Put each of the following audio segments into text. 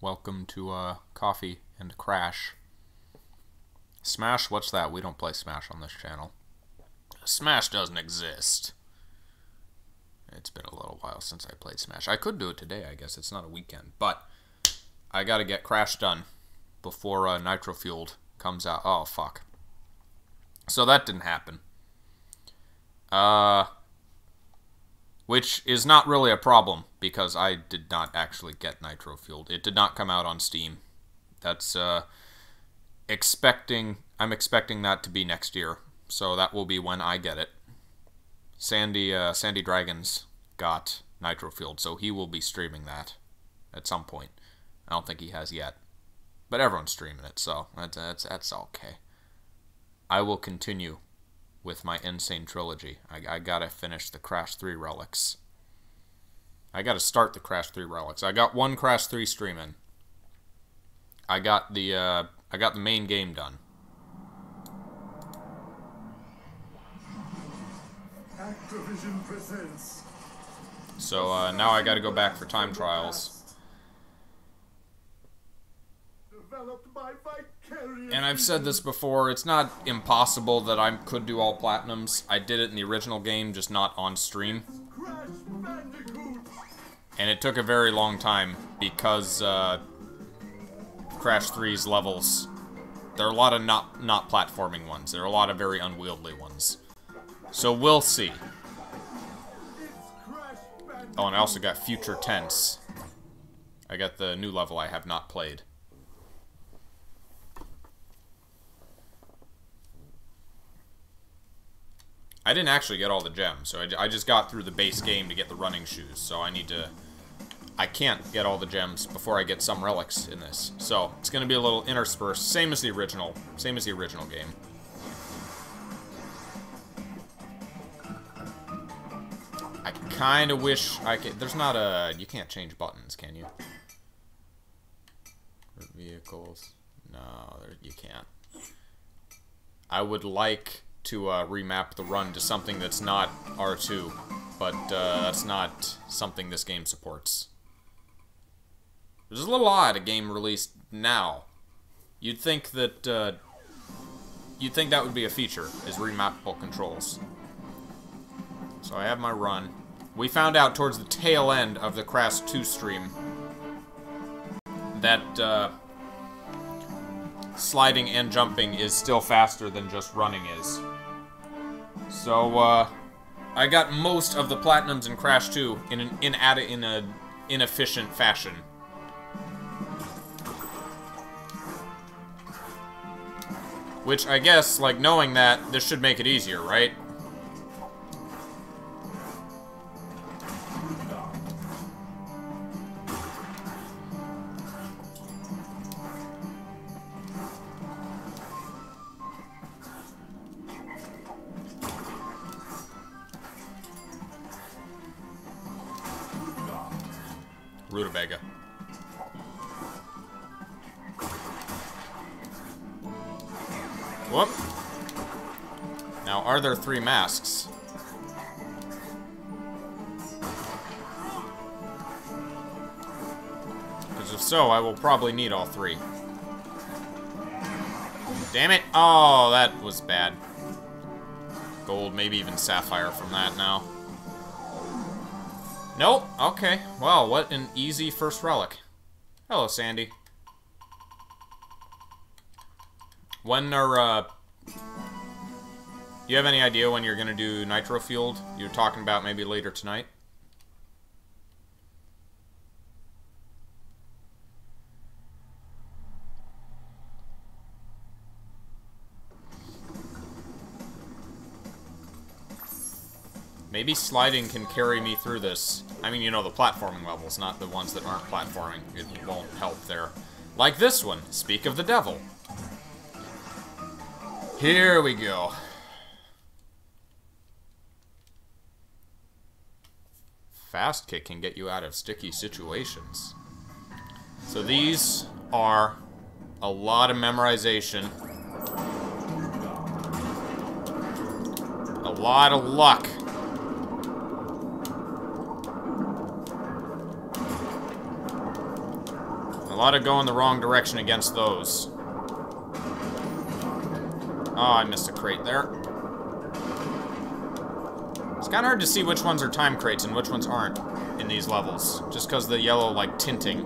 Welcome to uh, Coffee and Crash. Smash, what's that? We don't play Smash on this channel. Smash doesn't exist. It's been a little while since I played Smash. I could do it today, I guess. It's not a weekend. But I gotta get Crash done before uh, Nitro Fueled comes out. Oh, fuck. So that didn't happen. Uh, which is not really a problem because I did not actually get Nitro Fueled. It did not come out on Steam. That's uh, expecting. I'm expecting that to be next year, so that will be when I get it. Sandy uh, Sandy Dragons got Nitro Fueled, so he will be streaming that at some point. I don't think he has yet, but everyone's streaming it, so that's that's that's okay. I will continue with my N. Sane Trilogy. I, I gotta finish the Crash 3 relics. I gotta start the Crash 3 relics. I got one Crash 3 stream in. I got the uh, I got the main game done. Activision presents. So uh, now I gotta go back for time trials. Developed by Vicarious. And I've said this before, it's not impossible that I could do all platinums. I did it in the original game, just not on stream. And it took a very long time because uh, Crash 3's levels, there are a lot of not, not platforming ones. There are a lot of very unwieldy ones. So we'll see. Oh, and I also got Future Tense. I got the new level I have not played. I didn't actually get all the gems, so I just got through the base game to get the running shoes, so I need to... I can't get all the gems before I get some relics in this. So, it's gonna be a little interspersed, same as the original, same as the original game. I kind of wish I could. There's not a. You can't change buttons, can you? Vehicles. No, you can't. I would like to uh, remap the run to something that's not R2, but uh, that's not something this game supports. It's a little odd a game released now. You'd think that. Uh, you'd think that would be a feature, is remappable controls. So I have my run. We found out towards the tail end of the Crash 2 stream that uh, sliding and jumping is still faster than just running is. So uh, I got most of the platinums in Crash 2 in an in at in a inefficient fashion. Which I guess, like knowing that, this should make it easier, right? Rutabaga. Whoop. Now, are there three masks? Because if so, I will probably need all three. Damn it! Oh, that was bad. Gold, maybe even sapphire from that now. Nope. Okay. Well, what an easy first relic. Hello, Sandy. When are, uh... You have any idea when you're gonna do Nitro Fueled? You're talking about maybe later tonight? Maybe sliding can carry me through this. I mean, you know, the platforming levels, not the ones that aren't platforming. It won't help there. Like this one, Speak of the Devil. Here we go. Fast kick can get you out of sticky situations. So these are a lot of memorization. A lot of luck. Lot of going the wrong direction against those. Oh, I missed a crate there. It's kind of hard to see which ones are time crates and which ones aren't in these levels, just because the yellow, like, tinting.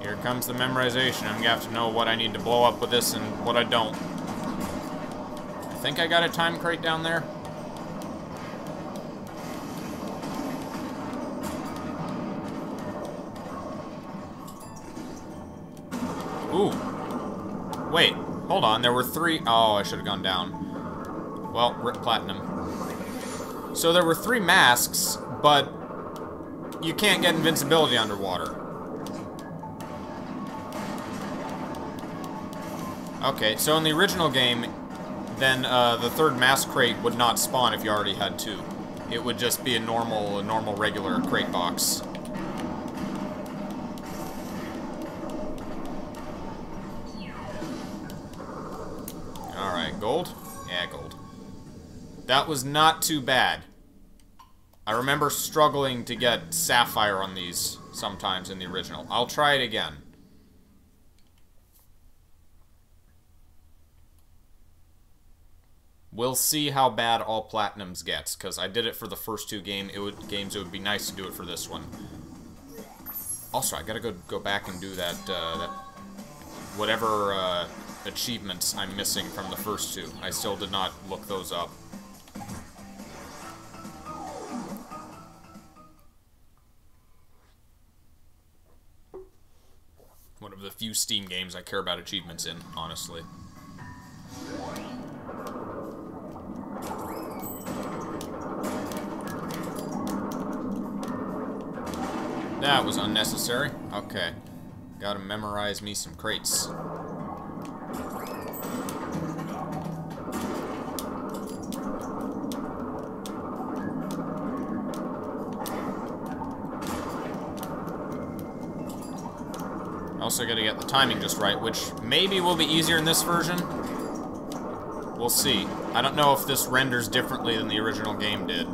Here comes the memorization. I'm gonna have to know what I need to blow up with this and what I don't. I think I got a time crate down there. Hold on. There were three. Oh, I should have gone down. Well, rip platinum. So there were three masks, but you can't get invincibility underwater. Okay, so in the original game, then uh, the third mask crate would not spawn if you already had two. It would just be a normal, a normal regular crate box. That was not too bad. I remember struggling to get sapphire on these sometimes in the original. I'll try it again. We'll see how bad all platinums gets, because I did it for the first two game. It would, games. It would be nice to do it for this one. Also, I gotta go go back and do that uh, that whatever uh, achievements I'm missing from the first two. I still did not look those up. The few Steam games I care about achievements in, honestly. That was unnecessary. Okay. Gotta memorize me some crates. Also gotta get the timing just right, which maybe will be easier in this version. We'll see. I don't know if this renders differently than the original game did.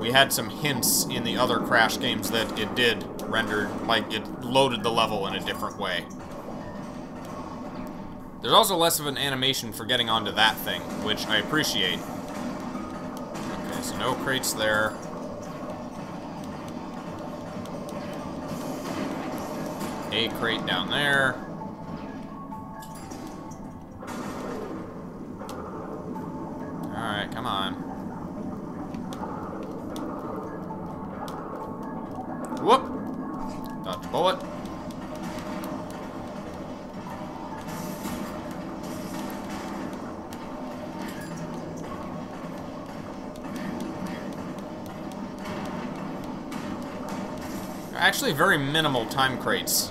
We had some hints in the other Crash games that it did render, like, it loaded the level in a different way. There's also less of an animation for getting onto that thing, which I appreciate. Okay, so no crates there. A crate down there. Alright, come on. Whoop! Dodge bullet. Actually, very minimal time crates.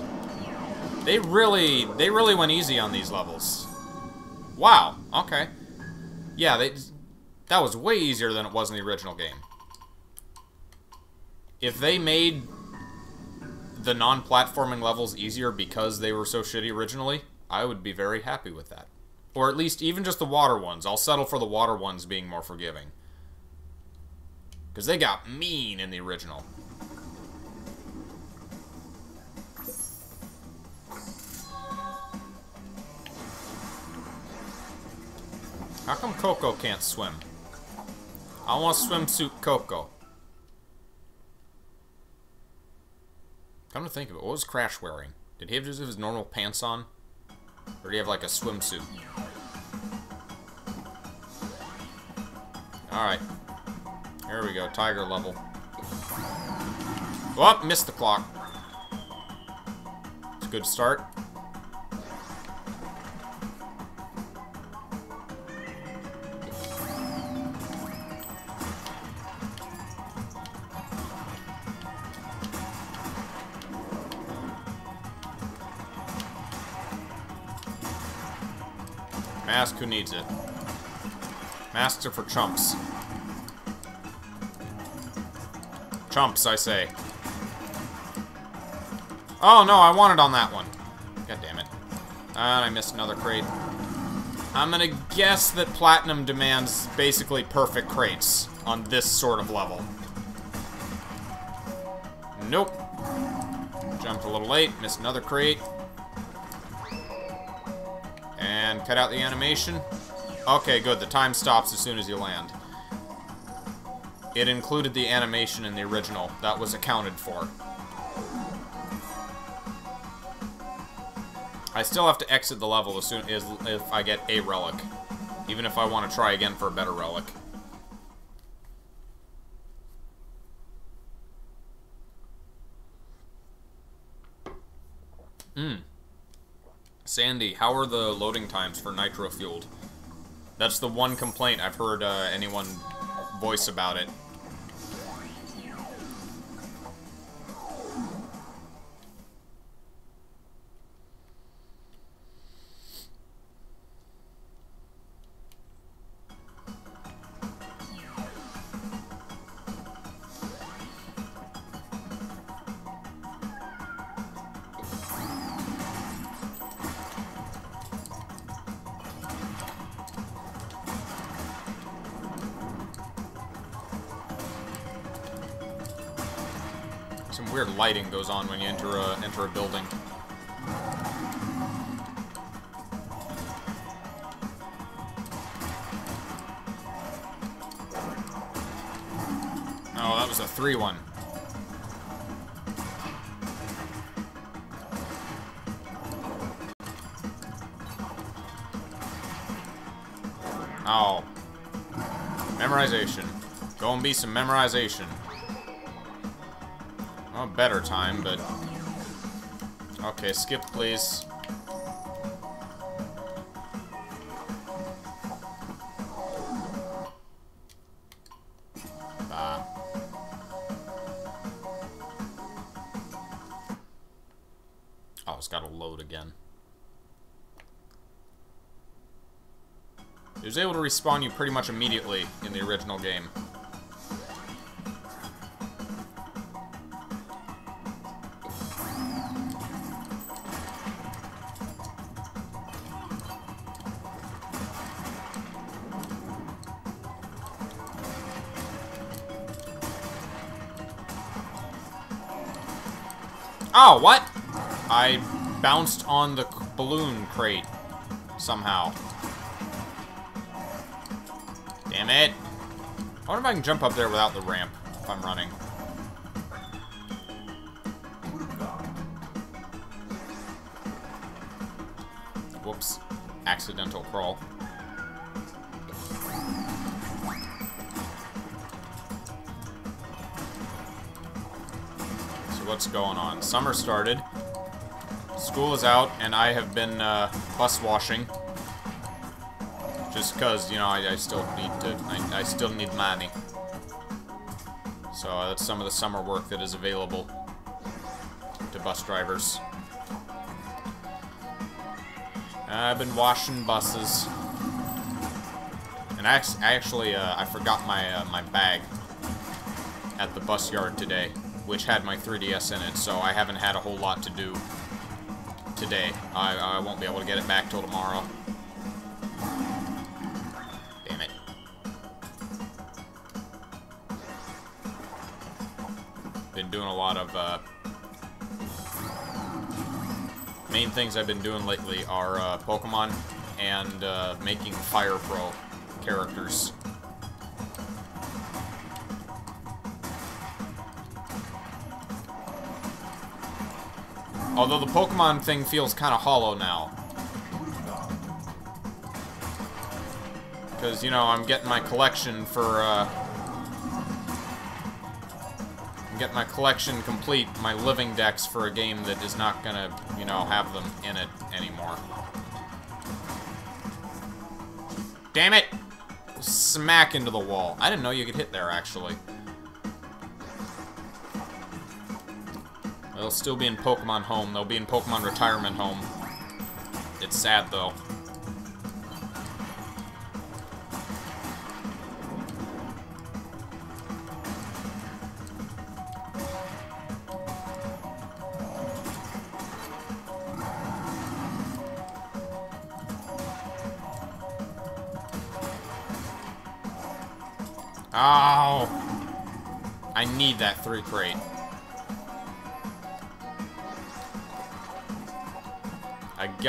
They really, they really went easy on these levels. Wow, okay. Yeah, they, that was way easier than it was in the original game. If they made the non-platforming levels easier because they were so shitty originally, I would be very happy with that. Or at least even just the water ones. I'll settle for the water ones being more forgiving. Because they got mean in the original. How come Coco can't swim? I want swimsuit Coco. Come to think of it, what was Crash wearing? Did he have just his normal pants on? Or did he have like a swimsuit? Alright. Here we go, tiger level. Oh, missed the clock. It's a good start. Mask, who needs it? Masks are for chumps. Chumps, I say. Oh, no, I wanted on that one. God damn it. And I missed another crate. I'm gonna guess that Platinum demands basically perfect crates on this sort of level. Nope. Jumped a little late, missed another crate. And cut out the animation. Okay, good. The time stops as soon as you land. It included the animation in the original. That was accounted for. I still have to exit the level as soon as if I get a relic. Even if I want to try again for a better relic. Hmm. Sandy, how are the loading times for nitro fueled? That's the one complaint I've heard uh, anyone voice about it. A a building. Oh, that was a 3-1. Oh. Memorization. Go and be some memorization. Well, better time, but... Okay, skip, please. Ah. Oh, it's gotta load again. It was able to respawn you pretty much immediately in the original game. What? I bounced on the balloon crate somehow. Damn it. I wonder if I can jump up there without the ramp if I'm running. Summer started. School is out, and I have been uh, bus washing. Just because, you know, I, I, still need to, I, I still need money. So uh, that's some of the summer work that is available to bus drivers. I've been washing buses. And I, actually, uh, I forgot my, uh, my bag at the bus yard today, which had my 3DS in it, so I haven't had a whole lot to do today. I, I won't be able to get it back till tomorrow. Damn it. Been doing a lot of, uh, main things I've been doing lately are uh, Pokemon and uh, making Fire Pro characters. Although the Pokemon thing feels kind of hollow now. Because, you know, I'm getting my collection for, uh... I'm getting my collection complete, my living dex for a game that is not gonna, you know, have them in it anymore. Damn it! Smack into the wall. I didn't know you could hit there, actually. still be in Pokemon Home. They'll be in Pokemon Retirement Home. It's sad, though. Ow! I need that three crate.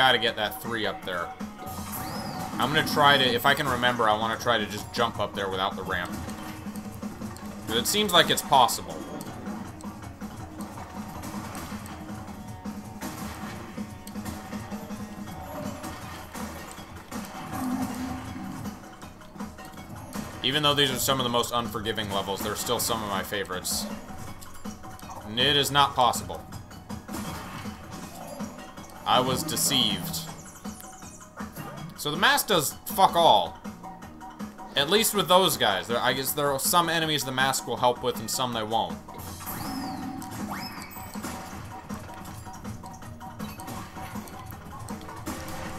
Gotta get that three up there. I'm gonna try to, if I can remember, I want to try to just jump up there without the ramp. It seems like it's possible. Even though these are some of the most unforgiving levels, they're still some of my favorites. And it is not possible. I was deceived. So the mask does fuck all. At least with those guys. There, I guess there are some enemies the mask will help with and some they won't.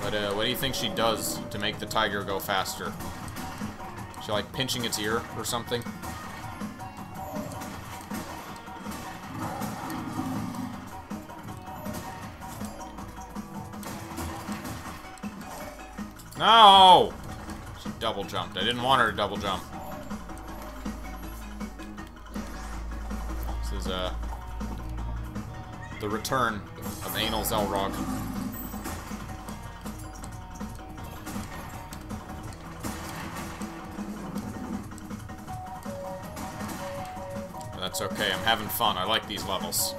But uh, what do you think she does to make the tiger go faster? She like pinching its ear or something? No! She double jumped. I didn't want her to double jump. This is, uh... The return of Anal Xelrog. That's okay, I'm having fun. I like these levels.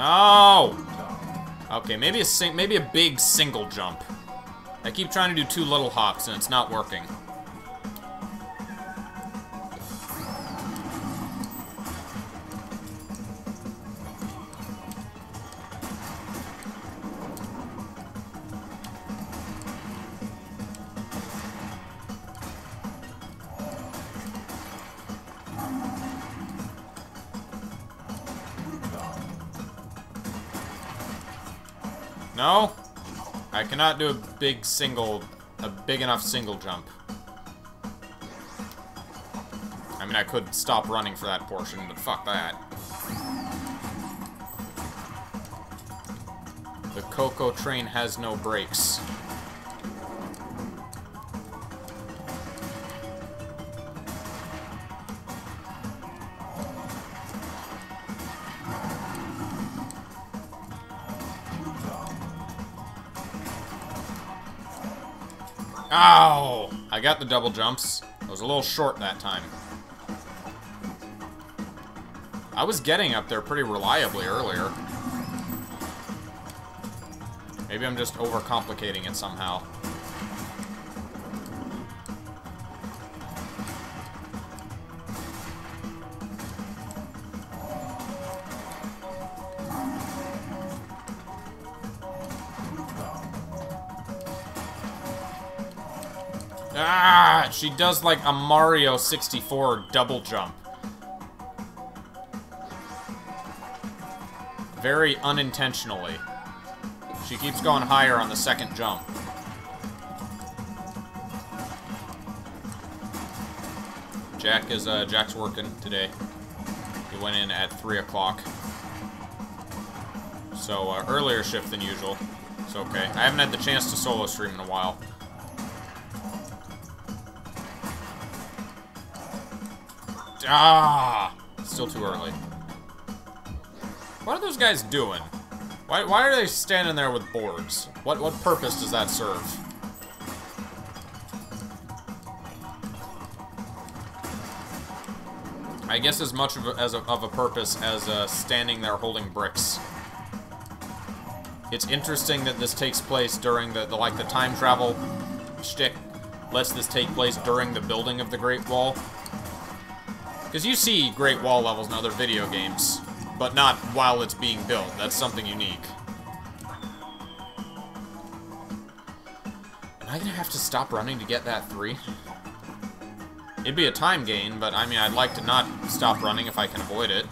No! Okay, maybe a sing maybe a big single jump. I keep trying to do two little hops and it's not working. Cannot do a big single, a big enough single jump. I mean, I could stop running for that portion, but fuck that. The Coco train has no brakes. The double jumps. I was a little short that time. I was getting up there pretty reliably earlier. Maybe I'm just overcomplicating it somehow. She does like a Mario 64 double jump. Very unintentionally. She keeps going higher on the second jump. Jack is, uh, Jack's working today. He went in at 3 o'clock. So, uh, earlier shift than usual. It's okay. I haven't had the chance to solo stream in a while. Ah! Still too early. What are those guys doing? Why, why are they standing there with boards? What, what purpose does that serve? I guess as much of a, as a, of a purpose as uh, standing there holding bricks. It's interesting that this takes place during the, the like the time travel shtick lets this take place during the building of the Great Wall. Because you see Great Wall levels in other video games, but not while it's being built. That's something unique. Am I gonna have to stop running to get that three? It'd be a time gain, but I mean, I'd like to not stop running if I can avoid it.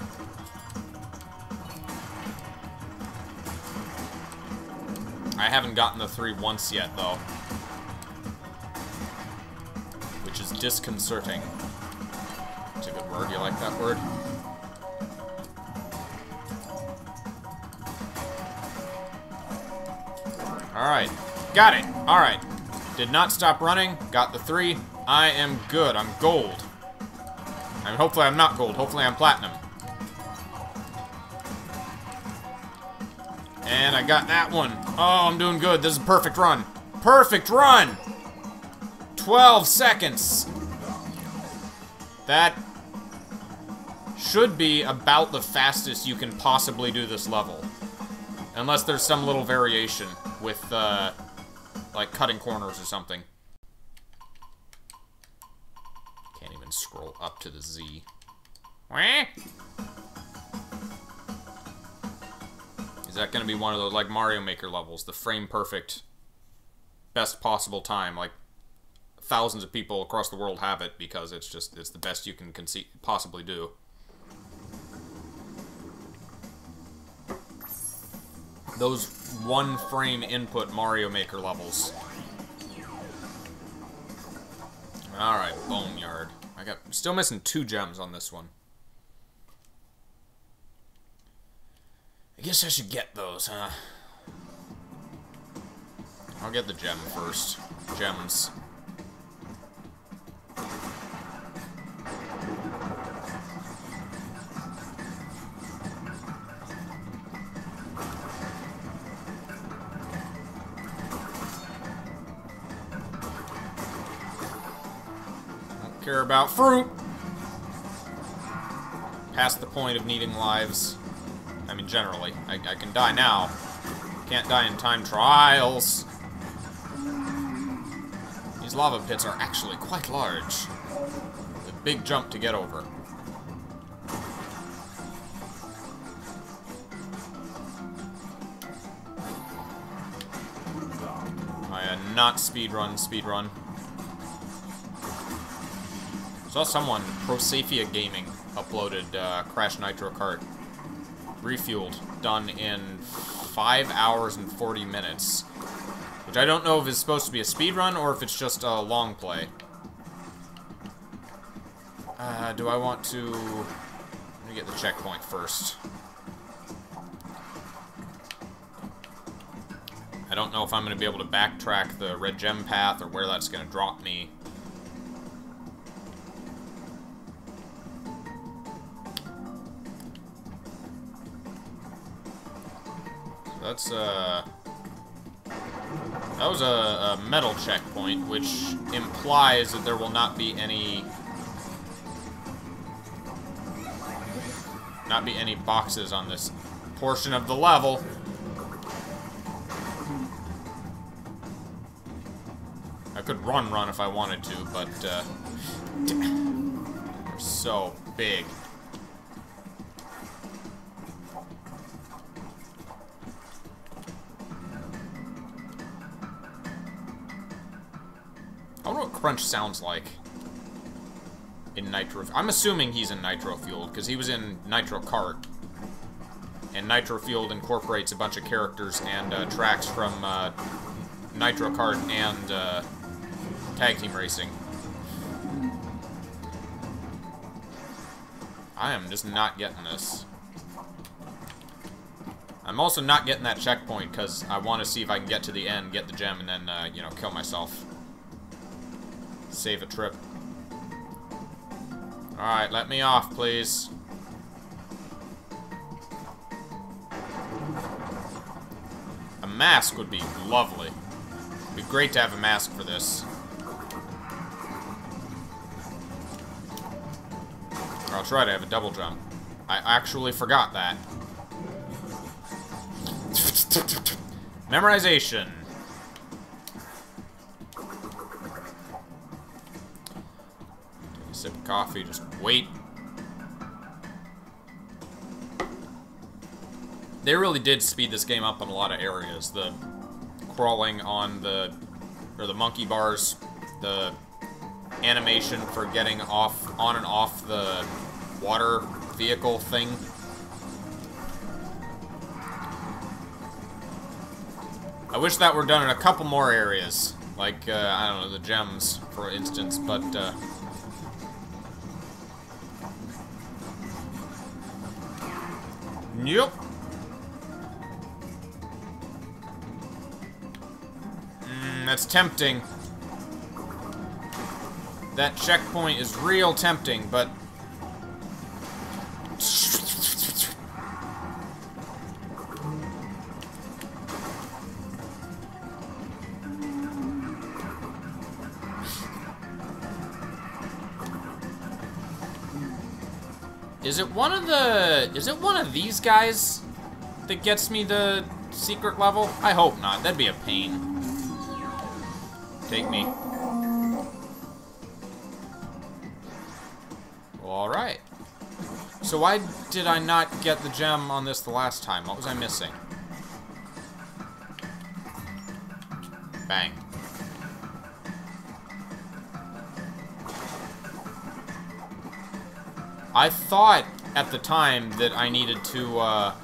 I haven't gotten the three once yet, though. Which is disconcerting. It's a good word. You like that word? Alright. Got it. Alright. Did not stop running. Got the three. I am good. I'm gold. I mean, hopefully I'm not gold. Hopefully I'm platinum. And I got that one. Oh, I'm doing good. This is a perfect run. Perfect run! 12 seconds. That should be about the fastest you can possibly do this level. Unless there's some little variation with, uh, like cutting corners or something. Can't even scroll up to the Z. Is that going to be one of those, like, Mario Maker levels? The frame perfect, best possible time. Like, thousands of people across the world have it because it's just, it's the best you can possibly do. Those one frame input Mario Maker levels. Alright, Boneyard. I got still missing two gems on this one. I guess I should get those, huh? I'll get the gem first. Gems. Care about fruit. Past the point of needing lives. I mean, generally. I, I can die now. Can't die in time trials. These lava pits are actually quite large. A big jump to get over. I am not speedrun, speedrun. Saw someone, Prosafia Gaming, uploaded uh, Crash Nitro Kart. Refueled, done in 5 hours and 40 minutes. Which I don't know if it's supposed to be a speed run or if it's just a long play. Uh, do I want to... Let me get the checkpoint first. I don't know if I'm going to be able to backtrack the red gem path or where that's going to drop me. That's, uh... That was a, a, metal checkpoint, which implies that there will not be any... Not be any boxes on this portion of the level. I could run run if I wanted to, but, uh... They're so big. Crunch sounds like in Nitro. I'm assuming he's in Nitro Fueled because he was in Nitro Kart. And Nitro Fueled incorporates a bunch of characters and uh, tracks from uh, Nitro Kart and uh, Tag Team Racing. I am just not getting this. I'm also not getting that checkpoint because I want to see if I can get to the end, get the gem, and then, uh, you know, kill myself. Save a trip. Alright, let me off, please. A mask would be lovely. It'd be great to have a mask for this. I'll try to have a double jump. I actually forgot that. Memorization. Coffee, just wait. They really did speed this game up in a lot of areas. The crawling on the, or the monkey bars, the animation for getting off, on and off the water vehicle thing. I wish that were done in a couple more areas. Like, uh, I don't know, the gems, for instance, but, uh, Yep. Mm, that's tempting. That checkpoint is real tempting, but... Is it one of the... Is it one of these guys that gets me the secret level? I hope not. That'd be a pain. Take me. Alright. So why did I not get the gem on this the last time? What was I missing? Bang. I thought at the time that I needed to, uh...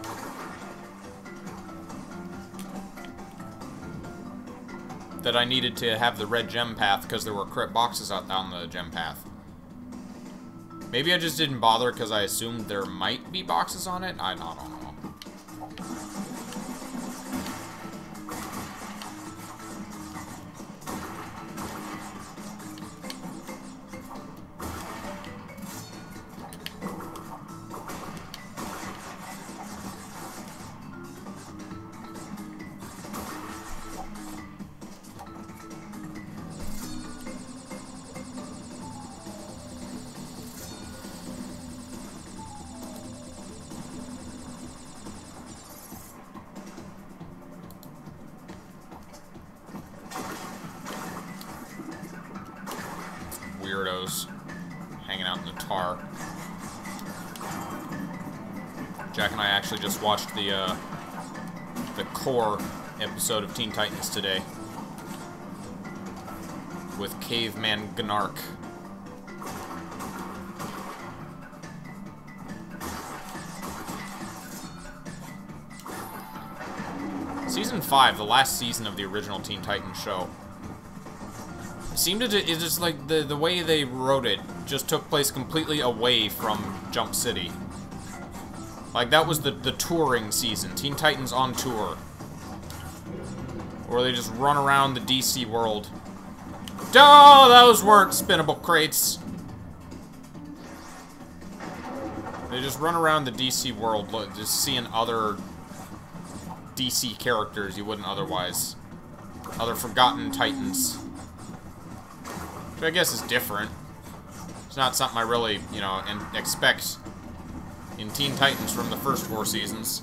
That I needed to have the red gem path because there were crypt boxes out on the gem path. Maybe I just didn't bother because I assumed there might be boxes on it? I don't know. Weirdos hanging out in the tar. Jack and I actually just watched the uh, the core episode of Teen Titans today with Caveman Gnaark. Season 5, the last season of the original Teen Titans show, seemed to it's just like the the way they wrote it just took place completely away from Jump City. Like that was the the touring season, Teen Titans on tour, where they just run around the DC world. Oh, those weren't spinnable crates. They just run around the DC world, just seeing other DC characters you wouldn't otherwise. Other forgotten titans. I guess is different. It's not something I really, you know, expect in Teen Titans from the first four seasons.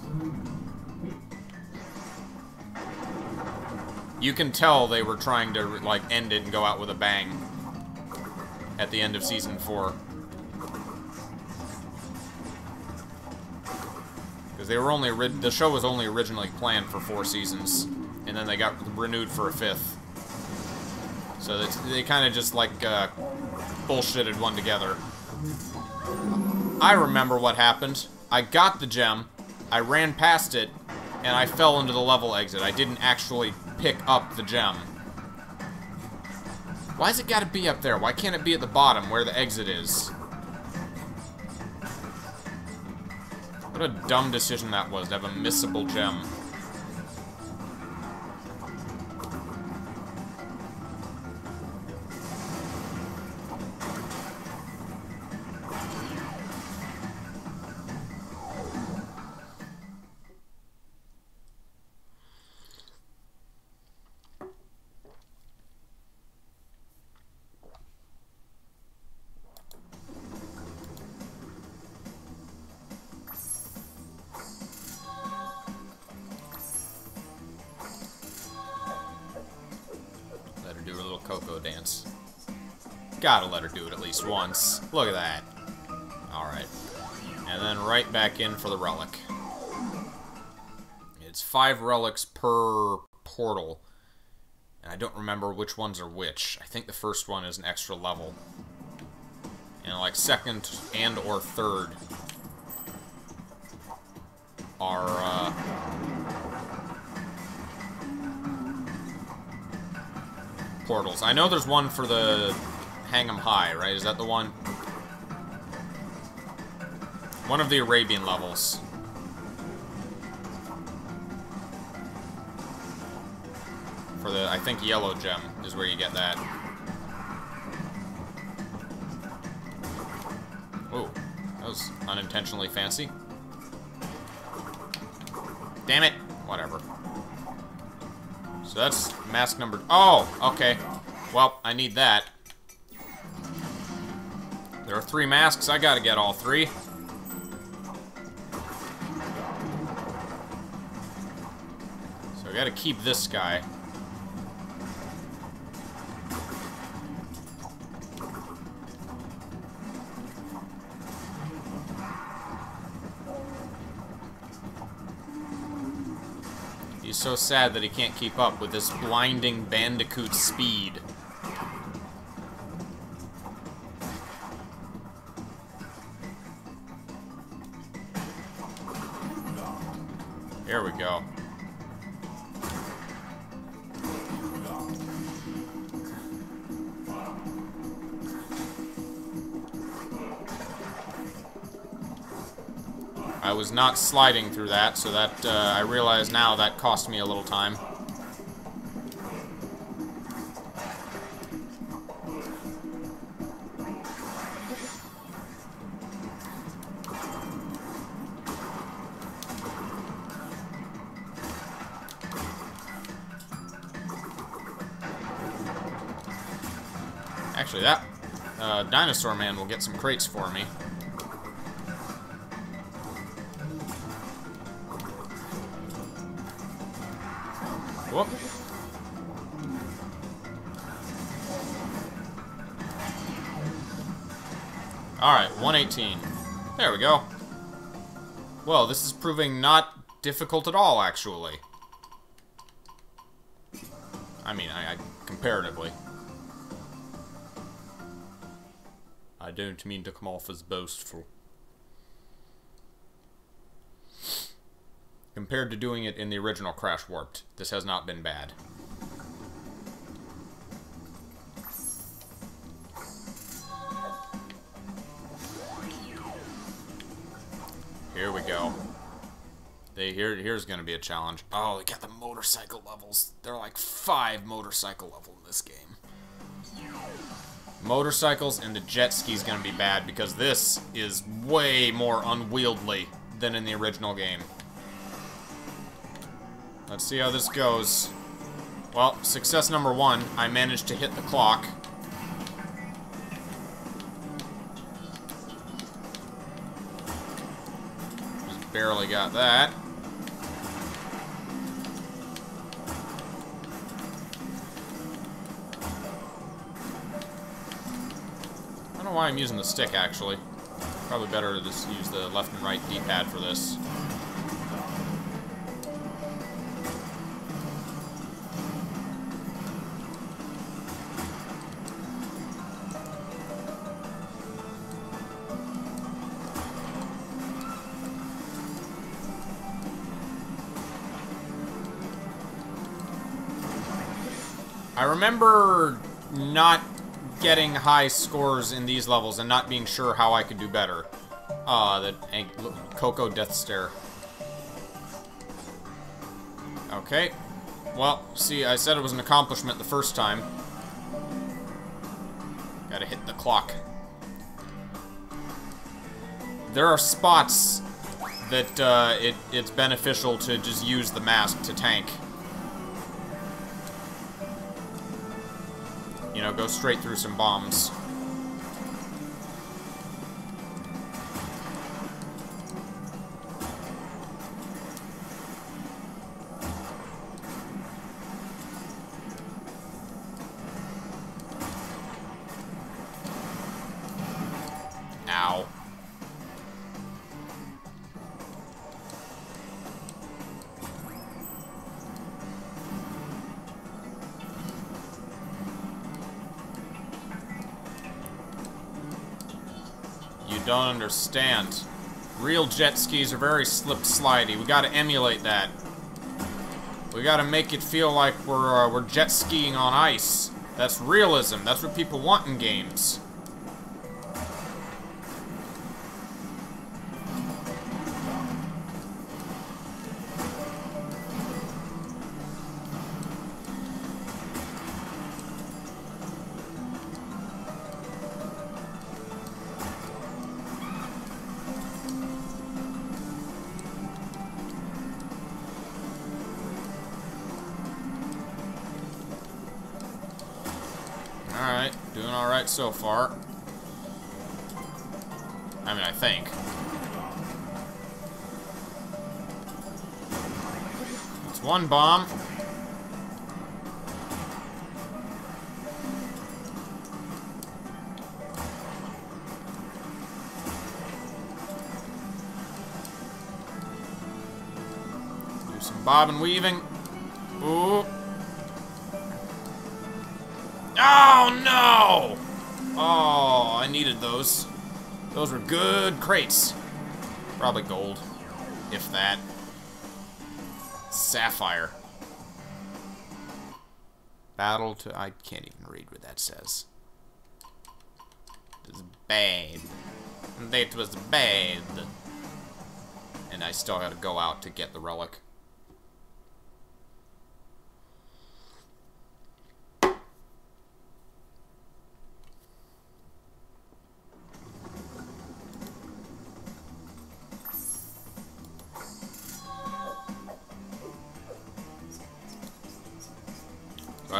You can tell they were trying to, like, end it and go out with a bang at the end of season four. Because they were only, the show was only originally planned for four seasons, and then they got renewed for a fifth. So they kind of just like uh, bullshitted one together. I remember what happened. I got the gem, I ran past it, and I fell into the level exit. I didn't actually pick up the gem. Why's it gotta be up there? Why can't it be at the bottom where the exit is? What a dumb decision that was to have a missable gem. Look at that. Alright. And then right back in for the relic. It's five relics per portal. And I don't remember which ones are which. I think the first one is an extra level. And like second and or third are uh, portals. I know there's one for the Hang 'em High, right? Is that the one? One of the Arabian levels. For the, I think, yellow gem is where you get that. Oh, that was unintentionally fancy. Damn it! Whatever. So that's mask number... Oh, okay. Well, I need that. There are three masks. I gotta get all three. I gotta keep this guy. He's so sad that he can't keep up with this blinding bandicoot speed. Not sliding through that, so that, uh, I realize now that cost me a little time. Actually, that uh, Dinosaur Man will get some crates for me. This is proving not difficult at all, actually. I mean, I, I comparatively. I don't mean to come off as boastful. Compared to doing it in the original Crash Warped, this has not been bad. Here we go. They here here's gonna be a challenge. Oh, they got the motorcycle levels. They're like five motorcycle level in this game. Motorcycles and the jet ski is gonna be bad because this is way more unwieldy than in the original game. Let's see how this goes. Well, success number one, I managed to hit the clock. Barely got that. I don't know why I'm using the stick, actually. Probably better to just use the left and right D-pad for this. Remember not getting high scores in these levels and not being sure how I could do better. Ah, uh, the Coco Death Stare. Okay. Well, see, I said it was an accomplishment the first time. Gotta hit the clock. There are spots that uh, it, it's beneficial to just use the mask to tank. You know, go straight through some bombs. Understand. Real jet skis are very slip-slidey. We gotta emulate that. We gotta make it feel like we're, uh, we're jet skiing on ice. That's realism. That's what people want in games. Can't even read what that says. It was bad. That was bad. And I still to go out to get the relic.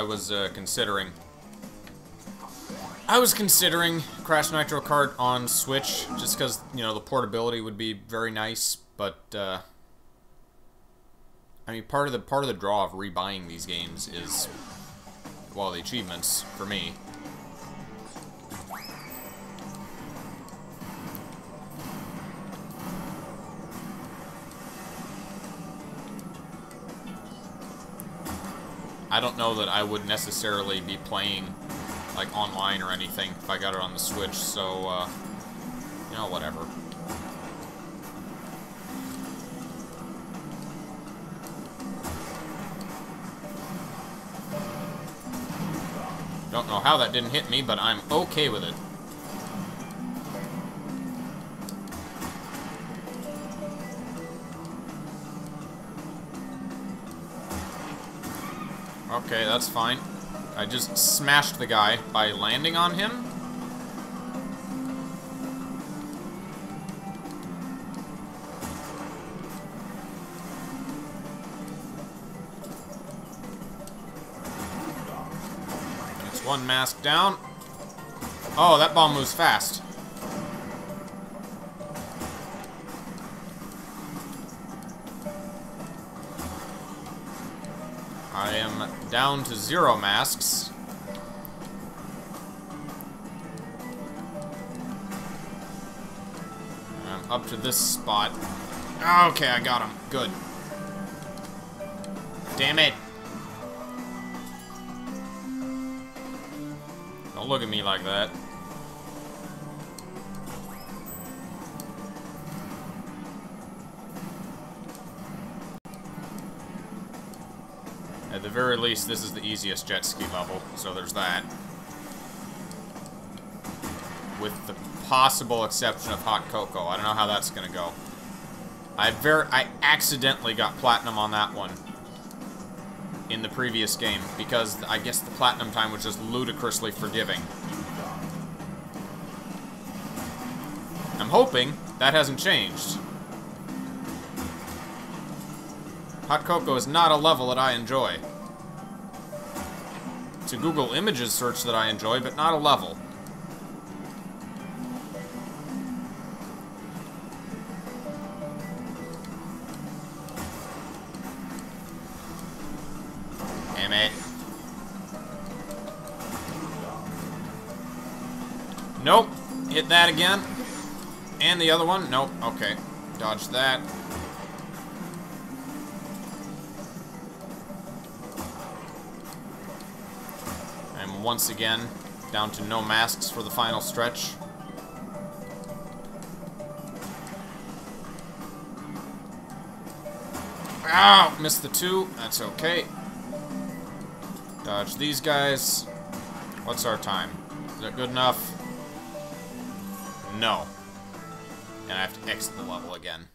I was uh, considering. I was considering Crash Nitro Kart on Switch, just because you know the portability would be very nice. But uh, I mean, part of the part of the draw of rebuying these games is, well, the achievements for me. I don't know that I would necessarily be playing like online or anything if I got it on the Switch, so uh, you know, whatever. Don't know how that didn't hit me, but I'm okay with it. Okay, that's fine. I just smashed the guy by landing on him. It's one mask down. Oh, that bomb moves fast. Down to zero masks. Up to this spot. Okay, I got him. Good. Damn it. Don't look at me like that. At the very least, this is the easiest jet ski level, so there's that. With the possible exception of Hot Cocoa. I don't know how that's gonna go. I very I accidentally got platinum on that one in the previous game because I guess the platinum time was just ludicrously forgiving. I'm hoping that hasn't changed. Hot Cocoa is not a level that I enjoy. A Google Images search that I enjoy, but not a level. Damn it. Nope. Hit that again. And the other one. Nope. Okay. Dodge that. Once again down to no masks for the final stretch. Ow! Missed the two. That's okay. Dodge these guys. What's our time? Is that good enough? No. And I have to exit the level again.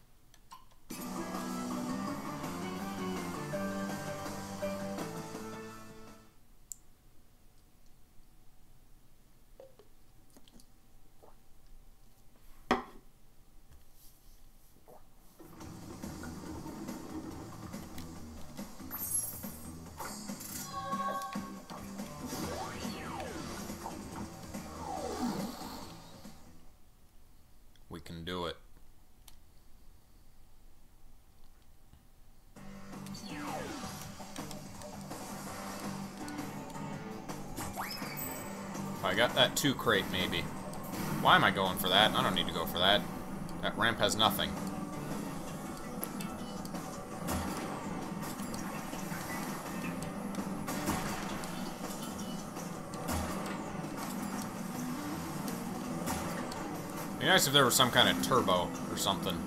That two crate, maybe. Why am I going for that? I don't need to go for that. That ramp has nothing. Be nice if there was some kind of turbo or something.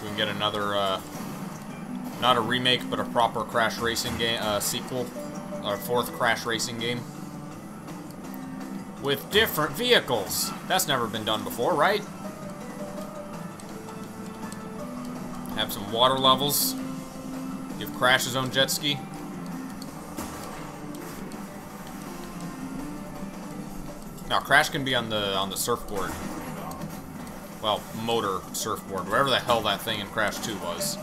We can get another, uh, not a remake, but a proper Crash Racing game, uh, sequel, or fourth Crash Racing game. With different vehicles. That's never been done before, right? Have some water levels. Give Crash his own jet ski. Now, Crash can be on the on the surfboard. Well, motor surfboard, wherever the hell that thing in Crash 2 was.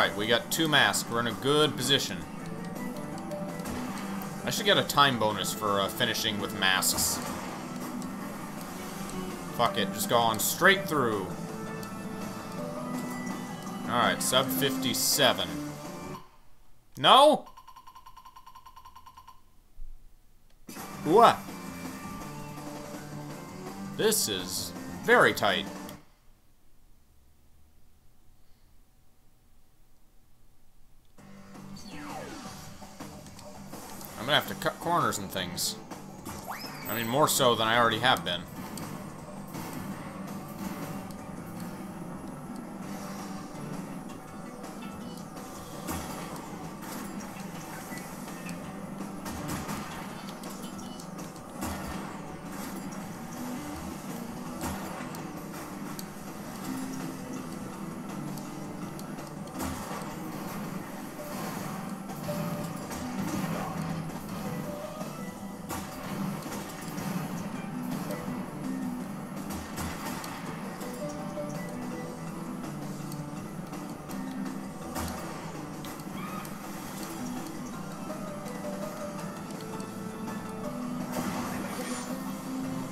Alright, we got two masks. We're in a good position. I should get a time bonus for uh, finishing with masks. Fuck it, just go on straight through. Alright, sub 57. No? What? This is very tight. And things. I mean, more so than I already have been.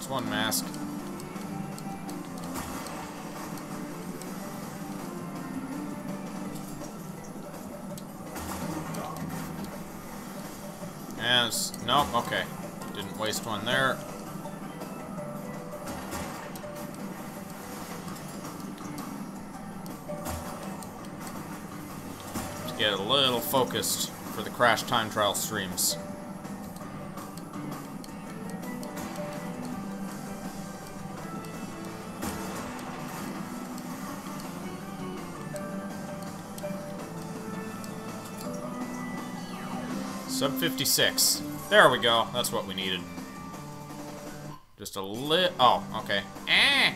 One mask. It's, nope, okay. Didn't waste one there. To get a little focused for the Crash Time Trial streams. Sub 56. There we go. That's what we needed. Just a lit. Oh, okay. Eh.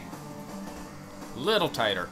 Little tighter.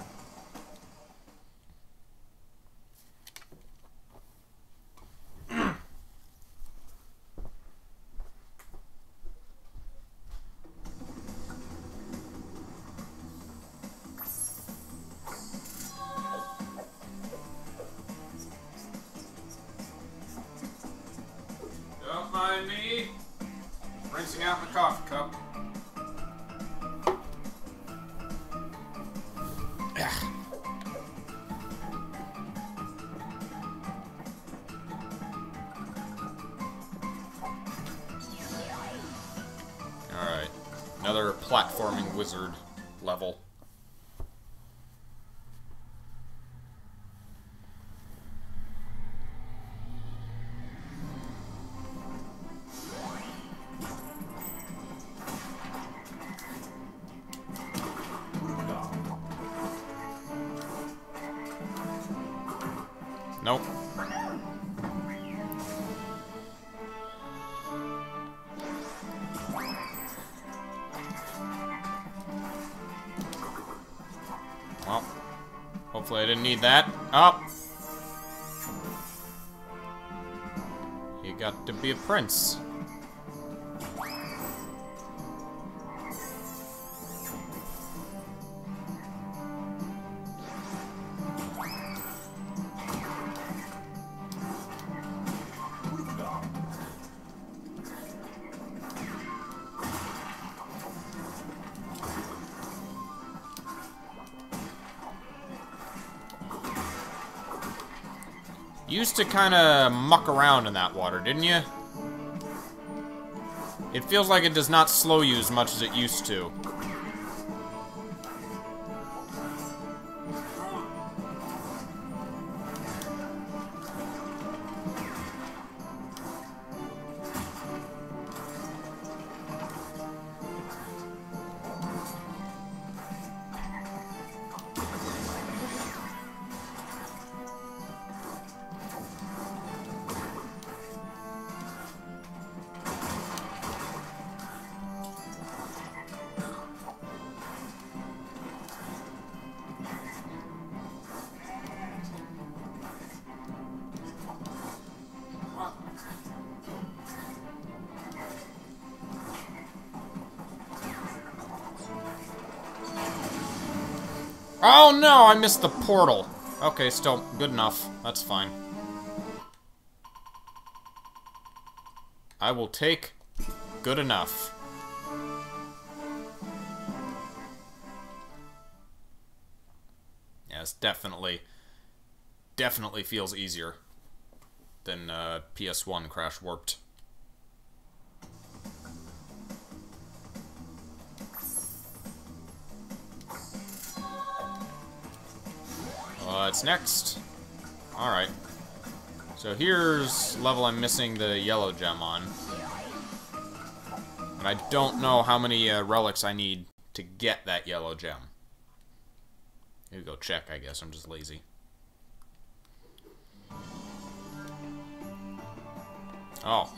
Need that. Up. You got to be a prince. To kind of muck around in that water, didn't you? It feels like it does not slow you as much as it used to. Missed the portal. Okay, still good enough. That's fine. I will take good enough. Yes, definitely, definitely feels easier than uh, PS1 Crash Warped. What's next? Alright. So here's level I'm missing the yellow gem on. And I don't know how many uh, relics I need to get that yellow gem. Maybe go check, I guess. I'm just lazy. Oh.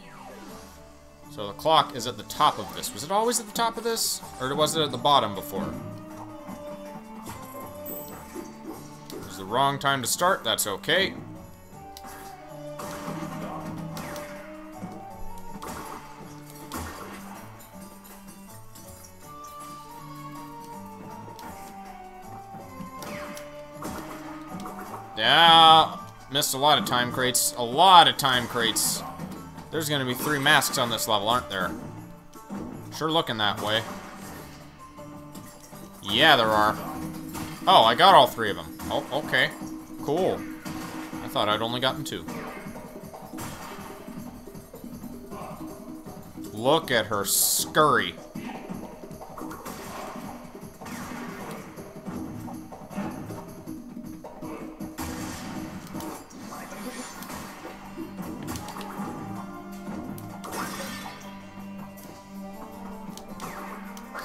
So the clock is at the top of this. Was it always at the top of this? Or was it at the bottom before? Wrong time to start. That's okay. Yeah, missed a lot of time crates. A lot of time crates. There's gonna be three masks on this level, aren't there? Sure looking that way. Yeah, there are. Oh, I got all three of them. Oh, okay. Cool. I thought I'd only gotten two. Look at her scurry.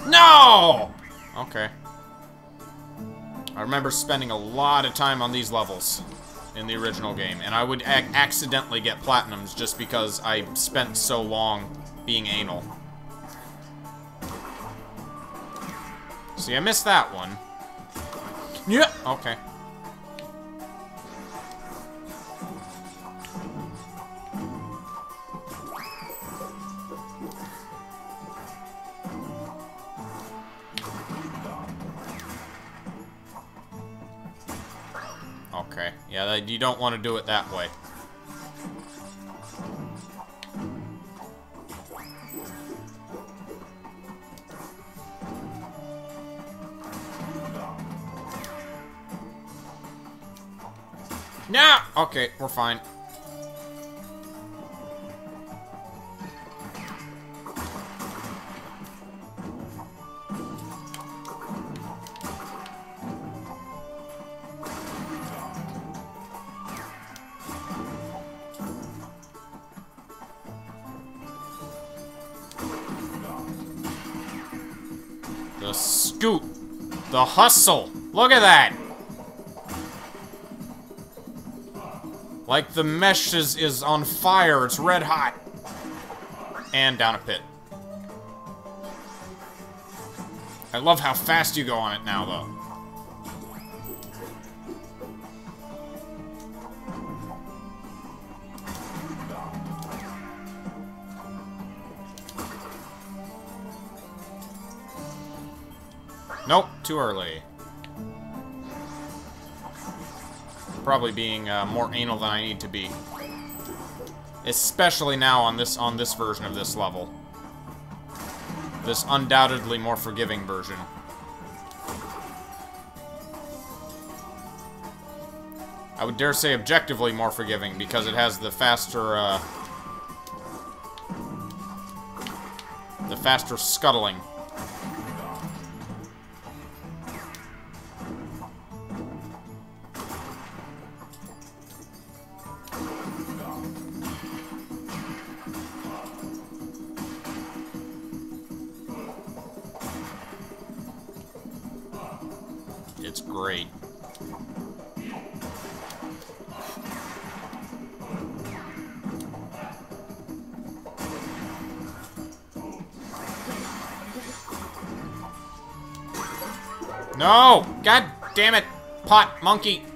No! Okay. Remember spending a lot of time on these levels in the original game, and I would ac accidentally get platinums just because I spent so long being anal. See, I missed that one. Yeah. Okay. You don't want to do it that way. Nah! Okay, we're fine. The hustle. Look at that. Like the mesh is, is on fire. It's red hot. And down a pit. I love how fast you go on it now, though. Too early. Probably being uh, more anal than I need to be. Especially now on this on this version of this level. This undoubtedly more forgiving version. I would dare say objectively more forgiving because it has the faster, uh, the faster scuttling. Monkey!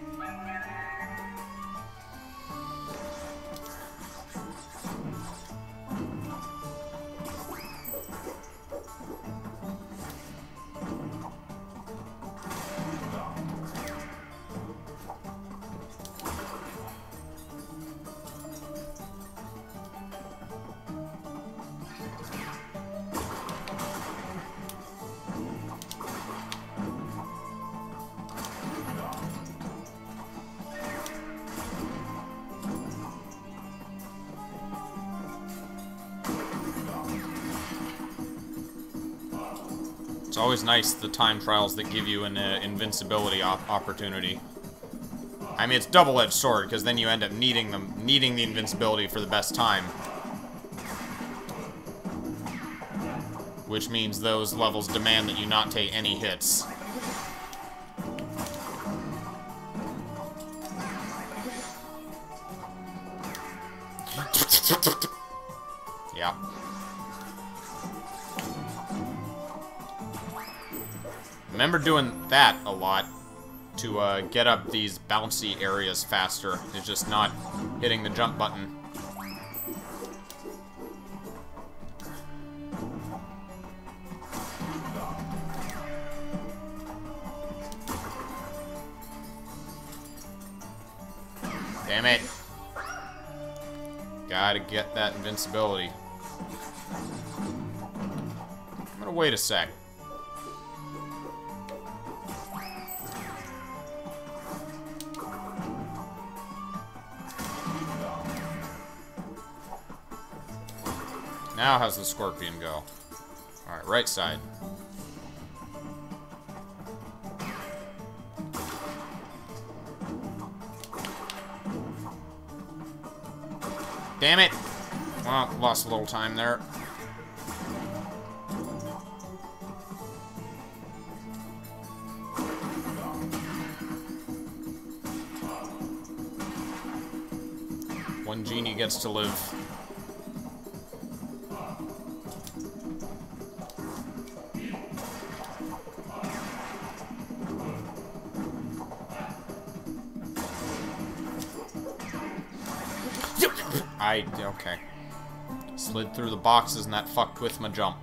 Nice the time trials that give you an uh, invincibility op opportunity. I mean, it's double-edged sword because then you end up needing them, needing the invincibility for the best time. Which means those levels demand that you not take any hits. Remember doing that a lot to uh, get up these bouncy areas faster. It's just not hitting the jump button. Damn it. Gotta get that invincibility. I'm gonna wait a sec. How's the scorpion go? Alright, right side. Damn it! Well, lost a little time there. One genie gets to live. I, okay. Slid through the boxes and that fucked with my jump.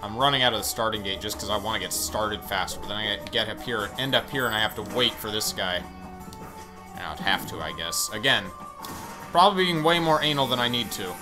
I'm running out of the starting gate just because I want to get started faster, but then I get up here, end up here, and I have to wait for this guy. I would have to, I guess. Again, probably being way more anal than I need to.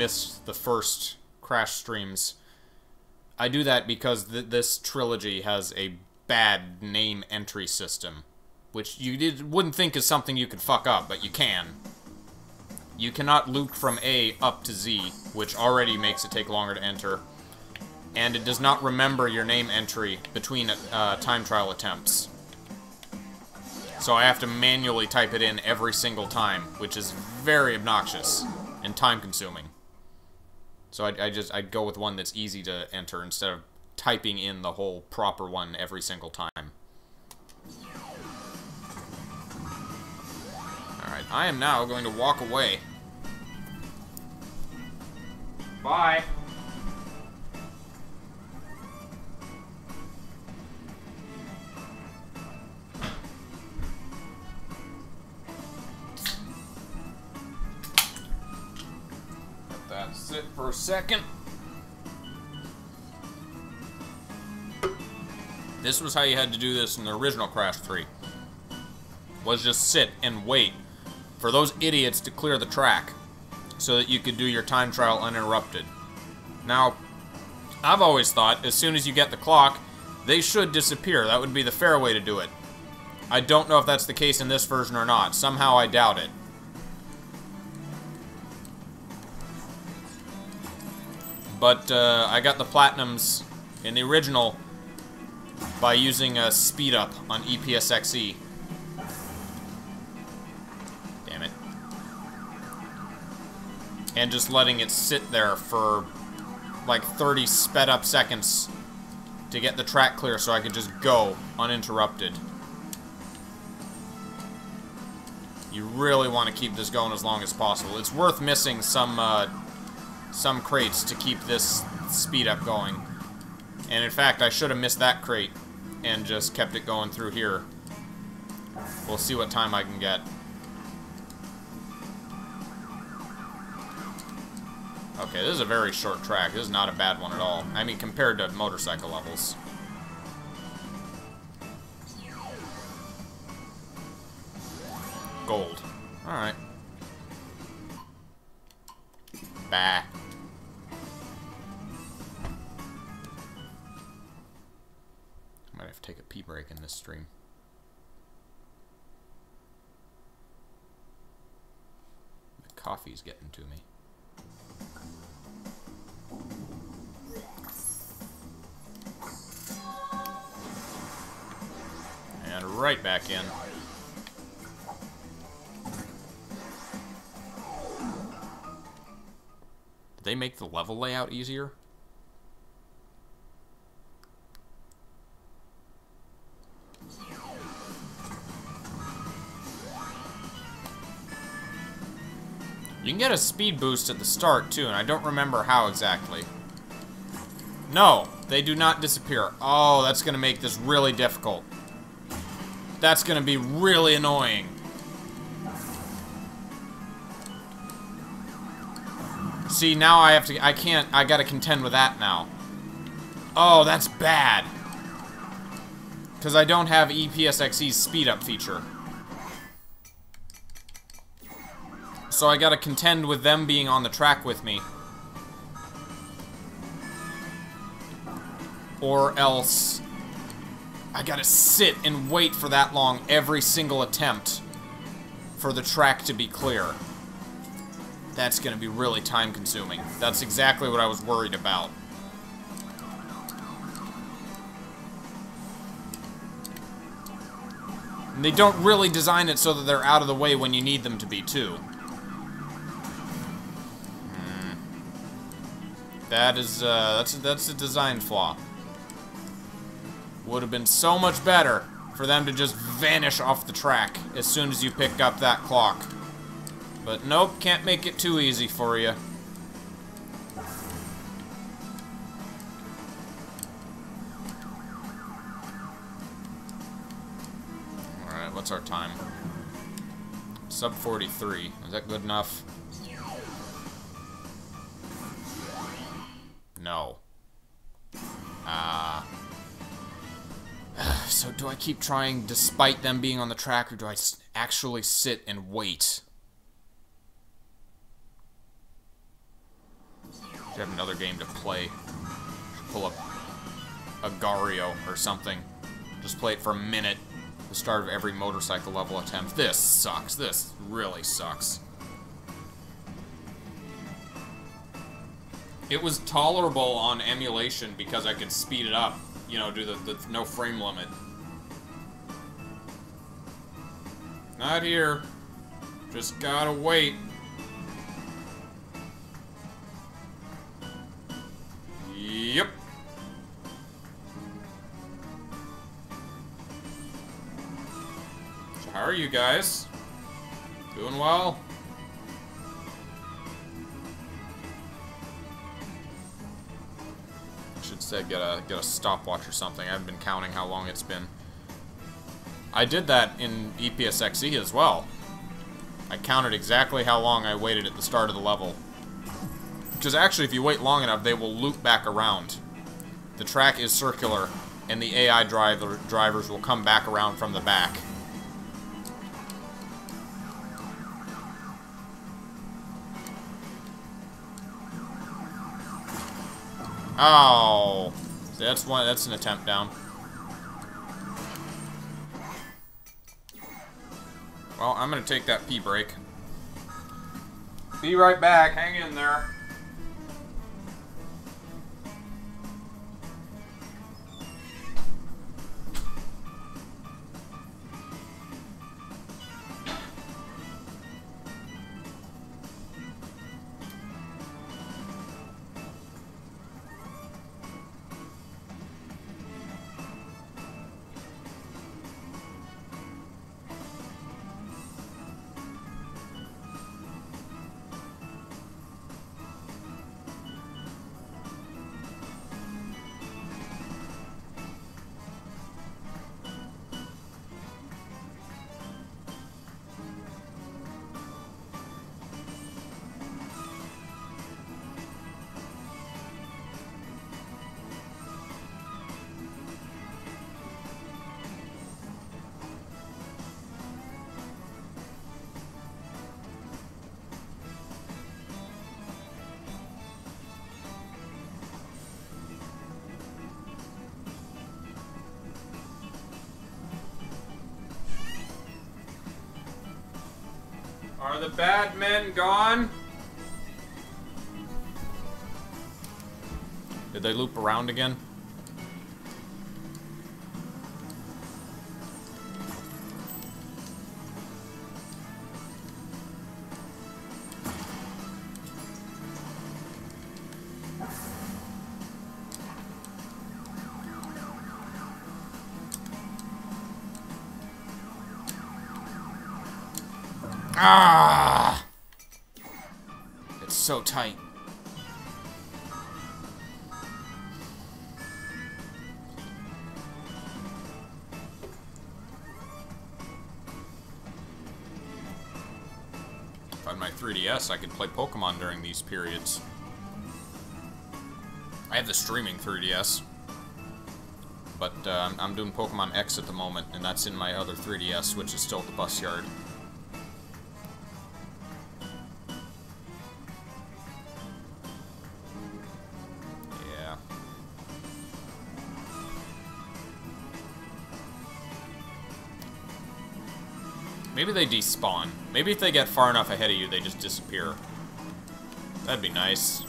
Missed the first Crash streams, I do that because th this trilogy has a bad name entry system, which you did, wouldn't think is something you could fuck up, but you can. You cannot loop from A up to Z, which already makes it take longer to enter, and it does not remember your name entry between uh, time trial attempts. So I have to manually type it in every single time, which is very obnoxious and time consuming. So I, I just I'd go with one that's easy to enter instead of typing in the whole proper one every single time. Alright, I am now going to walk away. Bye. Sit for a second. This was how you had to do this in the original Crash 3. Was just sit and wait for those idiots to clear the track so that you could do your time trial uninterrupted. Now, I've always thought as soon as you get the clock, they should disappear. That would be the fair way to do it. I don't know if that's the case in this version or not. Somehow I doubt it. But uh, I got the Platinums in the original by using a speed up on EPSXE. Damn it. And just letting it sit there for like 30 sped up seconds to get the track clear so I could just go uninterrupted. You really want to keep this going as long as possible. It's worth missing some uh, some crates to keep this speed up going. And in fact, I should have missed that crate and just kept it going through here. We'll see what time I can get. Okay, this is a very short track. This is not a bad one at all. I mean, compared to motorcycle levels. Gold. Alright. Bah. Have to take a pee break in this stream. The coffee's getting to me. And right back in. Did they make the level layout easier? You can get a speed boost at the start, too, and I don't remember how exactly. No, they do not disappear. Oh, that's going to make this really difficult. That's going to be really annoying. See, now I have to, I can't, I gotta contend with that now. Oh, that's bad. Because I don't have EPSXE's speed up feature. So I gotta contend with them being on the track with me. Or else I gotta sit and wait for that long every single attempt for the track to be clear. That's gonna be really time consuming. That's exactly what I was worried about. And they don't really design it so that they're out of the way when you need them to be, too. That is, uh, that's, that's a design flaw. Would have been so much better for them to just vanish off the track as soon as you pick up that clock. But nope, can't make it too easy for you. Alright, what's our time? Sub 43. Is that good enough? No. Uh, so do I keep trying despite them being on the track, or do I actually sit and wait? Should have another game to play. Pull up Agar.io or something. Just play it for a minute. The start of every motorcycle level attempt. This sucks. This really sucks. It was tolerable on emulation because I could speed it up. You know, do the, the no frame limit. Not here. Just gotta wait. Yep. So how are you guys? Doing well? Should say get a get a stopwatch or something. I haven't been counting how long it's been. I did that in EPSXE as well. I counted exactly how long I waited at the start of the level. Because actually, if you wait long enough, they will loop back around. The track is circular, and the AI driver drivers will come back around from the back. Oh, See, that's one. That's an attempt down. Well, I'm gonna take that pee break. Be right back. Hang in there. Are the bad men gone? Did they loop around again? Ah! Tight. If I had my 3DS, I could play Pokemon during these periods. I have the streaming 3DS. But uh, I'm doing Pokemon X at the moment, and that's in my other 3DS, which is still at the bus yard. Maybe they despawn. Maybe if they get far enough ahead of you, they just disappear. That'd be nice.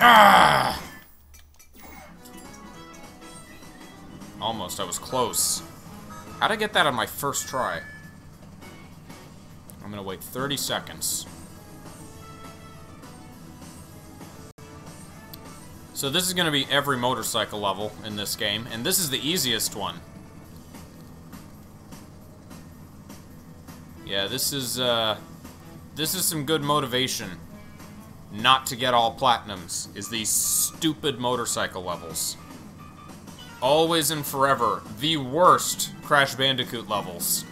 Ah! Almost, I was close. How'd I get that on my first try? I'm gonna wait 30 seconds. So this is gonna be every motorcycle level in this game, and this is the easiest one. Yeah, this is, uh... This is some good motivation not to get all platinums, is these stupid motorcycle levels. Always and forever. The worst Crash Bandicoot levels.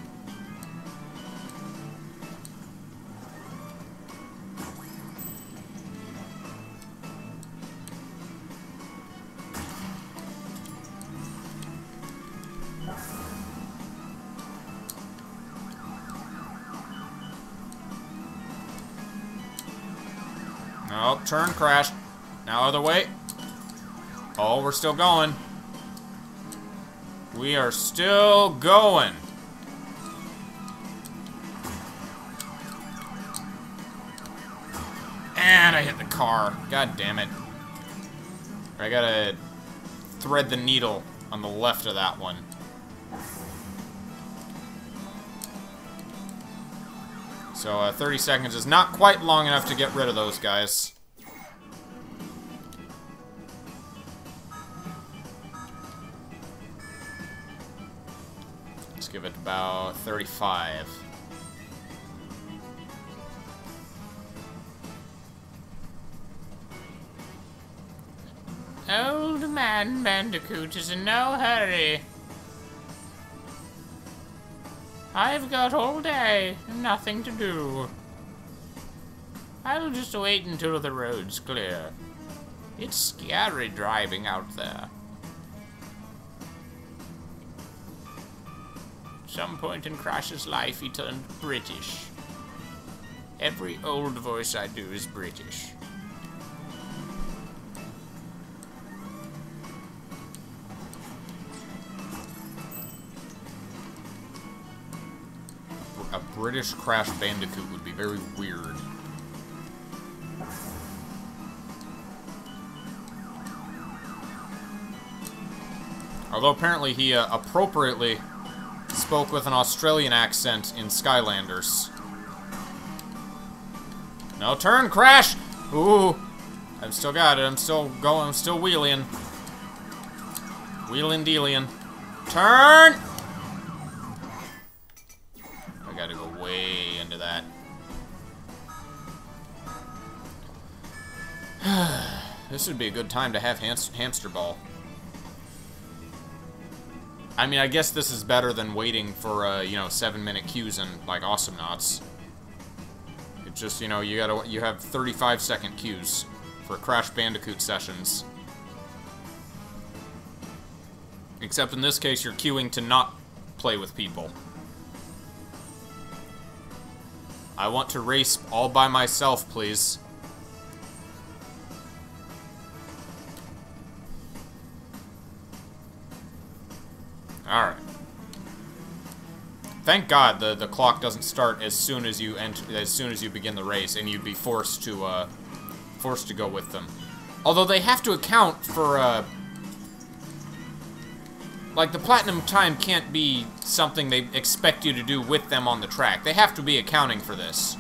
turn crash. Now other way. Oh, we're still going. We are still going. And I hit the car. God damn it. I gotta thread the needle on the left of that one. So uh, 30 seconds is not quite long enough to get rid of those guys. 35. Old man Bandicoot is in no hurry. I've got all day and nothing to do. I'll just wait until the road's clear. It's scary driving out there. Some point in Crash's life, he turned British. Every old voice I do is British. A British Crash Bandicoot would be very weird. Although apparently he uh, appropriately spoke with an Australian accent in Skylanders. No turn, crash! Ooh, I've still got it. I'm still going. I'm still wheeling. Wheeling, dealing. Turn! I gotta go way into that. this would be a good time to have hamster ball. I mean, I guess this is better than waiting for, uh, you know, seven-minute queues and, like, Awesomenauts. It's just, you know, you gotta, you have 35-second queues for Crash Bandicoot sessions. Except in this case, you're queuing to not play with people. I want to race all by myself, please. Thank God the, the clock doesn't start as soon as you enter, as soon as you begin the race, and you'd be forced to uh, forced to go with them. Although they have to account for uh, like the platinum time can't be something they expect you to do with them on the track. They have to be accounting for this.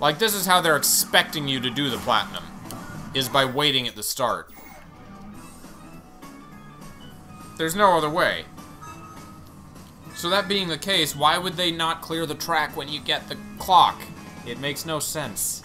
Like this is how they're expecting you to do the platinum, is by waiting at the start. There's no other way. So that being the case, why would they not clear the track when you get the clock? It makes no sense.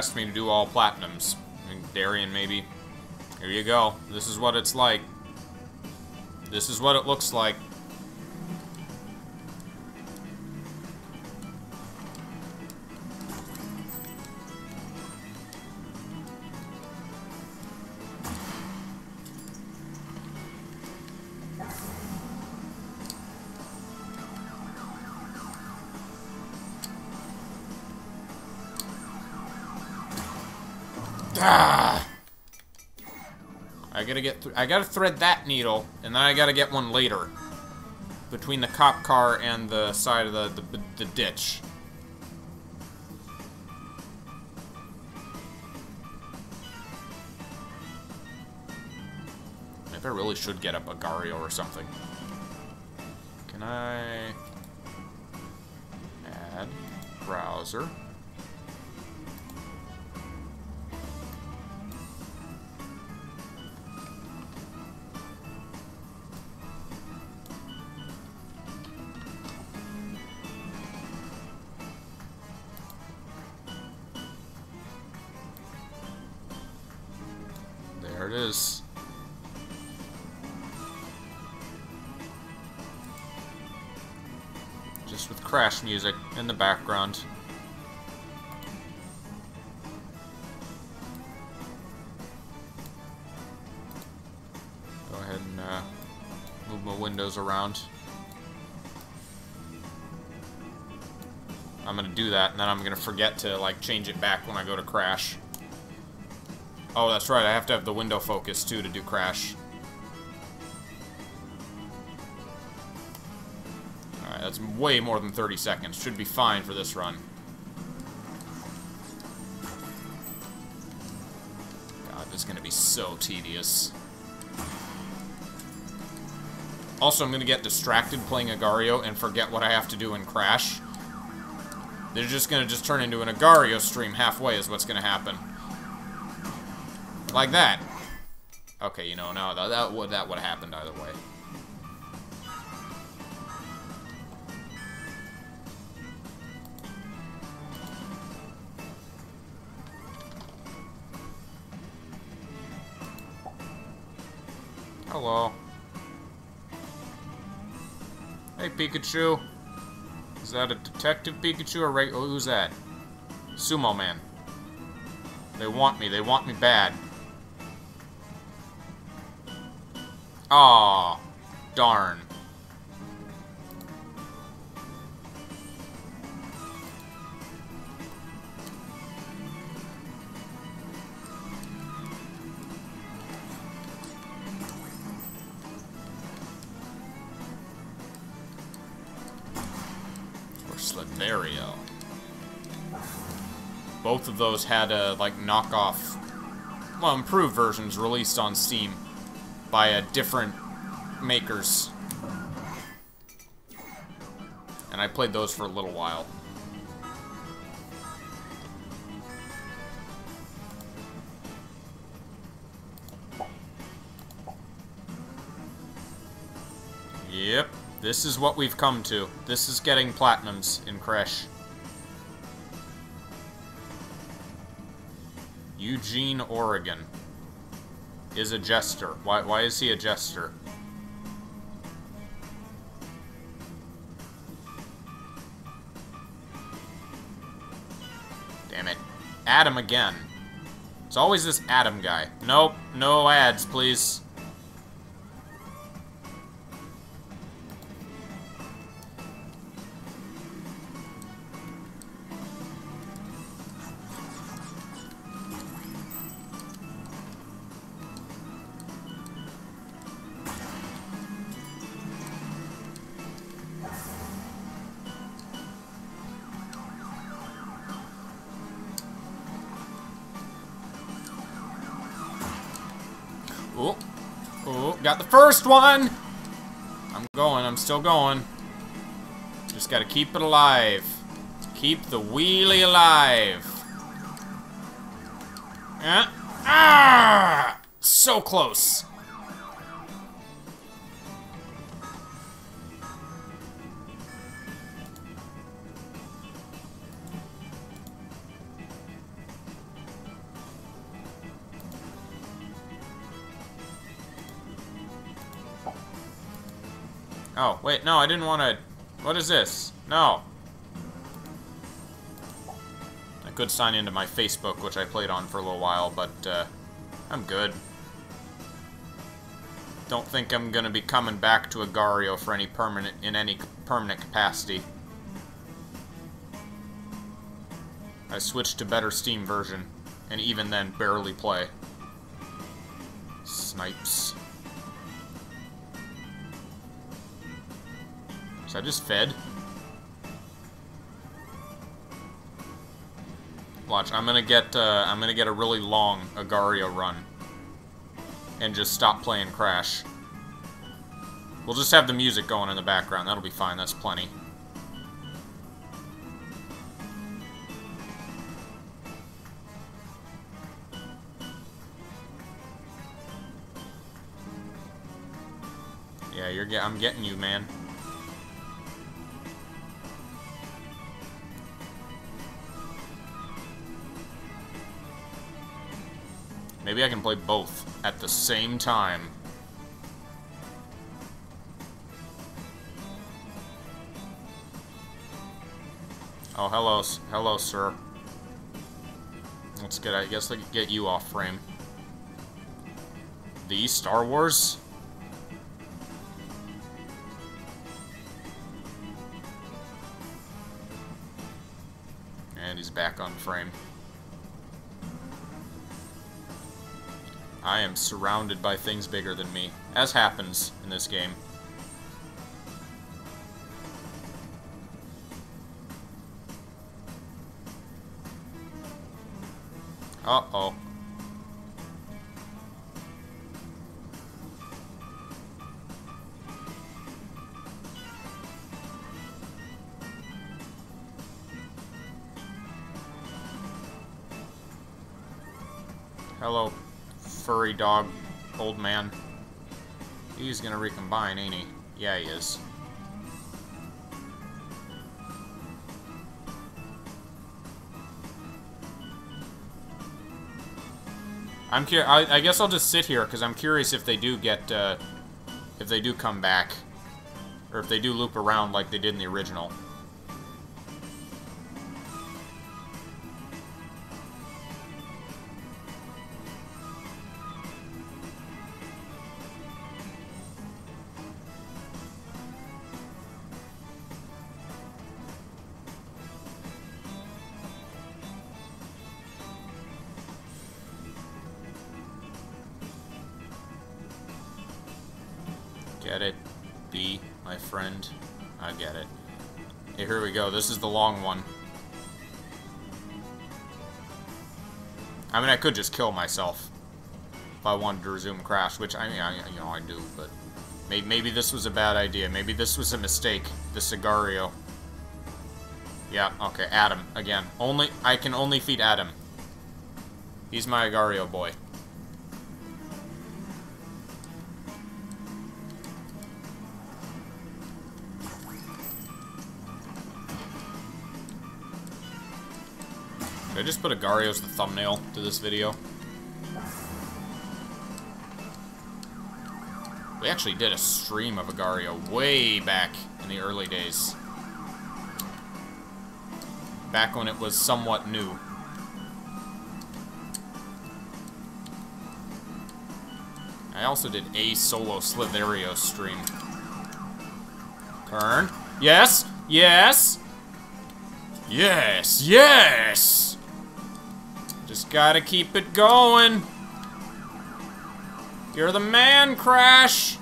Asked me to do all platinums, I mean, Darian maybe, here you go. This is what it's like. This is what it looks like. Ah! I gotta get. I gotta thread that needle, and then I gotta get one later, between the cop car and the side of the the, the ditch. Maybe I really should get up Agar.io or something. Can I add browser? Background. Go ahead and uh, move my windows around. I'm gonna do that, and then I'm gonna forget to, like, change it back when I go to crash. Oh, that's right, I have to have the window focus, too, to do crash. Way more than 30 seconds. Should be fine for this run. God, this is gonna be so tedious. Also, I'm gonna get distracted playing Agar.io and forget what I have to do in Crash. They're just gonna just turn into an Agar.io stream halfway is what's gonna happen. Like that. Okay, you know, no, that, that that would have happened either way. Pikachu. Is that a Detective Pikachu or right? Oh, who's that? Sumo Man. They want me. They want me bad. Aw. Darn. Both of those had a like knockoff, well, improved versions released on Steam by a different makers. And I played those for a little while. Yep, this is what we've come to. This is getting platinums in Crash. Eugene, Oregon is a jester. Why, why is he a jester? Damn it. Adam again. It's always this Adam guy. Nope, no ads, please. First one! I'm going, I'm still going. Just gotta keep it alive. Keep the wheelie alive. Yeah. Ah! So close. No, I didn't want to... What is this? No. I could sign into my Facebook, which I played on for a little while, but, uh, I'm good. Don't think I'm gonna be coming back to Agar.io for any permanent, in any permanent capacity. I switched to better Steam version, and even then, barely play. Snipes. I just fed. Watch, I'm gonna get uh, I'm gonna get a really long Agar.io run, and just stop playing Crash. We'll just have the music going in the background. That'll be fine. That's plenty. Yeah, you're get. I'm getting you, man. Maybe I can play both at the same time. Oh, hello, hello, sir. Let's get, I guess, like, get you off frame. The Star Wars? And he's back on frame. I am surrounded by things bigger than me, as happens in this game. Dog, old man. He's gonna recombine, ain't he? Yeah, he is. I'm curious. I, I guess I'll just sit here because I'm curious if they do get, uh, if they do come back, or if they do loop around like they did in the original. This is the long one. I mean, I could just kill myself if I wanted to resume crash, which I mean, I, you know, I do, but maybe, maybe this was a bad idea. Maybe this was a mistake. The Sigario. Yeah, okay, Adam, again. Only, I can only feed Adam. He's my Agario boy. Just put Agario as the thumbnail to this video? We actually did a stream of Agario way back in the early days. Back when it was somewhat new. I also did a solo Slitherio stream. Turn. Yes! Yes! Yes! Yes! Gotta keep it going. You're the man, Crash!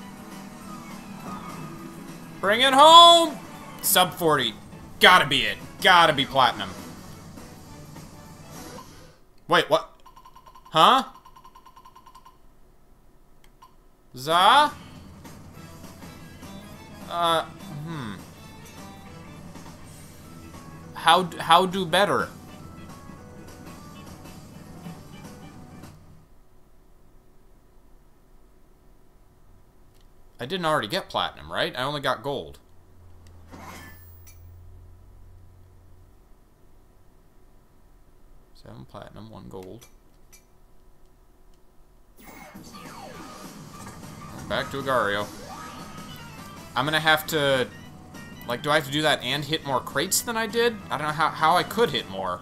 Bring it home! Sub 40. Gotta be it. Gotta be platinum. Wait, what? Huh? Za? Uh, hmm. How, how do better? I didn't already get platinum, right? I only got gold. Seven platinum, one gold. Back to Agario. I'm gonna have to... Like, do I have to do that and hit more crates than I did? I don't know how, how I could hit more.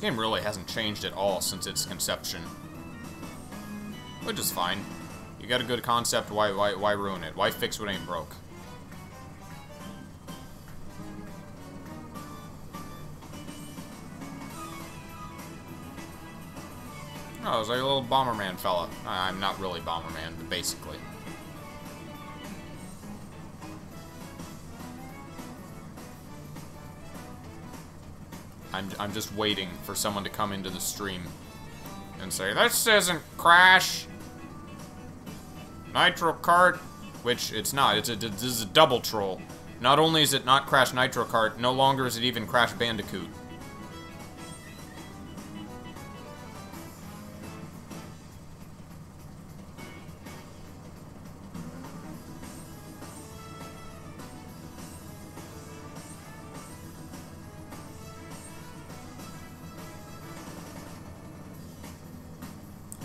This game really hasn't changed at all since its conception. Which is fine. You got a good concept, why, why, why ruin it? Why fix what ain't broke? Oh, it was like a little Bomberman fella. I'm not really Bomberman, but basically. I'm, I'm just waiting for someone to come into the stream and say, This isn't Crash! Nitro Kart, which it's not. It's a, this is a double troll. Not only is it not Crash Nitro Kart, no longer is it even Crash Bandicoot.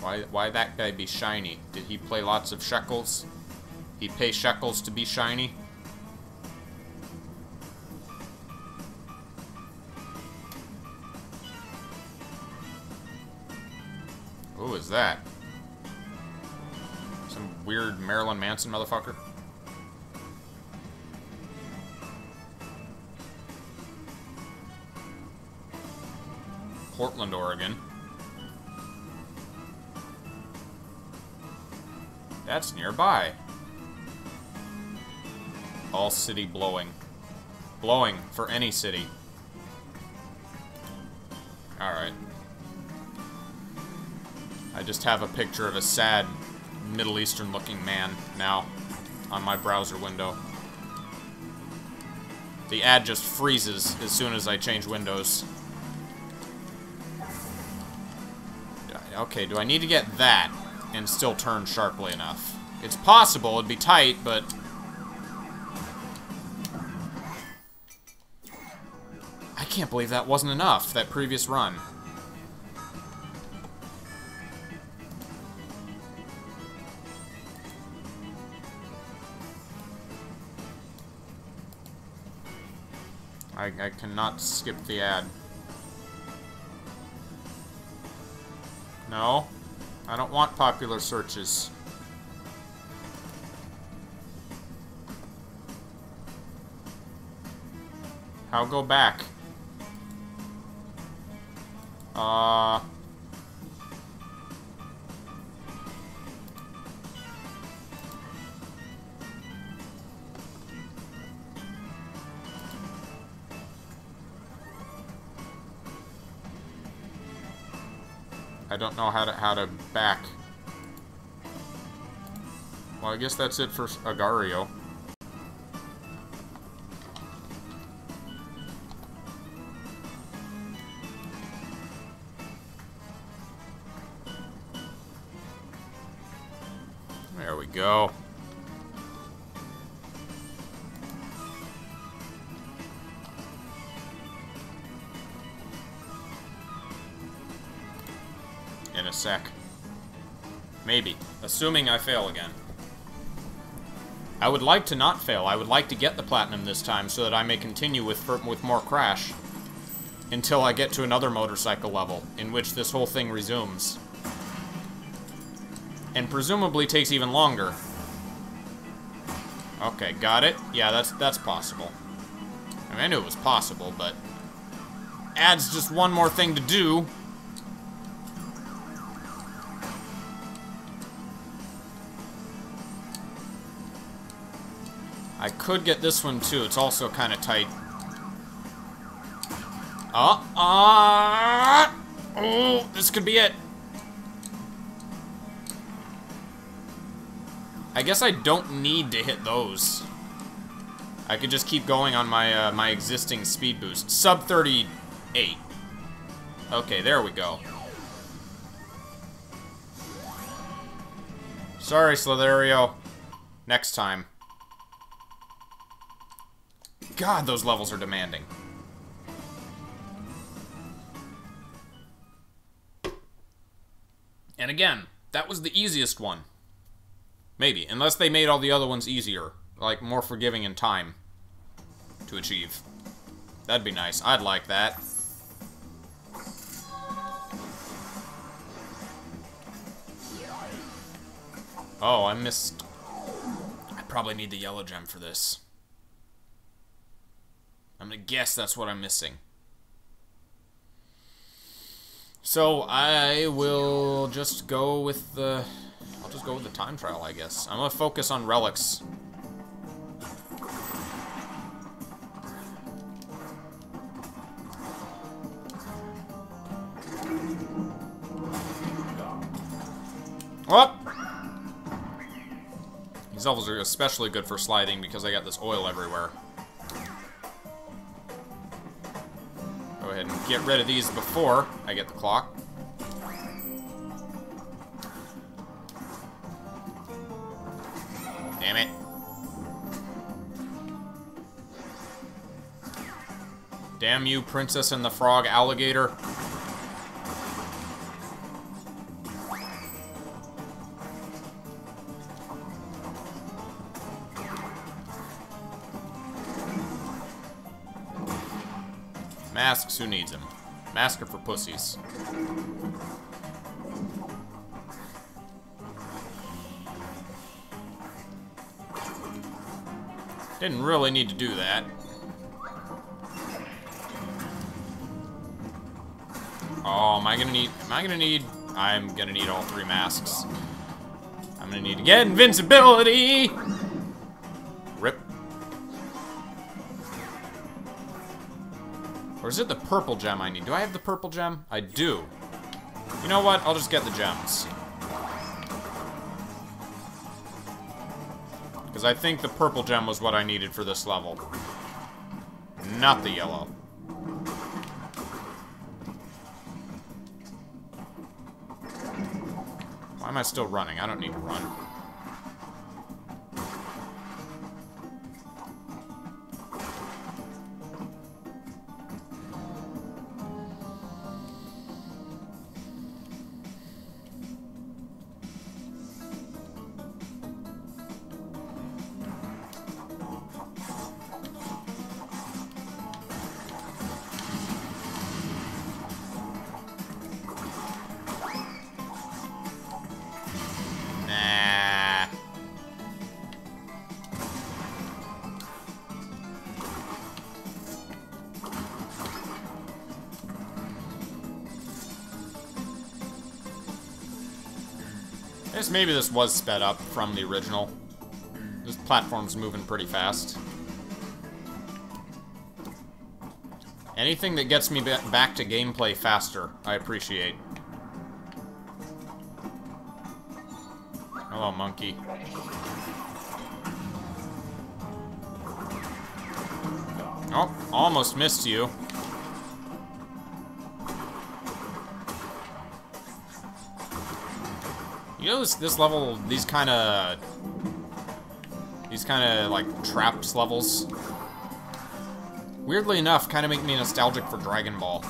Why, why that guy be shiny? Did he play lots of shekels? He pay shekels to be shiny? Who is that? Some weird Marilyn Manson motherfucker? Portland, Oregon. That's nearby. All city blowing. Blowing for any city. Alright. I just have a picture of a sad Middle Eastern looking man now on my browser window. The ad just freezes as soon as I change windows. Okay, do I need to get that and still turn sharply enough? It's possible, it'd be tight, but... I can't believe that wasn't enough, that previous run. I, I cannot skip the ad. No. Popular searches. How go back? Uh... I don't know how to how to back. Well, I guess that's it for Agario. There we go. in a sec. Maybe. Assuming I fail again. I would like to not fail. I would like to get the platinum this time so that I may continue with with more Crash. Until I get to another motorcycle level, in which this whole thing resumes. And presumably takes even longer. Okay, got it. Yeah, that's that's possible. I mean, I knew it was possible, but... Adds just one more thing to do. Could get this one too. It's also kind of tight. Uh, uh, oh, this could be it. I guess I don't need to hit those. I could just keep going on my uh, my existing speed boost. Sub 38. Okay, there we go. Sorry, Slitherio. Next time. God, those levels are demanding. And again, that was the easiest one. Maybe, unless they made all the other ones easier, like more forgiving in time to achieve. That'd be nice. I'd like that. Oh, I missed... I probably need the yellow gem for this. I'm gonna guess that's what I'm missing. So I will just go with the... I'll just go with the time trial, I guess. I'm gonna focus on relics. Oh! These levels are especially good for sliding because I got this oil everywhere. Get rid of these before I get the clock. Damn it. Damn you, Princess and the Frog Alligator. Who needs them? Masks are for pussies. Didn't really need to do that. Oh, am I gonna need... Am I gonna need... I'm gonna need all three masks. I'm gonna need to get invincibility! Or is it the purple gem I need? Do I have the purple gem? I do. You know what? I'll just get the gems. Because I think the purple gem was what I needed for this level. Not the yellow. Why am I still running? I don't need to run. Maybe this was sped up from the original. This platform's moving pretty fast. Anything that gets me back to gameplay faster, I appreciate. Hello, monkey. Oh, almost missed you. This level, these kind of these kind of like traps levels. Weirdly enough, kind of make me nostalgic for Dragon Ball.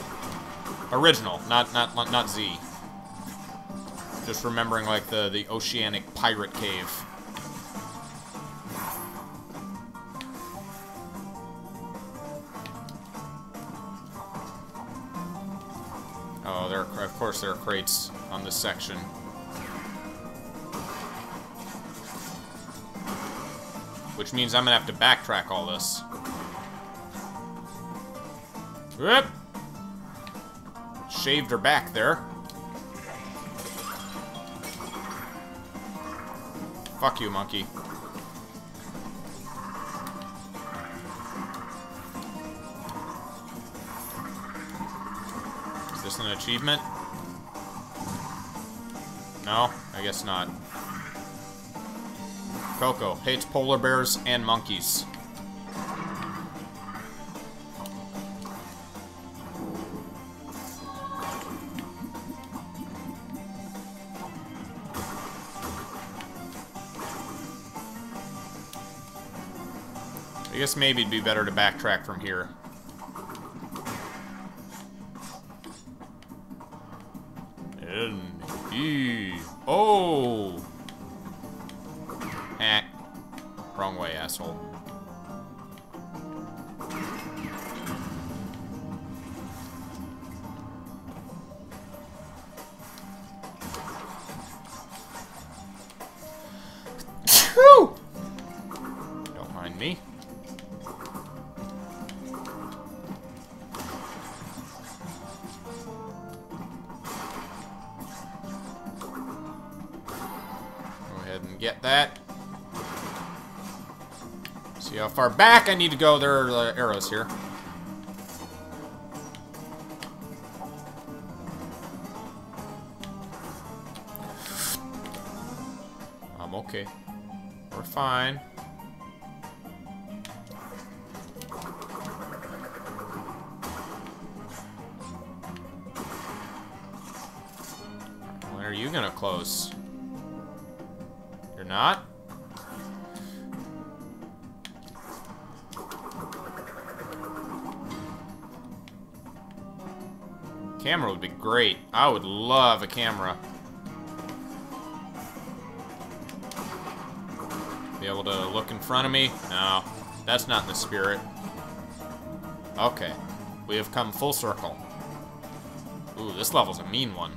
Original, not not not Z. Just remembering like the the oceanic pirate cave. Oh, there of course there are crates on this section. Which means I'm gonna have to backtrack all this. Whoop! Shaved her back there. Fuck you, monkey. Is this an achievement? No, I guess not. Coco hates polar bears and monkeys. I guess maybe it'd be better to backtrack from here. Back I need to go. There are uh, arrows here. I'm okay. We're fine. Love a camera. Be able to look in front of me? No, that's not in the spirit. Okay. We have come full circle. Ooh, this level's a mean one.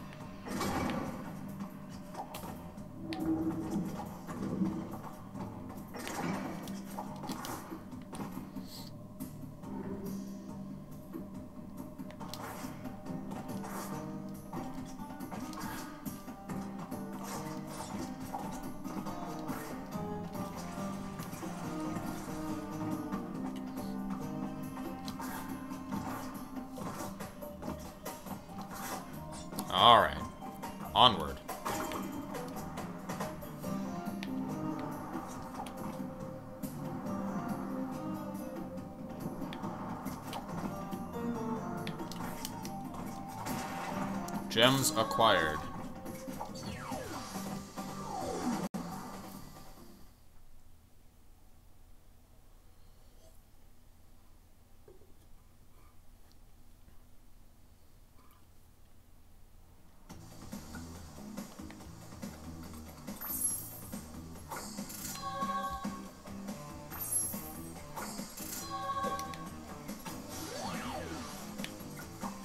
Gems acquired.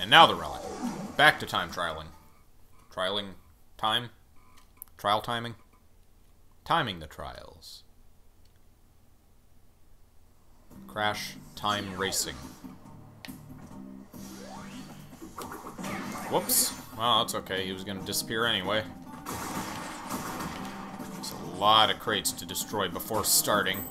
And now the relic. Back to time trialing. Trialing time? Trial timing? Timing the trials. Crash time racing. Whoops. Well, that's okay. He was going to disappear anyway. There's a lot of crates to destroy before starting.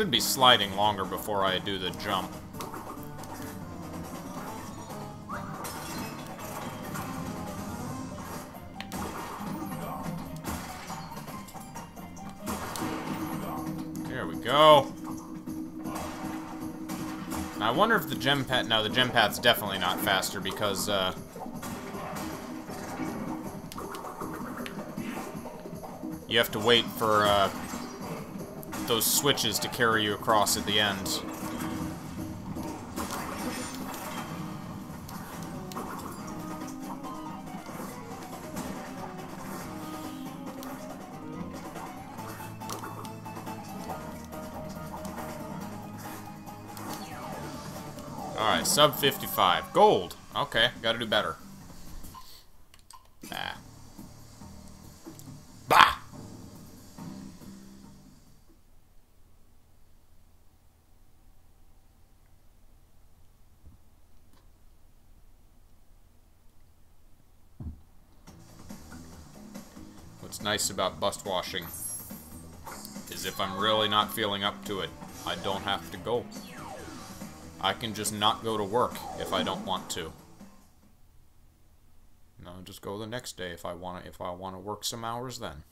Should be sliding longer before I do the jump. There we go. I wonder if the gem pad... No, the gem pad's definitely not faster because, uh... You have to wait for, uh those switches to carry you across at the end. Alright, sub 55. Gold! Okay, gotta do better. Nice about bust washing is if I'm really not feeling up to it, I don't have to go. I can just not go to work if I don't want to. No, just go the next day if I want to. If I want to work some hours, then.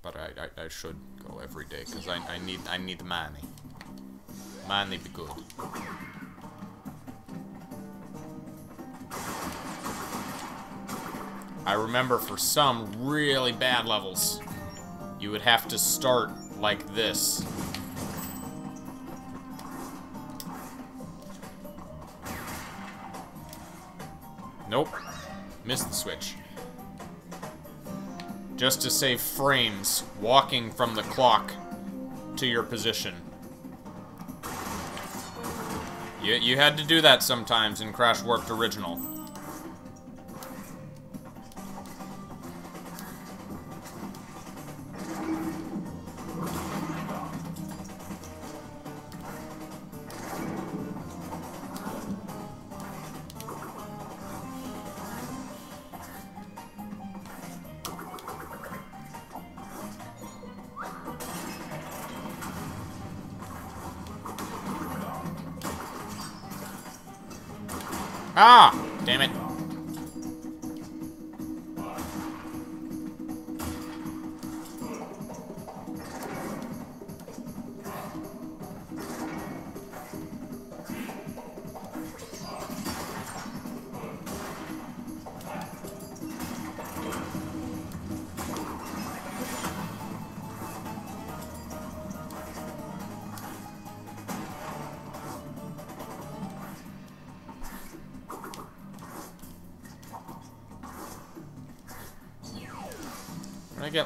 But I, I, I should go every day because I, I need I need money. Money be good. I remember for some really bad levels, you would have to start like this. Nope. Missed the switch. Just to save frames walking from the clock to your position. You, you had to do that sometimes in Crash Warped Original.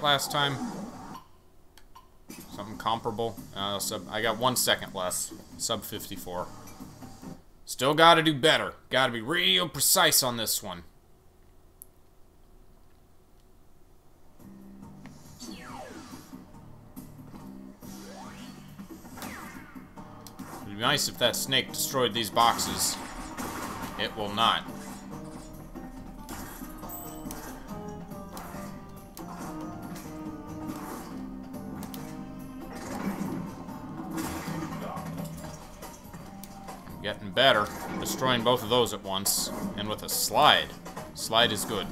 Get last time? Something comparable. Uh, sub. I got one second less. Sub 54. Still got to do better. Got to be real precise on this one. It'd be nice if that snake destroyed these boxes. It will not. Getting better. Destroying both of those at once. And with a slide. Slide is good.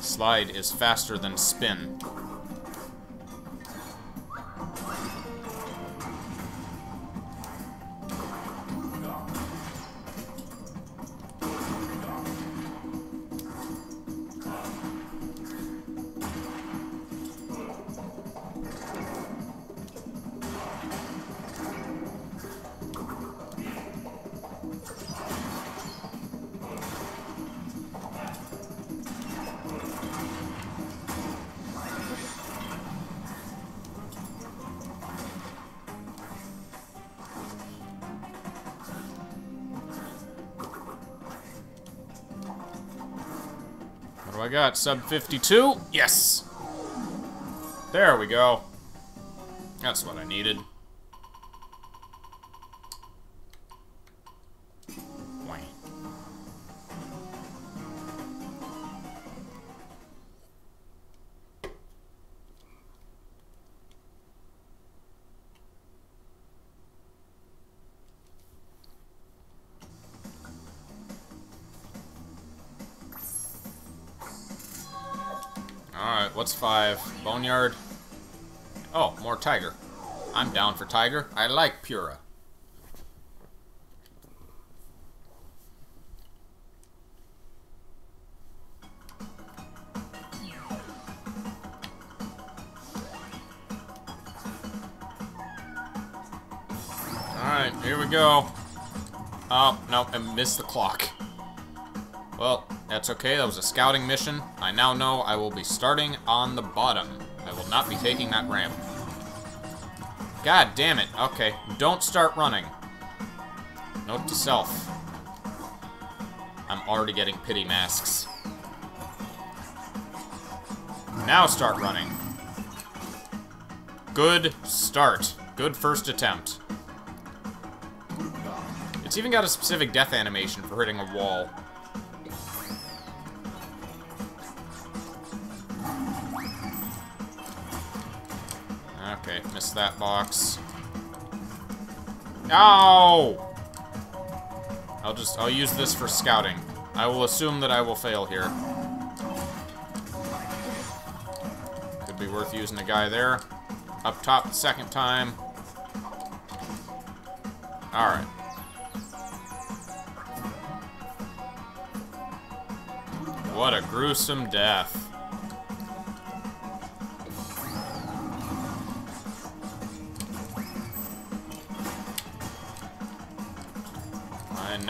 Slide is faster than spin. Got? Sub 52? Yes! There we go. That's what I needed. What's five? Boneyard? Oh, more tiger. I'm down for tiger. I like Pura. Alright, here we go. Oh, no, I missed the clock. Well, that's okay. That was a scouting mission. I now know I will be starting on the bottom. I will not be taking that ramp. God damn it. Okay, don't start running. Note to self. I'm already getting pity masks. Now start running. Good start. Good first attempt. It's even got a specific death animation for hitting a wall. That box. Ow! I'll just, I'll use this for scouting. I will assume that I will fail here. Could be worth using a guy there. Up top the second time. Alright. What a gruesome death.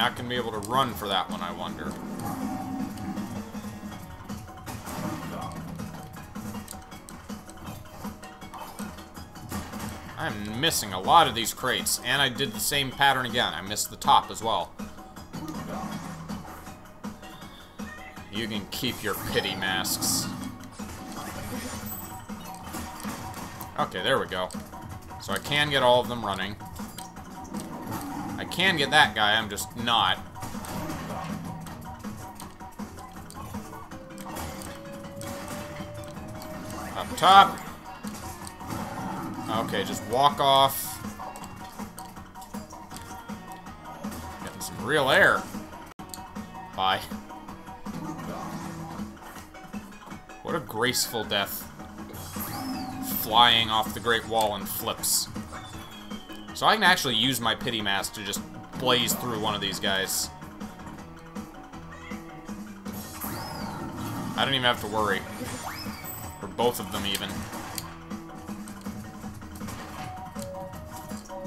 Not going to be able to run for that one, I wonder. I'm missing a lot of these crates, and I did the same pattern again. I missed the top as well. You can keep your pity masks. Okay, there we go. So I can get all of them running. Can get that guy, I'm just not. Up top. Okay, just walk off. Getting some real air. Bye. What a graceful death. Flying off the Great Wall in flips. So I can actually use my pity mask to just blaze through one of these guys. I don't even have to worry. For both of them, even.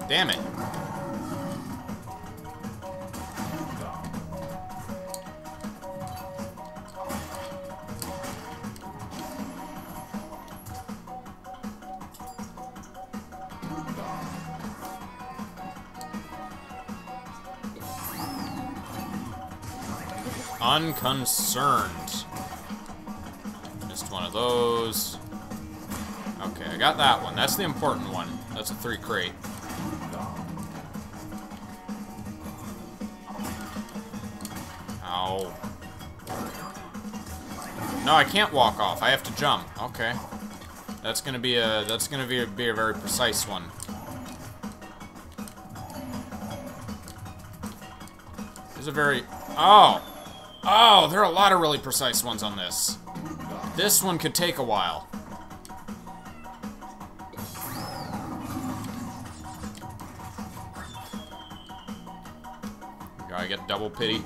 Damn it. Unconcerned. Missed one of those. Okay, I got that one. That's the important one. That's a three crate. Ow. No, I can't walk off. I have to jump. Okay. That's gonna be a that's gonna be a, be a very precise one. There's a very oh oh there are a lot of really precise ones on this. This one could take a while. Gotta get double pity.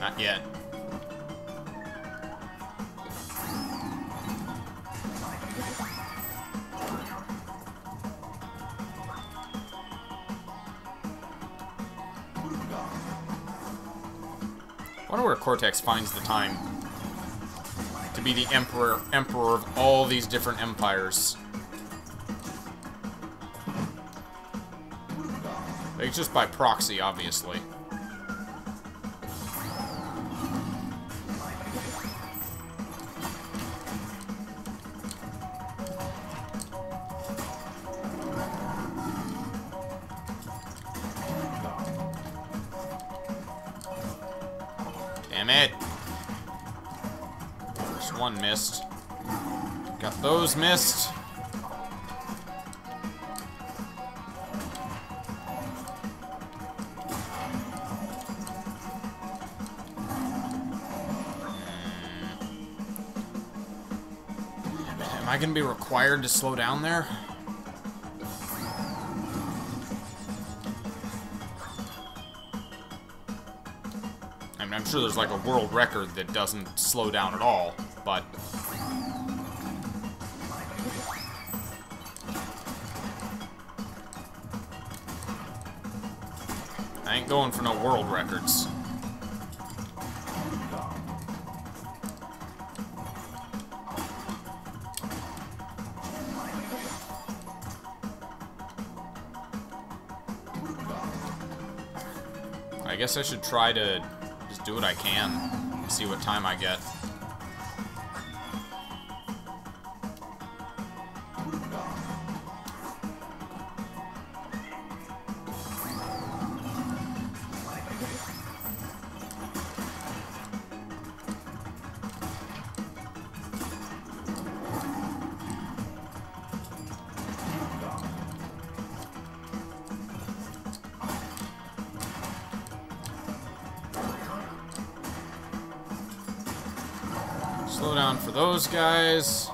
Not yet. Where Cortex finds the time to be the emperor emperor of all these different empires. Like just by proxy, obviously. Those missed. Hmm. Am I gonna be required to slow down there? I mean, I'm sure there's like a world record that doesn't slow down at all, going for no world records. I guess I should try to just do what I can. See what time I get. Guys.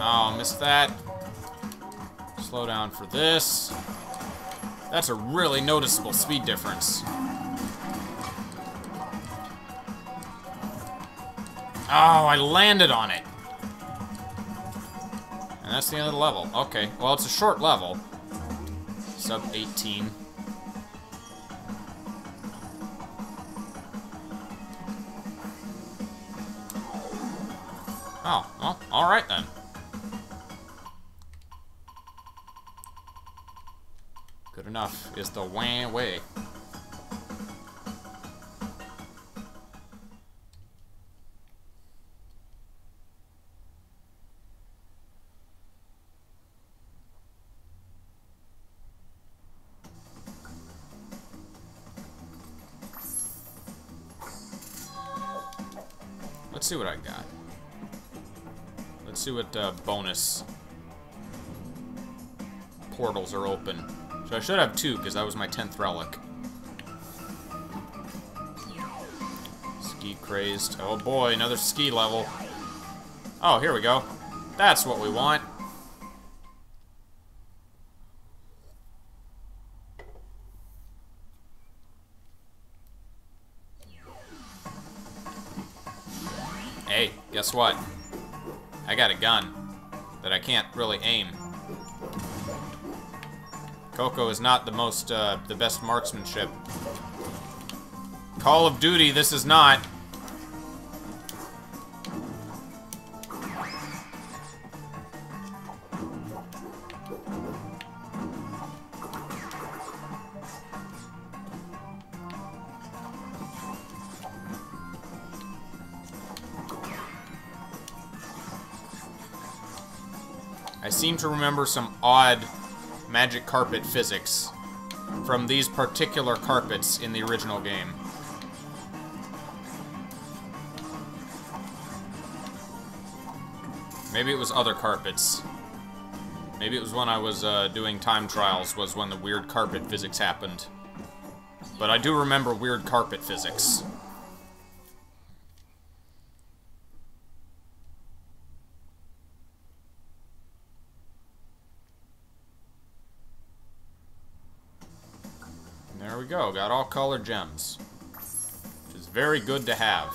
Oh, missed that. Slow down for this. That's a really noticeable speed difference. Oh, I landed on it. And that's the end of the level. Okay, well, it's a short level. Sub 18. The wah way. Let's see what I got. Let's see what uh, bonus portals are open. So I should have two, because that was my 10th relic. Ski crazed. Oh boy, another ski level. Oh, here we go. That's what we want. Hey, guess what? I got a gun that I can't really aim. Coco is not the most, uh, the best marksmanship. Call of Duty, this is not. I seem to remember some odd magic carpet physics from these particular carpets in the original game. Maybe it was other carpets. Maybe it was when I was uh, doing time trials was when the weird carpet physics happened. But I do remember weird carpet physics. Got all colored gems. Which is very good to have.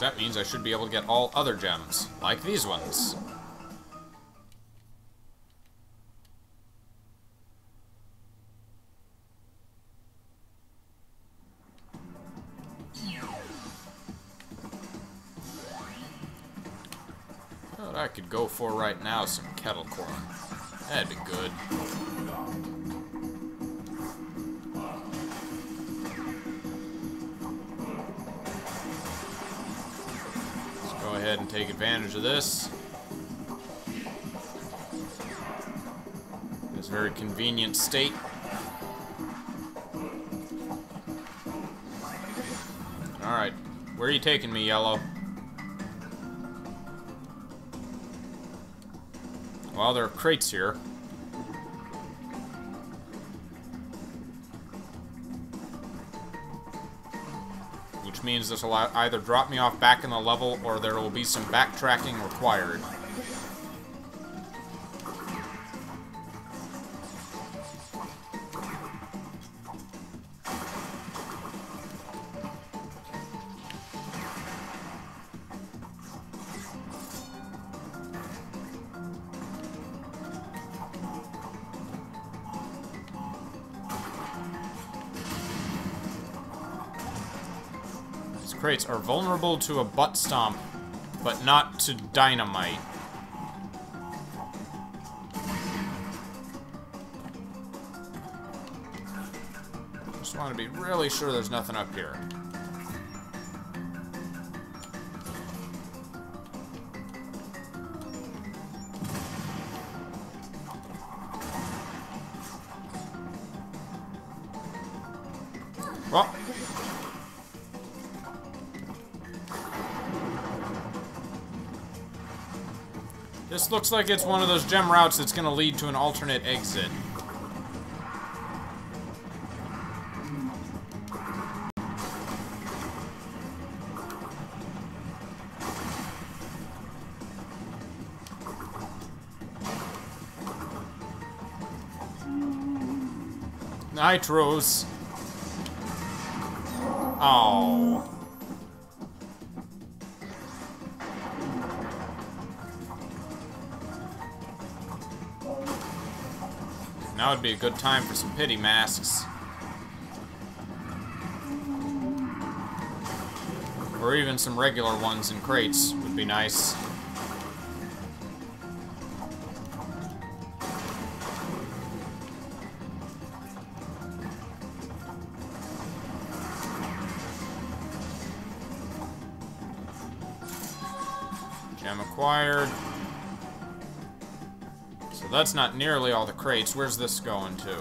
that means I should be able to get all other gems, like these ones. What I could go for right now some kettle corn. That'd be good. Just go ahead and take advantage of this. This very convenient state. Alright, where are you taking me, Yellow? Well, there are crates here. Which means this will either drop me off back in the level or there will be some backtracking required. Are vulnerable to a butt stomp, but not to dynamite. Just want to be really sure there's nothing up here. Looks like it's one of those gem routes that's going to lead to an alternate exit. Nitros. Oh. Would be a good time for some pity masks. Or even some regular ones in crates would be nice. That's not nearly all the crates. Where's this going to?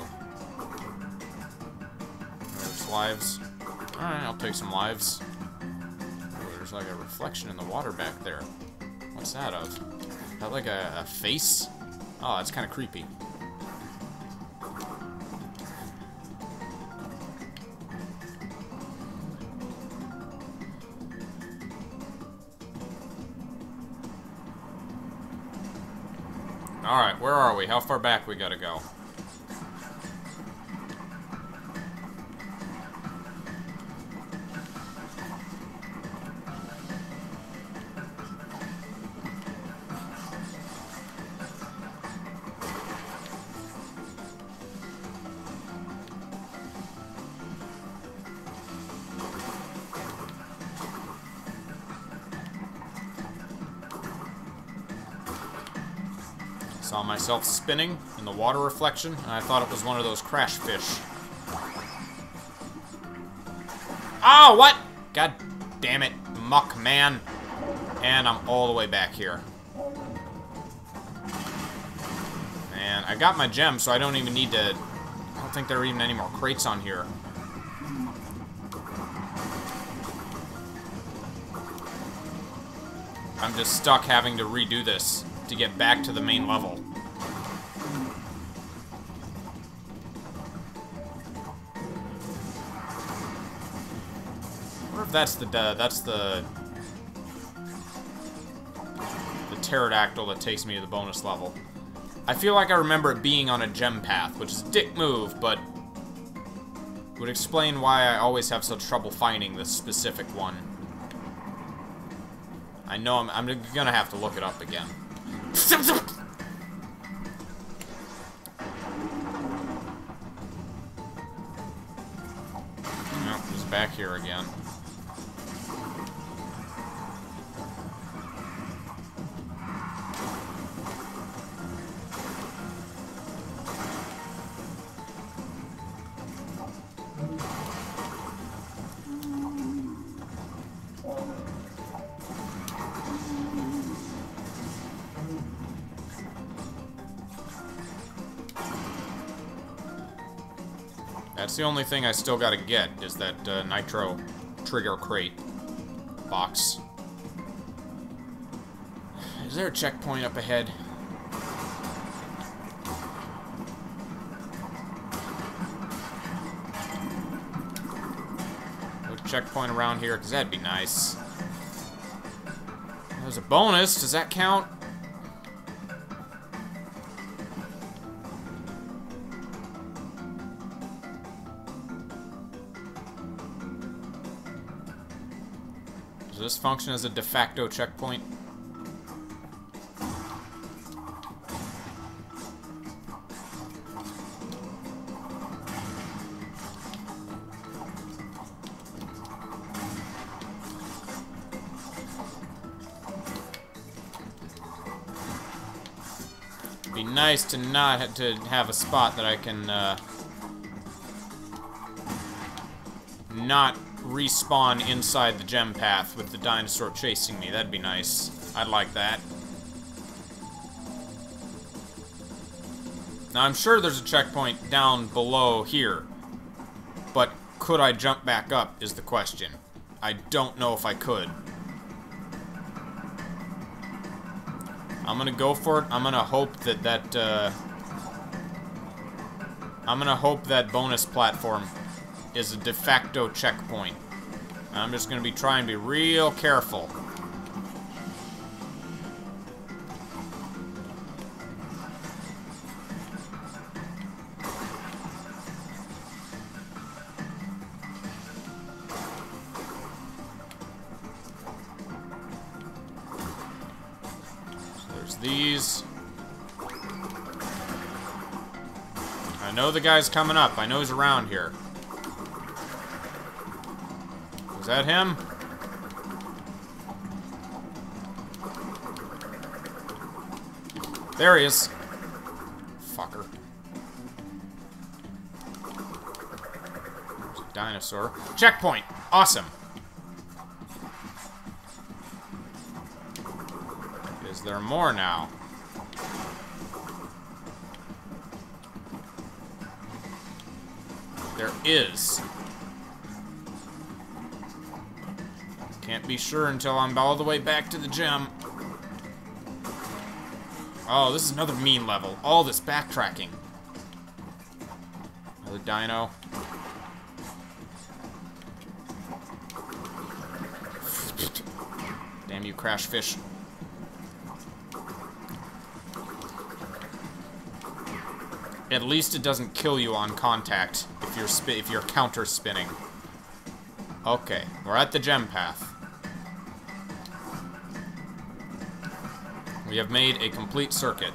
There's lives. Alright, I'll take some lives. there's like a reflection in the water back there. What's that of? Is that like a, a face? Oh, that's kind of creepy. How far back we gotta go? Myself spinning in the water reflection, and I thought it was one of those crash fish. Oh, what? God damn it, muck man. And I'm all the way back here. And I got my gem, so I don't even need to... I don't think there are even any more crates on here. I'm just stuck having to redo this to get back to the main level. That's the uh, that's the the pterodactyl that takes me to the bonus level. I feel like I remember it being on a gem path, which is a dick move, but would explain why I always have such trouble finding this specific one. I know I'm, I'm gonna have to look it up again. Back here again. That's the only thing I still gotta get, is that uh, Nitro Trigger Crate box. Is there a checkpoint up ahead? No checkpoint around here, because that'd be nice. There's a bonus, does that count? Function as a de facto checkpoint? Be nice to not ha to have a spot that I can uh, not respawn inside the gem path with the dinosaur chasing me. That'd be nice. I'd like that. Now, I'm sure there's a checkpoint down below here, but could I jump back up is the question. I don't know if I could. I'm gonna go for it. I'm gonna hope that that, uh... I'm gonna hope that bonus platform is a de facto checkpoint. I'm just gonna be trying to be real careful. There's these. I know the guy's coming up. I know he's around here. Was that him? There he is. Fucker. There's a dinosaur. Checkpoint! Awesome! Is there more now? There is. Be sure until I'm all the way back to the gem. Oh, this is another mean level. All this backtracking. Another dino. Damn you, crash fish. At least it doesn't kill you on contact if you're if you're counter spinning. Okay, we're at the gem path. We have made a complete circuit.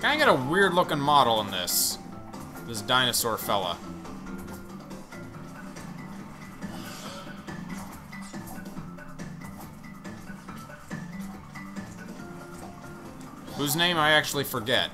Kinda got a weird looking model in this. This dinosaur fella. whose name I actually forget.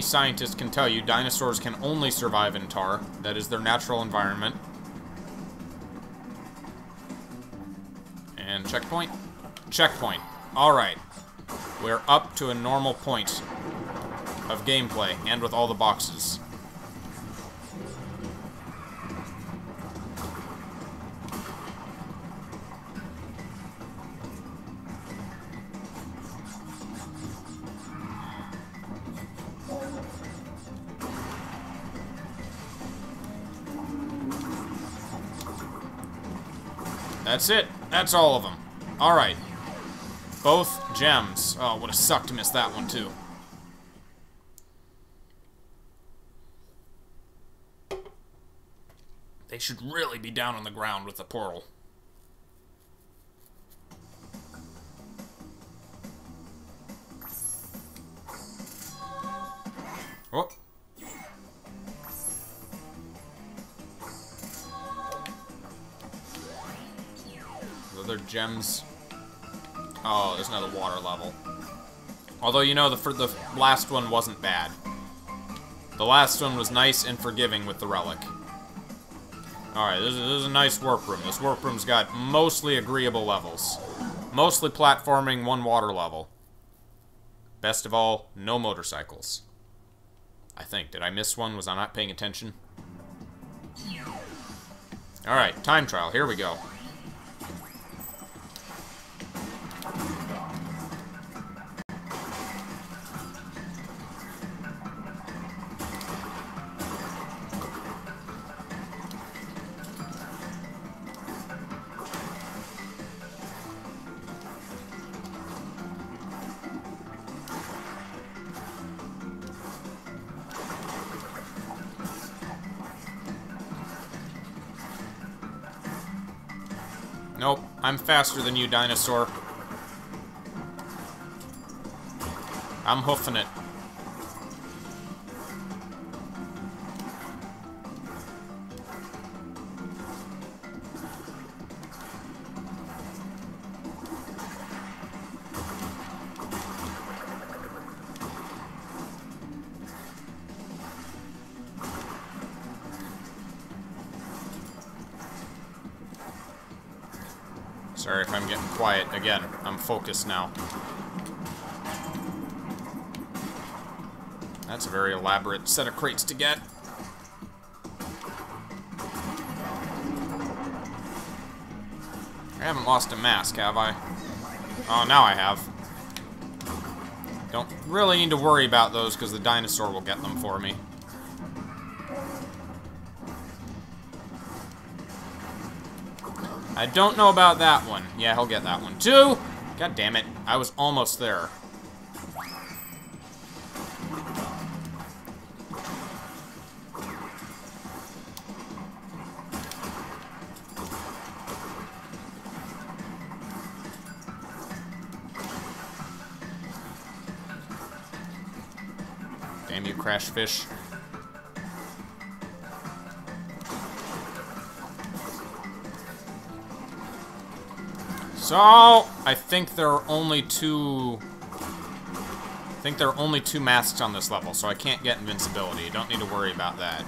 Any scientist can tell you, dinosaurs can only survive in tar. That is their natural environment. And checkpoint? Checkpoint. Alright. We're up to a normal point of gameplay, and with all the boxes. That's it. That's all of them. Alright. Both gems. Oh, would have sucked to miss that one, too. They should really be down on the ground with the portal. There's another water level. Although, you know, the, the last one wasn't bad. The last one was nice and forgiving with the relic. Alright, this, this, is a nice warp room. This warp room's got mostly agreeable levels. Mostly platforming, one water level. Best of all, no motorcycles. I think. Did I miss one? Was I not paying attention? Alright, time trial. Here we go. I'm faster than you, dinosaur. I'm hoofing it. Again, now. That's a very elaborate set of crates to get. I haven't lost a mask, have I? Oh, now I have. Don't really need to worry about those because the dinosaur will get them for me. I don't know about that one. Yeah, he'll get that one too. God damn it. I was almost there. Damn you, crash fish. So, I think there are only two... I think there are only two masks on this level, so I can't get invincibility. Don't need to worry about that.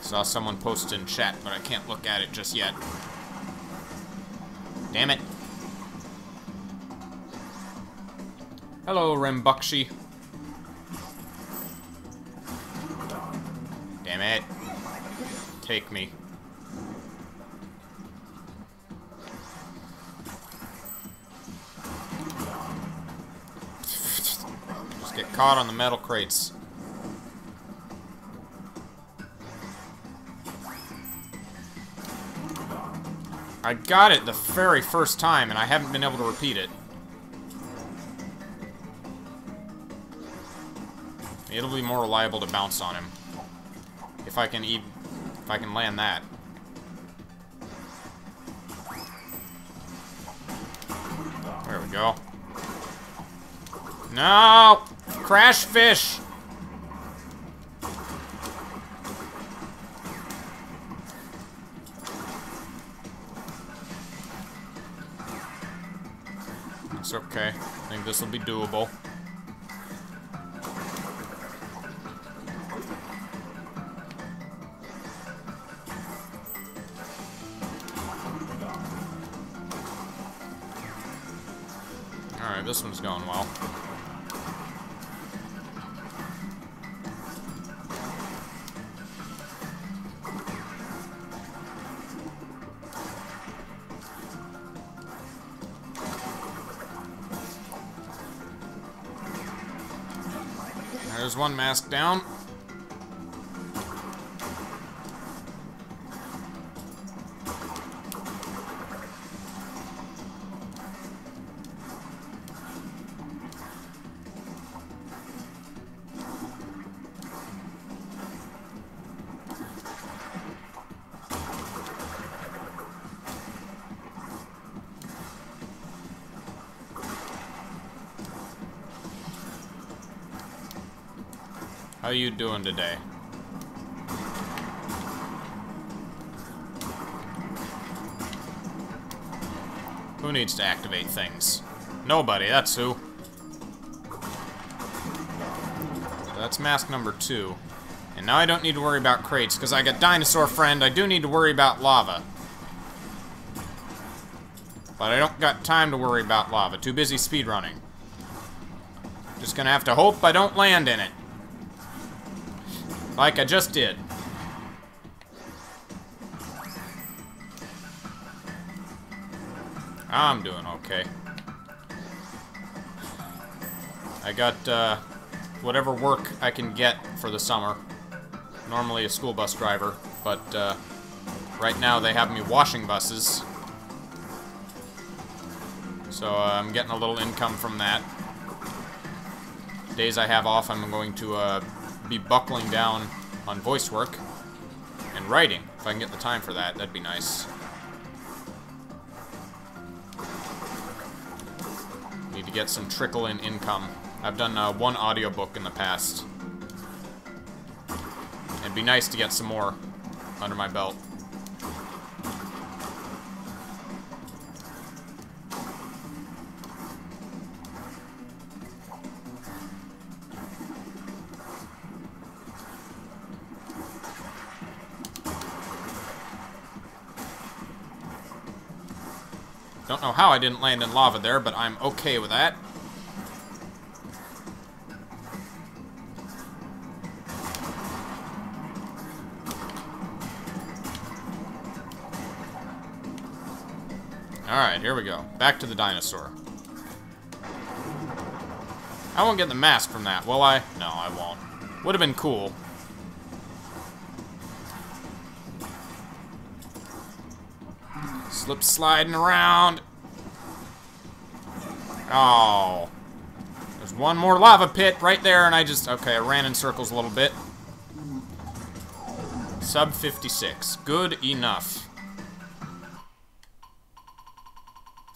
Saw someone post in chat, but I can't look at it just yet. Damn it. Hello, Rembukshi. Damn it. Take me. Just get caught on the metal crates. I got it the very first time, and I haven't been able to repeat it. More reliable to bounce on him. If I can even... If I can land that. There we go. No! Crash fish! It's okay. I think this will be doable. One mask down. You doing today? Who needs to activate things? Nobody, that's who. That's mask number two. And now I don't need to worry about crates, because I got Dinosaur Friend. I do need to worry about lava. But I don't got time to worry about lava. Too busy speedrunning. Just gonna have to hope I don't land in it. Like I just did. I'm doing okay. I got uh, whatever work I can get for the summer. Normally a school bus driver, but uh, right now they have me washing buses. So uh, I'm getting a little income from that. Days I have off, I'm going to uh, be buckling down on voice work and writing. If I can get the time for that, that'd be nice. Need to get some trickle-in income. I've done uh, one audiobook in the past. It'd be nice to get some more under my belt. How I didn't land in lava there, but I'm okay with that. Alright, here we go. Back to the dinosaur. I won't get the mask from that, will I? No, I won't. Would have been cool. Slip sliding around. Oh. There's one more lava pit right there, and I just... Okay, I ran in circles a little bit. Sub 56. Good enough.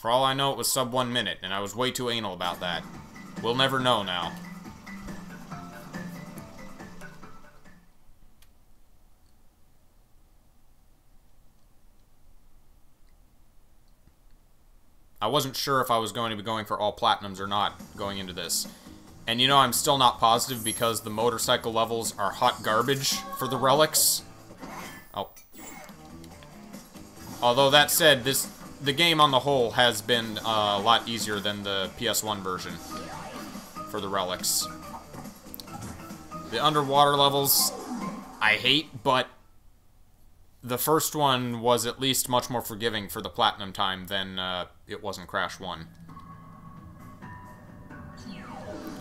For all I know, it was sub one minute, and I was way too anal about that. We'll never know now. I wasn't sure if I was going to be going for all platinums or not going into this. And you know, I'm still not positive because the motorcycle levels are hot garbage for the relics. Oh. Although that said, this the game on the whole has been uh, a lot easier than the PS1 version for the relics. The underwater levels, I hate, but the first one was at least much more forgiving for the platinum time than uh, it was in Crash 1.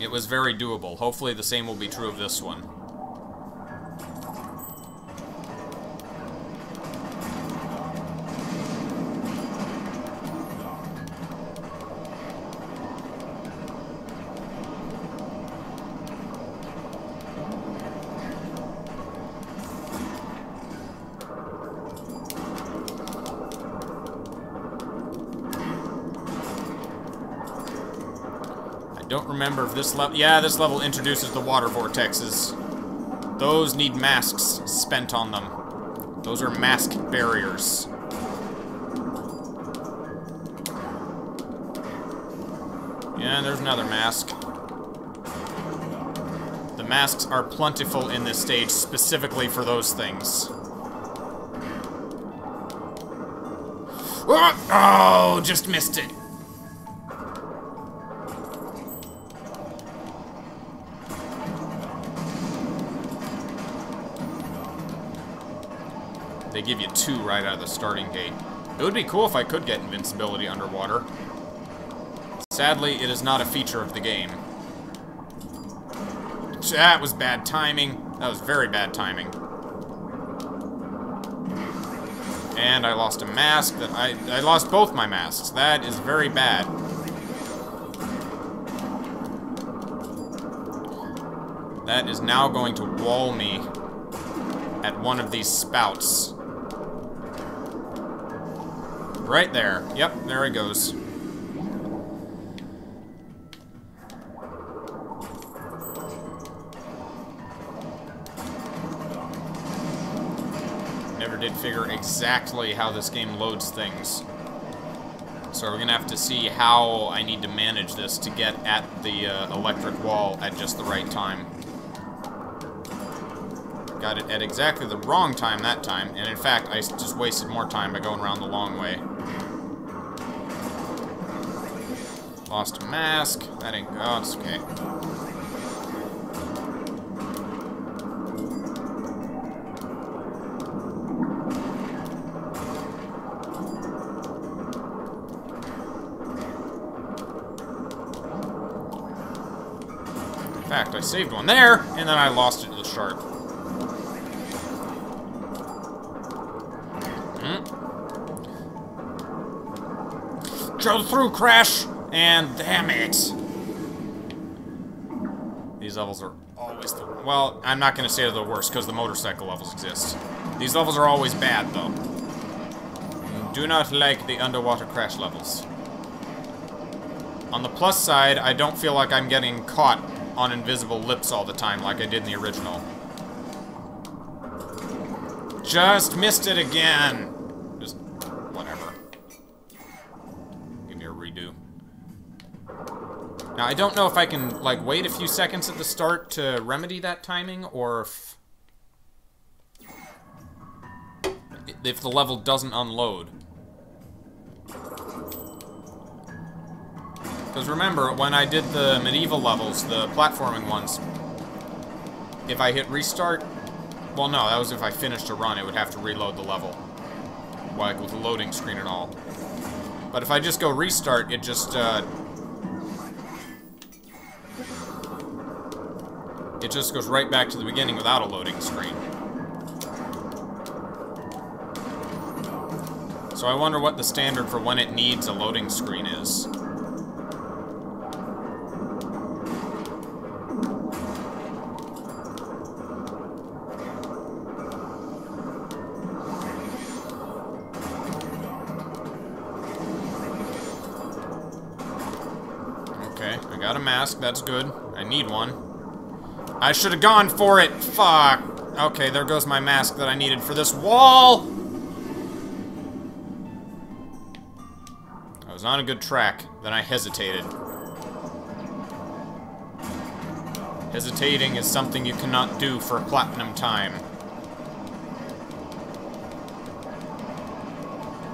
It was very doable. Hopefully the same will be true of this one. This level... Yeah, this level introduces the water vortexes. Those need masks spent on them. Those are mask barriers. Yeah, there's another mask. The masks are plentiful in this stage specifically for those things. Ah! Oh, just missed it. They give you two right out of the starting gate. It would be cool if I could get invincibility underwater. Sadly, it is not a feature of the game. That was bad timing. That was very bad timing. And I lost a mask that I I lost both my masks. That is very bad. That is now going to wall me at one of these spouts. Right there. Yep, there he goes. Never did figure exactly how this game loads things. So we're gonna have to see how I need to manage this to get at the uh, electric wall at just the right time. Got it at exactly the wrong time that time, and in fact, I just wasted more time by going around the long way. Lost a mask. That ain't... Oh, it's okay. In fact, I saved one there, and then I lost it to the shark. Hmm. Go through, Crash! And damn it! These levels are always the... Well, I'm not going to say they're the worst, because the motorcycle levels exist. These levels are always bad, though. Do not like the underwater crash levels. On the plus side, I don't feel like I'm getting caught on invisible lips all the time like I did in the original. Just missed it again! Just, whatever. Give me a redo. Now, I don't know if I can, like, wait a few seconds at the start to remedy that timing, or if... If the level doesn't unload. Because remember, when I did the medieval levels, the platforming ones, if I hit restart, well no, that was if I finished a run, it would have to reload the level. Like with the loading screen and all. But if I just go restart, it just, uh... It just goes right back to the beginning without a loading screen. So I wonder what the standard for when it needs a loading screen is. Okay, I got a mask, that's good. I need one. I should have gone for it! Fuck! Okay, there goes my mask that I needed for this wall! I was on a good track, then I hesitated. Hesitating is something you cannot do for platinum time.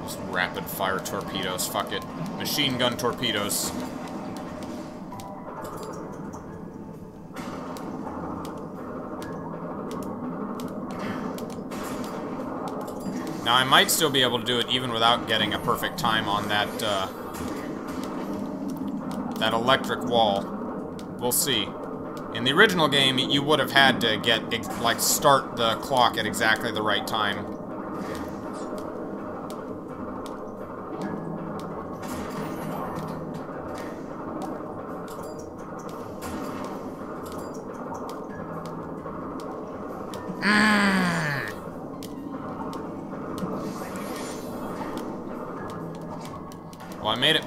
Just rapid fire torpedoes, fuck it. Machine gun torpedoes. Now, I might still be able to do it even without getting a perfect time on that, uh, that electric wall. We'll see. In the original game, you would have had to get, like, start the clock at exactly the right time.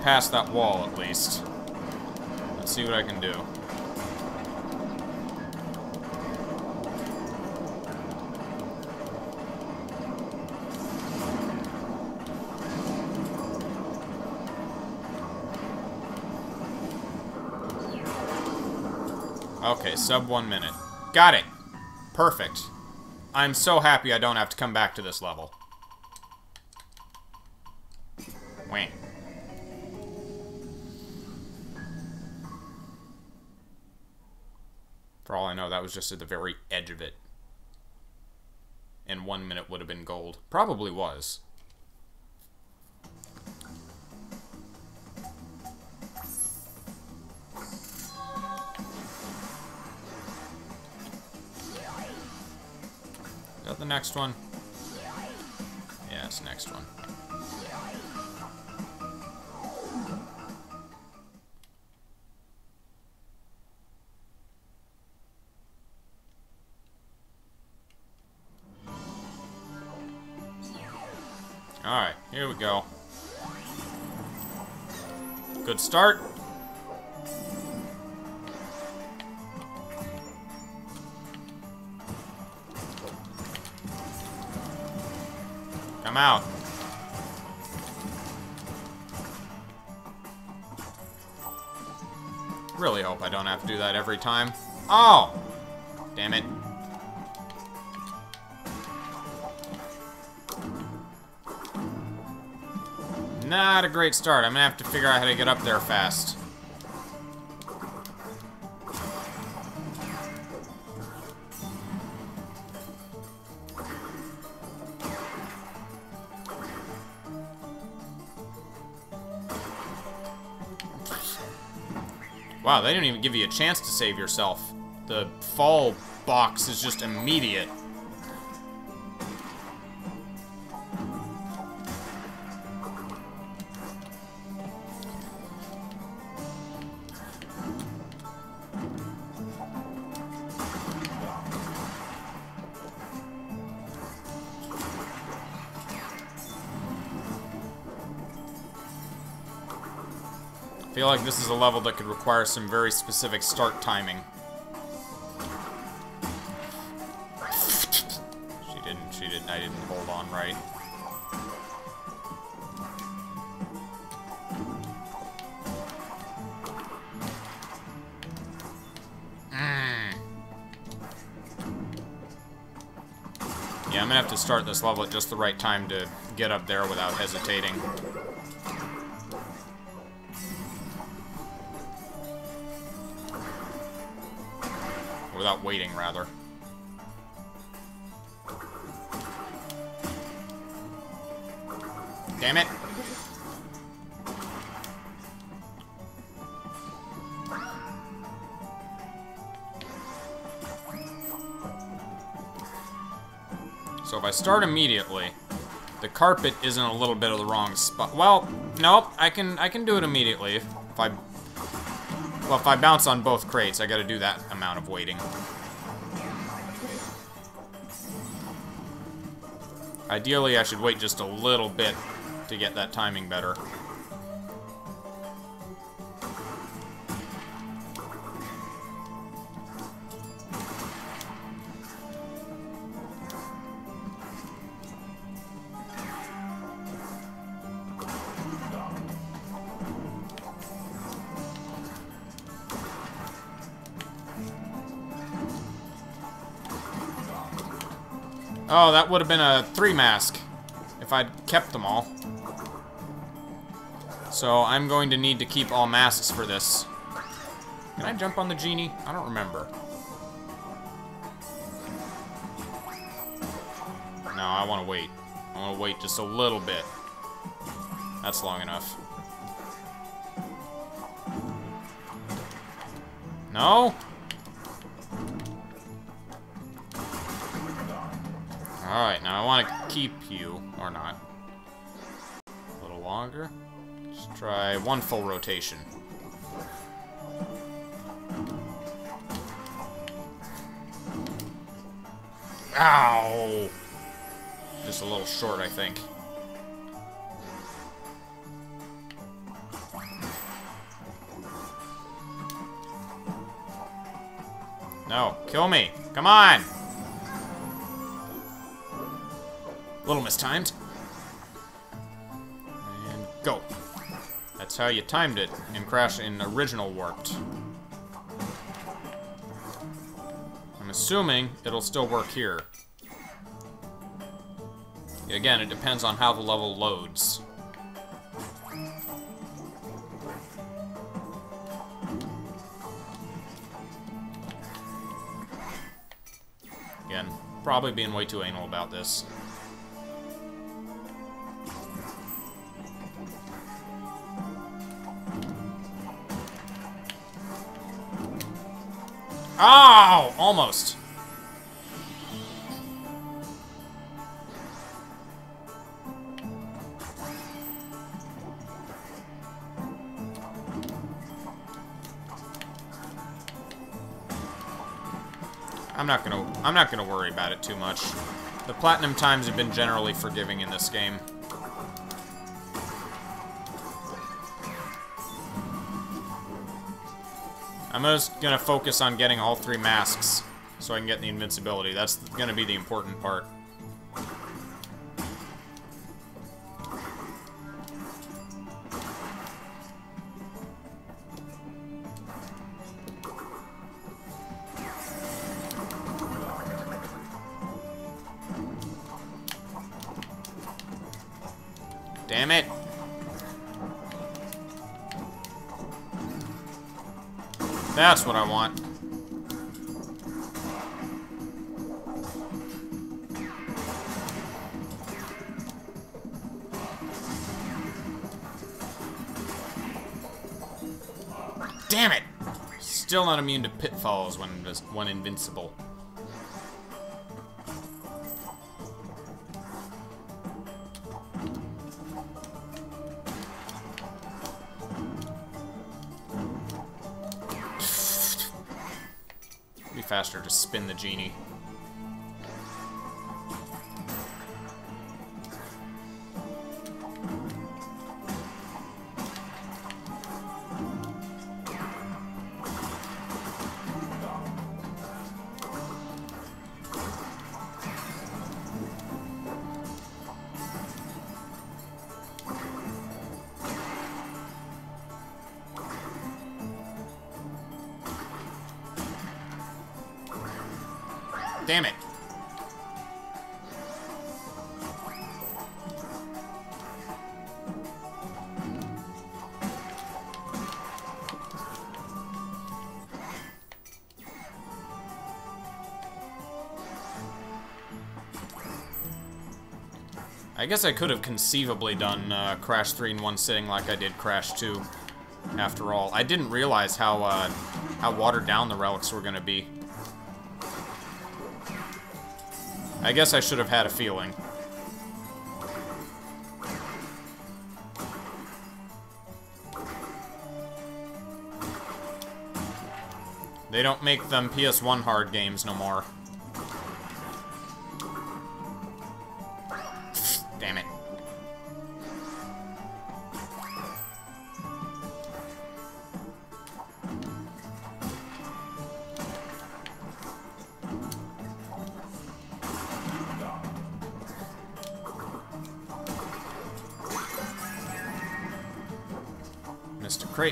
Past that wall, at least. Let's see what I can do. Okay, sub one minute. Got it. Perfect. I'm so happy I don't have to come back to this level. Wait. For all I know, that was just at the very edge of it. And one minute would have been gold. Probably was. Is that the next one? Yeah, it's next one. Alright, here we go. Good start. Come out. Really hope I don't have to do that every time. Oh! Damn it. Not a great start. I'm gonna have to figure out how to get up there fast. Wow, they didn't even give you a chance to save yourself. The fall box is just immediate. Like this is a level that could require some very specific start timing. She didn't, she didn't, I didn't hold on right. Mm. Yeah, I'm gonna have to start this level at just the right time to get up there without hesitating. Without waiting, rather. Damn it! So if I start immediately, the carpet isn't a little bit of the wrong spot. Well, nope, I can I can do it immediately if, if I well, if I bounce on both crates, I gotta do that amount of waiting. Ideally, I should wait just a little bit to get that timing better. Would have been a three mask if I'd kept them all. So I'm going to need to keep all masks for this. Can I jump on the genie? I don't remember. No, I want to wait. I want to wait just a little bit. That's long enough. No? Keep you, or not. A little longer. Just try one full rotation. Ow! Just a little short, I think. No, kill me. Come on! Little mistimed. And go. That's how you timed it in Crash in original Warped. I'm assuming it'll still work here. Again, it depends on how the level loads. Again, probably being way too anal about this. Almost. I'm not gonna I'm not gonna worry about it too much. The platinum times have been generally forgiving in this game. I'm just gonna focus on getting all three masks so I can get the invincibility. That's gonna be the important part. Not immune to pitfalls when, when invincible. Be faster to spin the genie. Guess I could have conceivably done uh, Crash 3 in one sitting like I did Crash 2. After all, I didn't realize how uh, how watered down the relics were going to be. I guess I should have had a feeling. They don't make them PS1 hard games no more.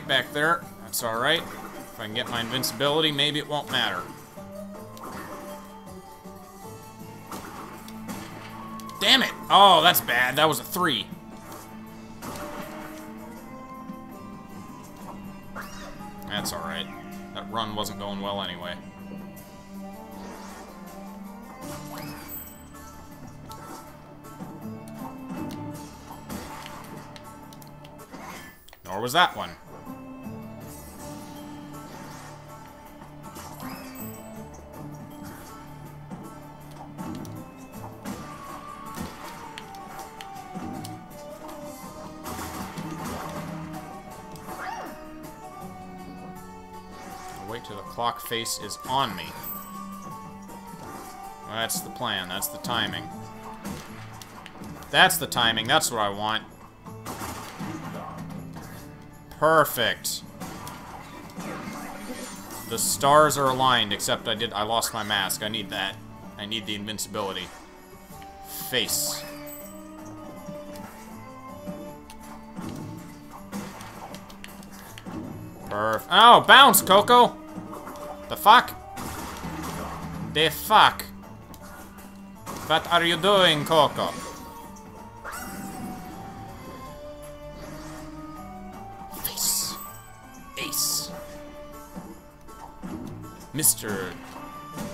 Back there. That's alright. If I can get my invincibility, maybe it won't matter. Damn it! Oh, that's bad. That was a three. That's alright. That run wasn't going well anyway. Nor was that one. Face is on me. That's the plan. That's the timing. That's the timing. That's what I want. Perfect. The stars are aligned, except I did I lost my mask. I need that. I need the invincibility. Face. Oh, bounce, Coco! Fuck? The fuck? What are you doing, Coco? Face. Ace. Mr.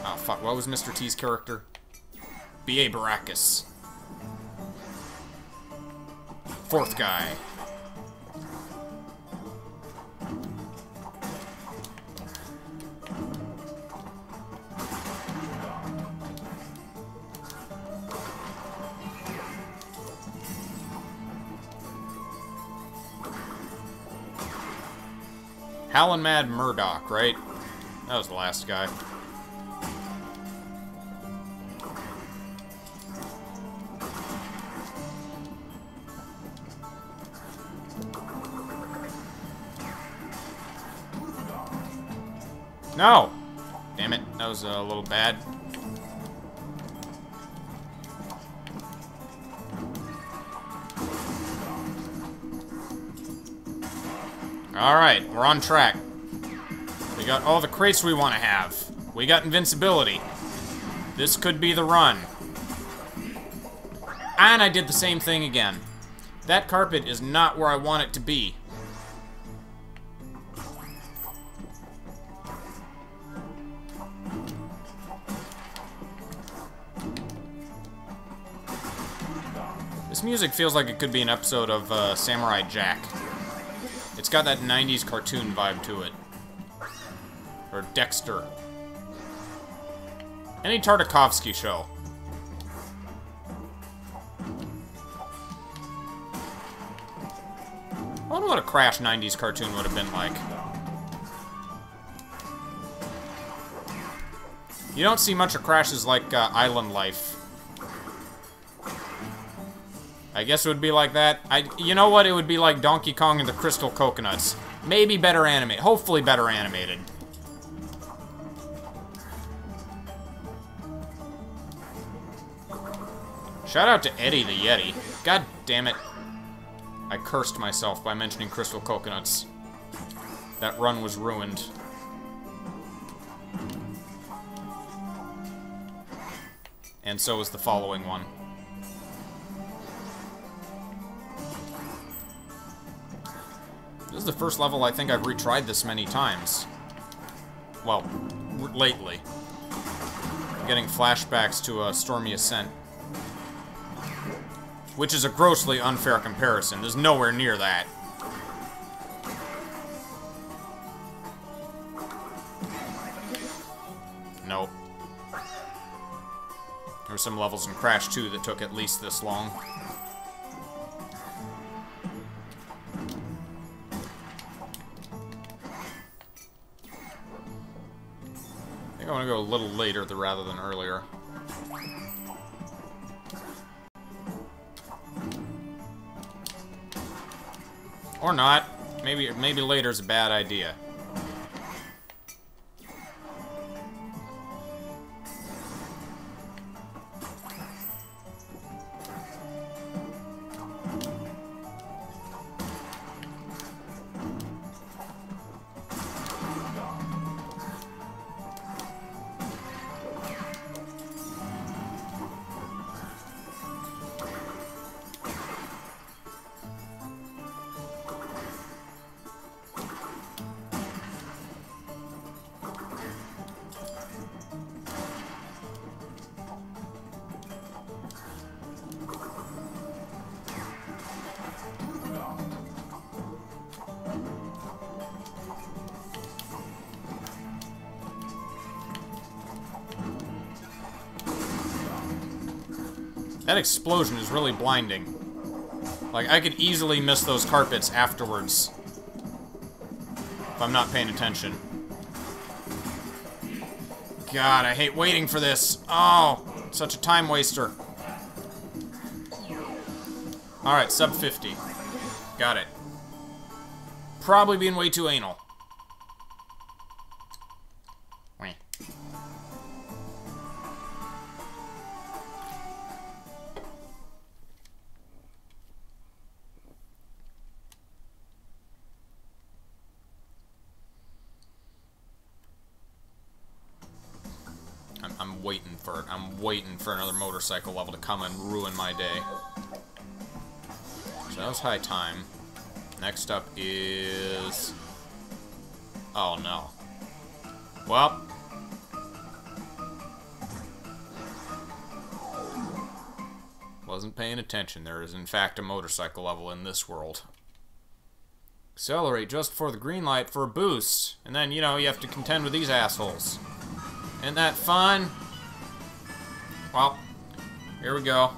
Oh, fuck. What was Mr. T's character? B.A. Baracus. Fourth guy. Howlin' Mad Murdock, right? That was the last guy. No! Damn it, that was a little bad. Alright, we're on track. We got all the crates we want to have. We got invincibility. This could be the run. And I did the same thing again. That carpet is not where I want it to be. This music feels like it could be an episode of uh, Samurai Jack. Got that 90s cartoon vibe to it. Or Dexter. Any Tartakovsky show. I wonder what a Crash 90s cartoon would have been like. You don't see much of Crash's like uh, Island Life. I guess it would be like that. I, you know what? It would be like Donkey Kong and the Crystal Coconuts. Maybe better animated. Hopefully better animated. Shout out to Eddie the Yeti. God damn it. I cursed myself by mentioning Crystal Coconuts. That run was ruined. And so was the following one. Is the first level I think I've retried this many times. Well, lately. I'm getting flashbacks to a Stormy Ascent. Which is a grossly unfair comparison. There's nowhere near that. Nope. There were some levels in Crash 2 that took at least this long. Want to go a little later rather than earlier. Or not. Maybe maybe later is a bad idea. That explosion is really blinding. Like, I could easily miss those carpets afterwards. If I'm not paying attention. God, I hate waiting for this. Oh, such a time waster. Alright, sub 50. Got it. Probably being way too anal. Motorcycle level to come and ruin my day. So that was high time. Next up is... Oh, no. Well... Wasn't paying attention. There is, in fact, a motorcycle level in this world. Accelerate just before the green light for a boost. And then, you know, you have to contend with these assholes. Isn't that fun? Here we go.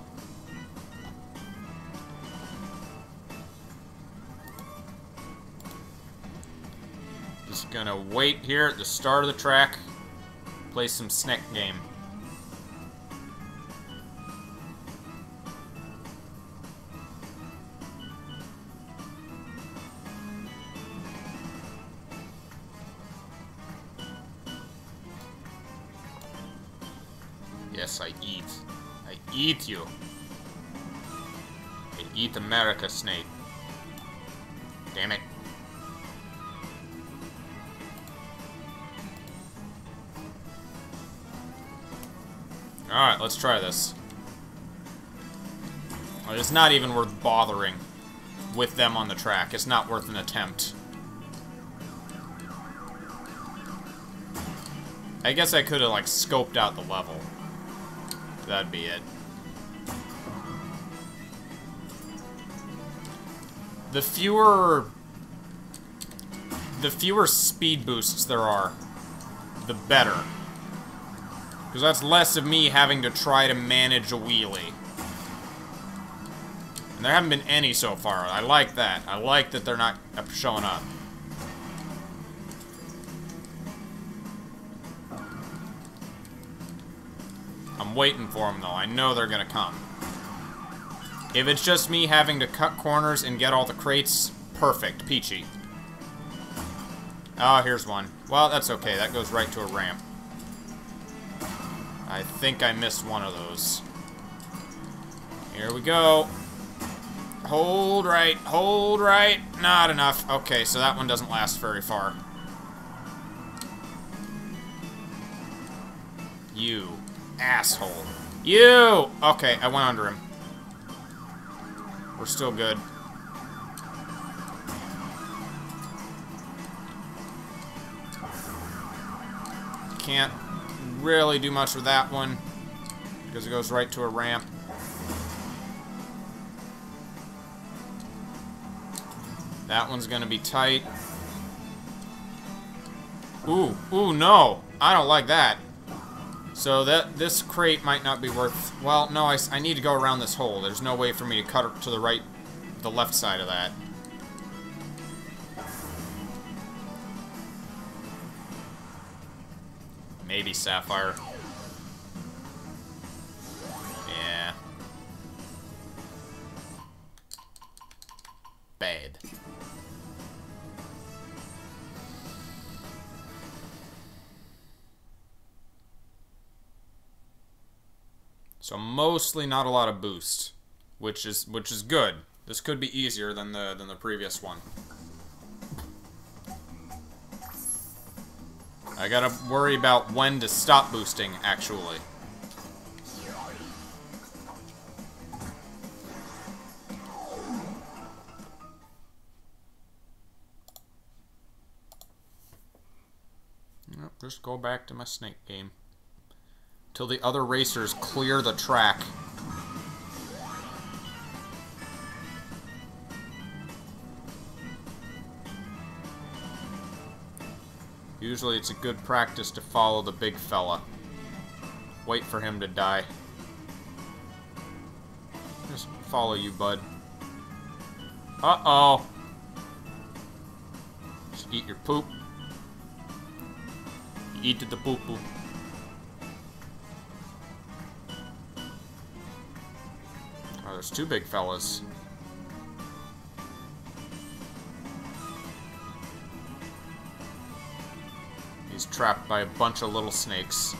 Just gonna wait here at the start of the track. Play some snack game. Eat you. I eat America, Snake. Damn it. Alright, let's try this. It's not even worth bothering with them on the track. It's not worth an attempt. I guess I could have, like, scoped out the level. That'd be it. The fewer... The fewer speed boosts there are, the better. Because that's less of me having to try to manage a wheelie. And there haven't been any so far. I like that. I like that they're not showing up. I'm waiting for them, though. I know they're gonna come. If it's just me having to cut corners and get all the crates, perfect. Peachy. Oh, here's one. Well, that's okay. That goes right to a ramp. I think I missed one of those. Here we go. Hold right, hold right. Not enough. Okay, so that one doesn't last very far. You asshole. You! Okay, I went under him. We're still good. Can't really do much with that one because it goes right to a ramp. That one's gonna be tight. Ooh, ooh, no! I don't like that. So that this crate might not be worth... Well, no, I, I need to go around this hole. There's no way for me to cut to the right, the left side of that. Maybe Sapphire. Mostly not a lot of boost, which is which is good. This could be easier than the than the previous one. I gotta worry about when to stop boosting, actually. just go back to my snake game till the other racers clear the track. Usually it's a good practice to follow the big fella. Wait for him to die. Just follow you, bud. Uh-oh. Just eat your poop. Eat the poo-poo. There's two big fellas. He's trapped by a bunch of little snakes.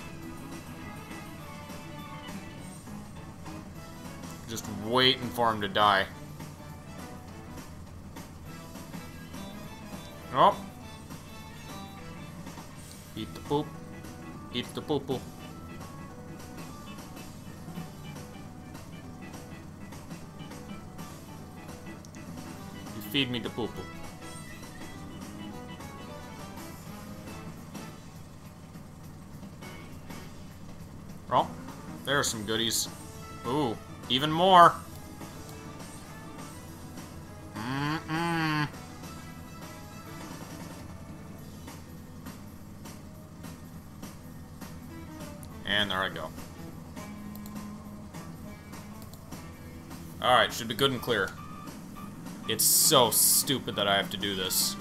Just waiting for him to die. Oh! Eat the poop. Eat the poo poo. Feed me the poo poo. Oh, there are some goodies. Ooh, even more. Mm-mm. And there I go. Alright, should be good and clear. It's so stupid that I have to do this.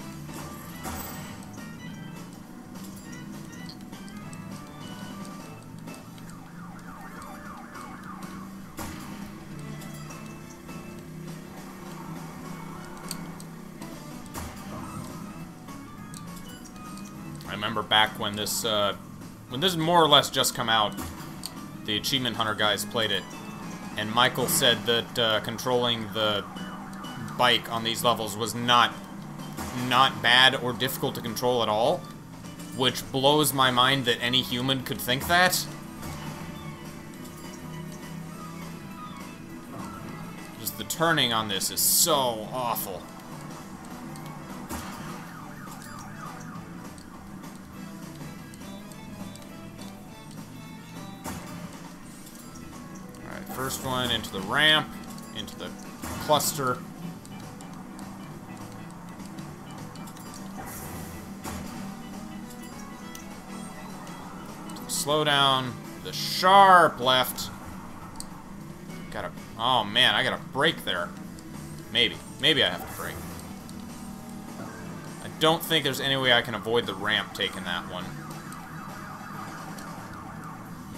I remember back when this, uh, when this more or less just come out, the Achievement Hunter guys played it, and Michael said that uh, controlling the bike on these levels was not not bad or difficult to control at all, which blows my mind that any human could think that. Just the turning on this is so awful. Alright, first one into the ramp, into the cluster. Slow down, the sharp left. Gotta, oh man, I gotta brake there. Maybe, maybe I have to brake. I don't think there's any way I can avoid the ramp taking that one.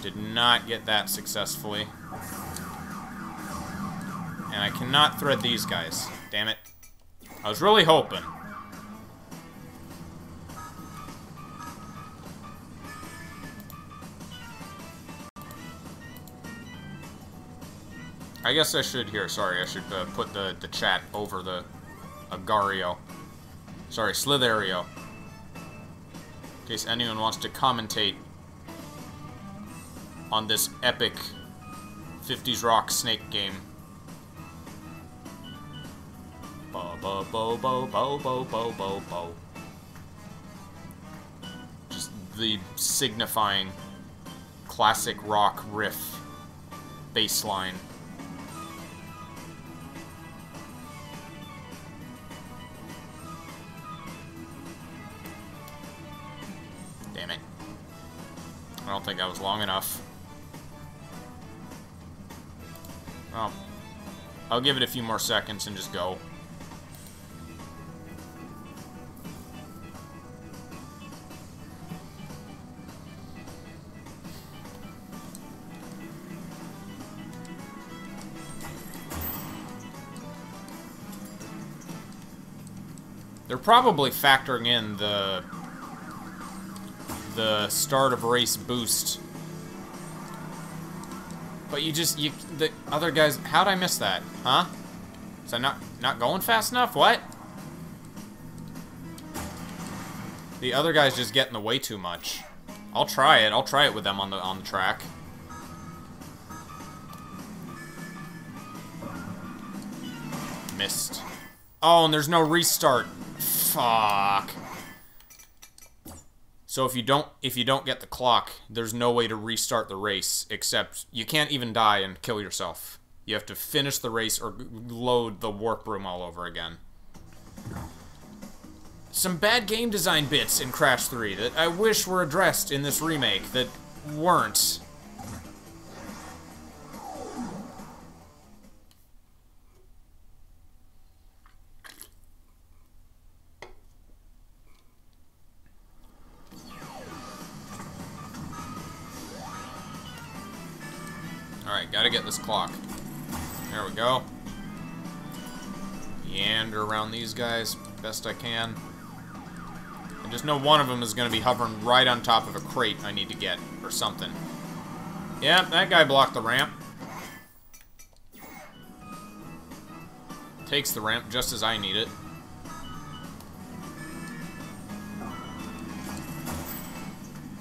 Did not get that successfully. And I cannot thread these guys. Damn it. I was really hoping. I guess I should here. Sorry, I should uh, put the, the chat over the Agar.io. Sorry, Slither.io. In case anyone wants to commentate on this epic 50s rock snake game. Bo bo bo bo bo bo bo bo bo. Just the signifying classic rock riff bass line. I'll give it a few more seconds and just go. They're probably factoring in the the start of race boost. But you just you the other guys how'd I miss that? Huh? Is I not not going fast enough? What? The other guy's just getting the way too much. I'll try it. I'll try it with them on the on the track. Missed. Oh, and there's no restart. Fuck. So if you don't if you don't get the clock, there's no way to restart the race except you can't even die and kill yourself. You have to finish the race or load the warp room all over again. Some bad game design bits in Crash 3 that I wish were addressed in this remake that weren't. Alright, gotta get this clock. There we go. Meander around these guys best I can. I just know one of them is to be hovering right on top of a crate I need to get, or something. Yeah, that guy blocked the ramp. Takes the ramp just as I need it.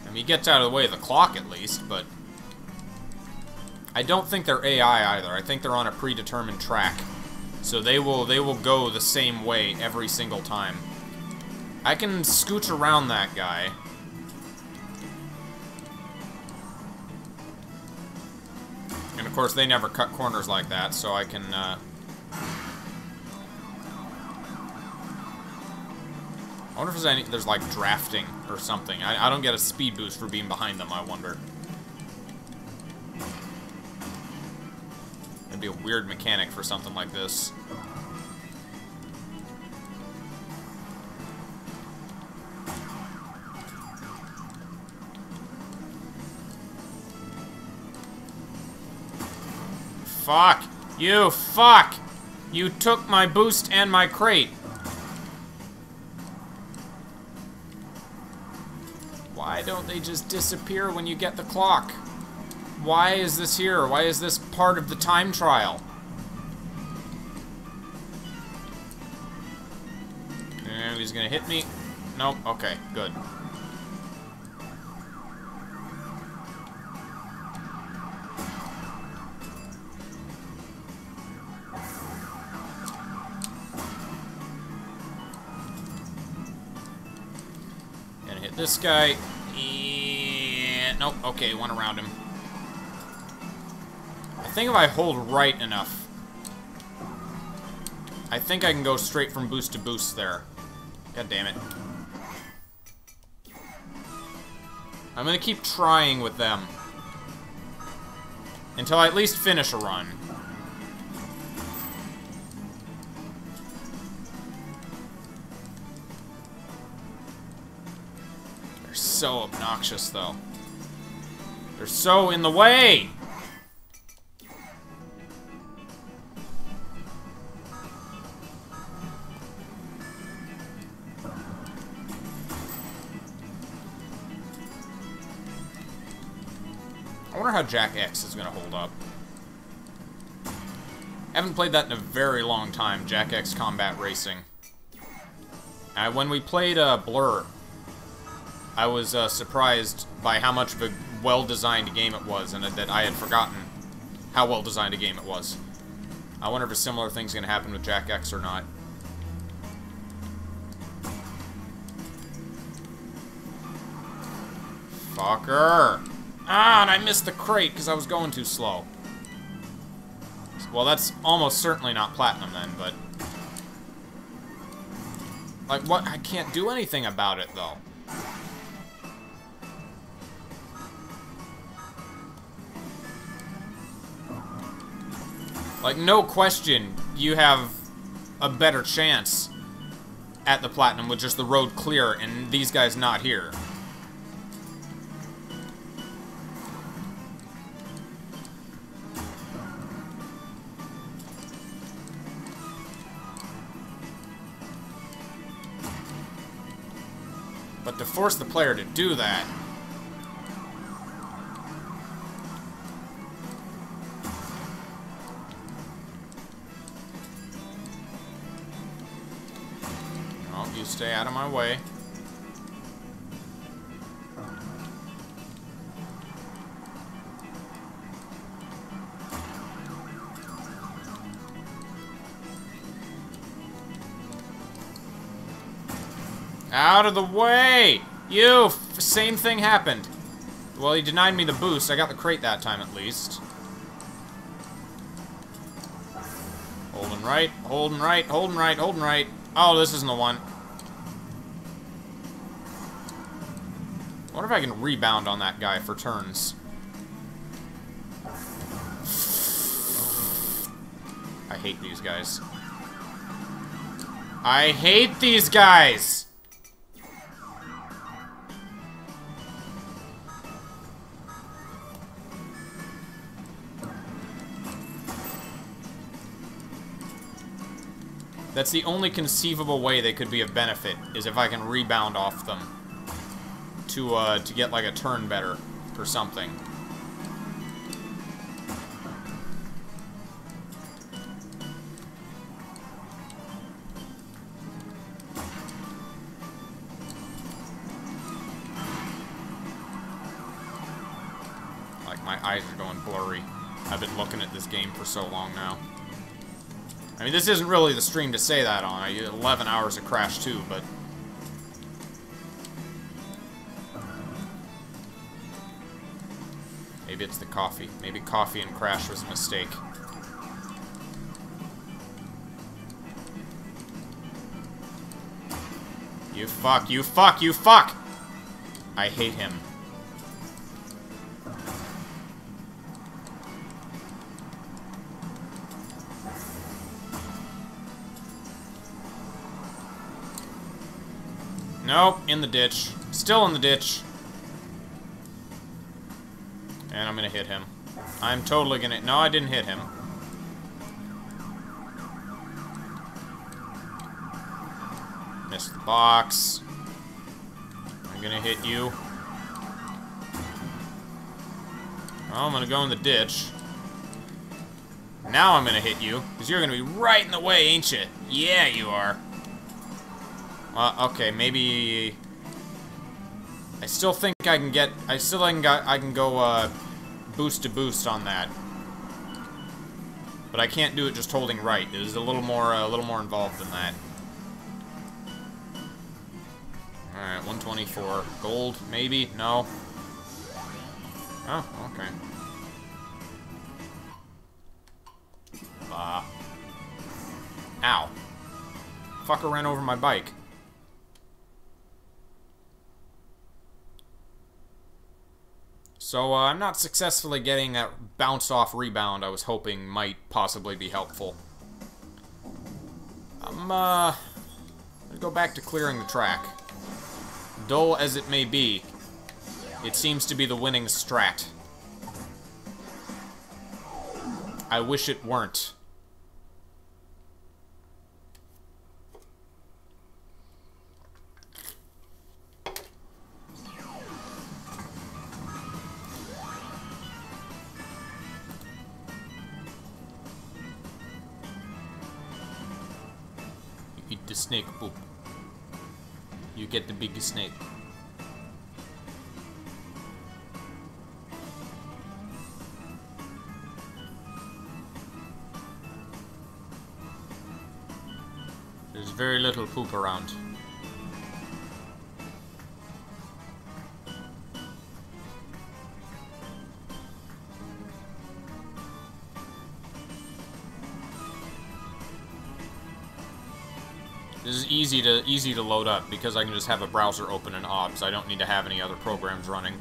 I mean, he gets out of the way of the clock at least, but... I don't think they're AI either. I think they're on a predetermined track. So they will they will go the same way every single time. I can scooch around that guy. And of course they never cut corners like that, so I can uh, I wonder if there's any, there's like drafting or something. I, I don't get a speed boost for being behind them, I wonder. Be a weird mechanic for something like this. Fuck! You fuck! You took my boost and my crate. Why don't they just disappear when you get the clock? Why is this here? Why is this part of the time trial? And he's gonna hit me. Nope, okay, good. Gonna hit this guy. And nope, okay, one around him. Think if I hold right enough, I think I can go straight from boost to boost there. God damn it. I'm gonna keep trying with them. Until I at least finish a run. They're so obnoxious, though. They're so in the way! Jak X is going to hold up. Haven't played that in a very long time, Jak X Combat Racing. Uh, when we played uh, Blur, I was uh, surprised by how much of a well-designed game it was, and that I had forgotten how well-designed a game it was. I wonder if a similar thing's going to happen with Jak X or not. Fucker! Ah, and I missed the crate because I was going too slow. Well, that's almost certainly not platinum then, but... Like, what? I can't do anything about it, though. Like, no question, you have a better chance at the platinum with just the road clear and these guys not here. Force the player to do that... You stay out of my way. Out of the way! You! Same thing happened. Well, he denied me the boost. I got the crate that time, at least. Holding right, holding right, holding right, holding right. Oh, this isn't the one. I wonder if I can rebound on that guy for turns. I hate these guys. I hate these guys! That's the only conceivable way they could be of benefit, is if I can rebound off them. To, uh, to get, like, a turn better, or something. Like, my eyes are going blurry. I've been looking at this game for so long now. I mean, this isn't really the stream to say that on. I 11 hours of Crash 2, but... Maybe it's the coffee. Maybe coffee and Crash was a mistake. You fuck, you fuck, you fuck! I hate him. In the ditch. Still in the ditch. And I'm gonna hit him. I'm totally gonna... No, I didn't hit him. Missed the box. I'm gonna hit you. I'm gonna go in the ditch. Now I'm gonna hit you, because you're gonna be right in the way, ain't you? Yeah, you are. Uh, okay, maybe... I still think I can get... I still think I can go, uh, boost to boost on that. But I can't do it just holding right. It is a little more, uh, a little more involved than that. Alright, 124. Gold, maybe? No. Oh, okay. Ah. Uh, ow. Fucker ran over my bike. So, uh, I'm not successfully getting that bounce-off rebound I was hoping might possibly be helpful. I'm, uh... gonna go back to clearing the track. Dull as it may be, it seems to be the winning strat. I wish it weren't. Snake poop. You get the biggest snake. There's very little poop around. This is easy to easy to load up because I can just have a browser open in OBS. I don't need to have any other programs running.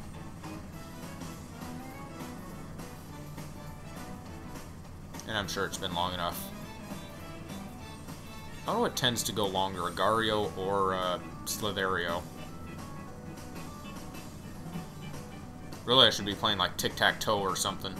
And I'm sure it's been long enough. I don't know what tends to go longer, Agar.io or uh, Slither.io. Really, I should be playing like Tic-Tac-Toe or something.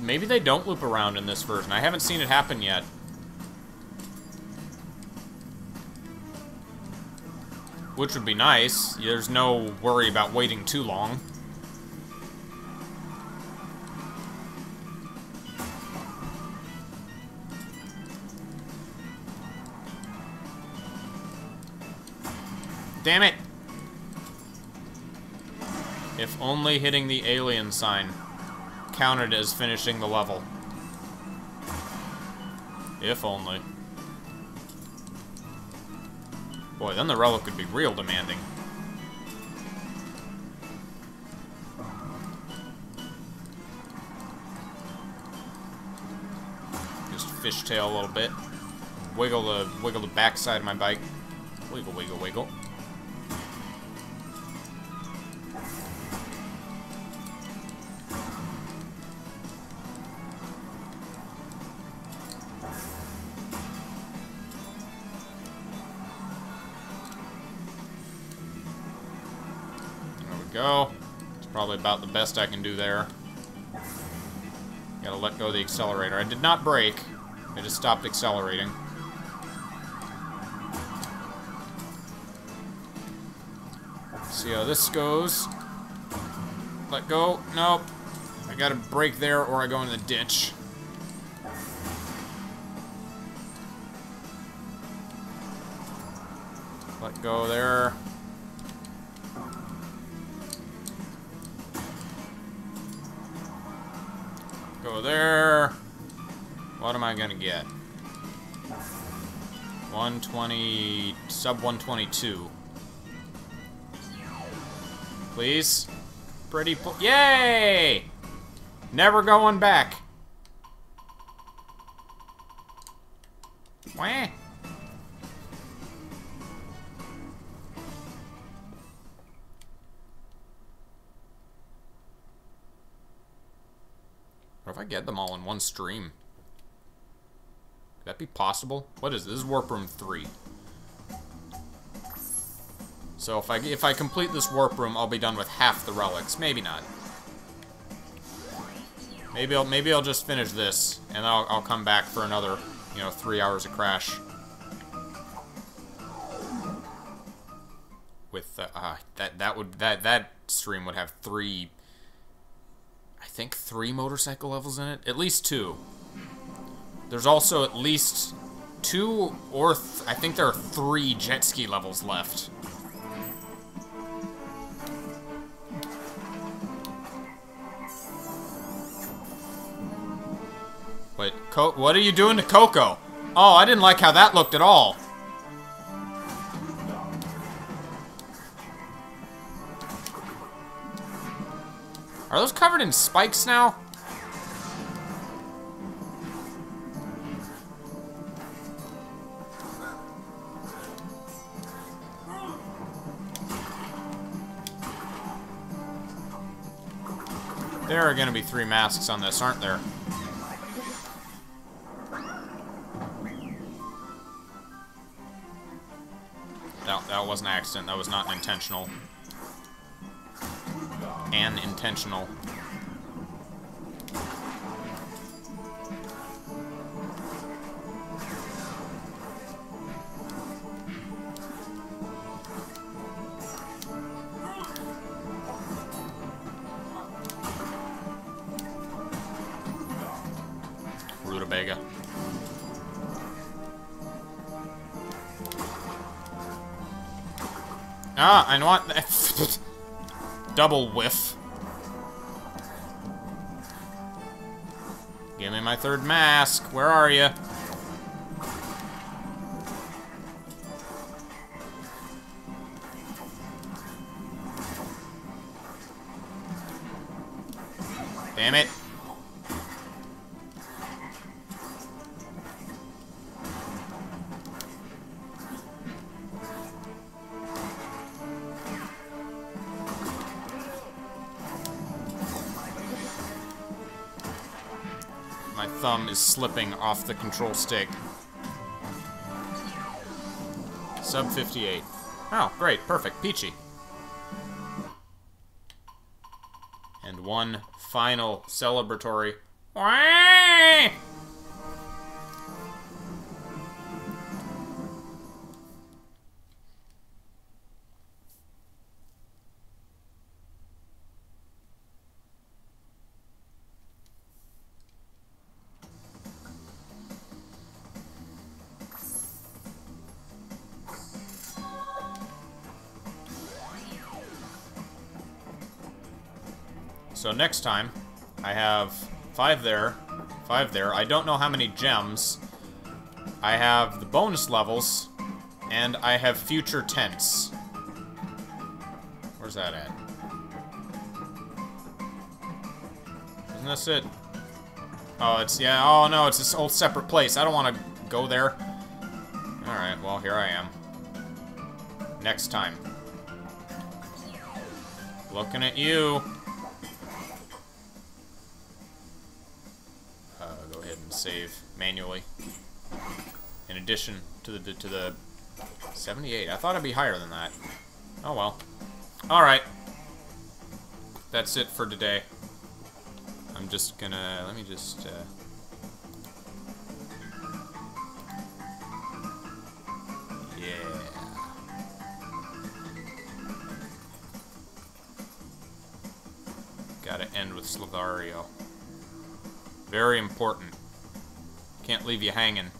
Maybe they don't loop around in this version. I haven't seen it happen yet. Which would be nice. There's no worry about waiting too long. Damn it! If only hitting the alien sign counted as finishing the level. If only. Boy, then the relic would be real demanding. Just fishtail a little bit. Wiggle the wiggle the backside of my bike. Wiggle, wiggle, wiggle. best I can do there. Gotta let go of the accelerator. I did not brake. I just stopped accelerating. See how this goes. Let go. Nope. I gotta brake there or I go in the ditch. Let go there. There. What am I gonna get? 120, sub 122. Please? Pretty Yay! Never going back. One stream? Could that be possible? What is this? This is Warp Room 3. So if I if I complete this warp room, I'll be done with half the relics. Maybe not. Maybe I'll maybe I'll just finish this, and I'll I'll come back for another, you know, three hours of crash. With uh, uh, that that would that that stream would have three. Think three motorcycle levels in it, at least two. There's also at least two or I think there are three jet ski levels left. Wait, Co what are you doing to Coco? Oh, I didn't like how that looked at all. Are those covered in spikes now? There are gonna be three masks on this, aren't there? That, that was an accident. That was not intentional. And intentional. Rutabaga. Ah, I know what. Double whiff. Third mask. Where are you? Slipping off the control stick. Sub 58. Oh, great, perfect, peachy. And one final celebratory. So next time, I have five there, five there. I don't know how many gems. I have the bonus levels, and I have Future Tense. Where's that at? Isn't this it? Oh, it's, yeah, oh no, it's this old separate place. I don't want to go there. Alright, well, here I am. Next time. Looking at you. Uh, go ahead and save manually. In addition to the to the 78, I thought it'd be higher than that. Oh well. All right. That's it for today. I'm just gonna let me just. Uh, yeah. Gotta end with Slavario. Very important. Can't leave you hanging.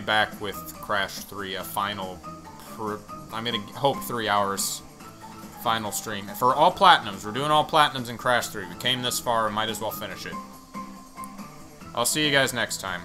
Be back with Crash 3, a final... I'm gonna hope three hours final stream. For all Platinums, we're doing all Platinums in Crash 3. We came this far, we might as well finish it. I'll see you guys next time.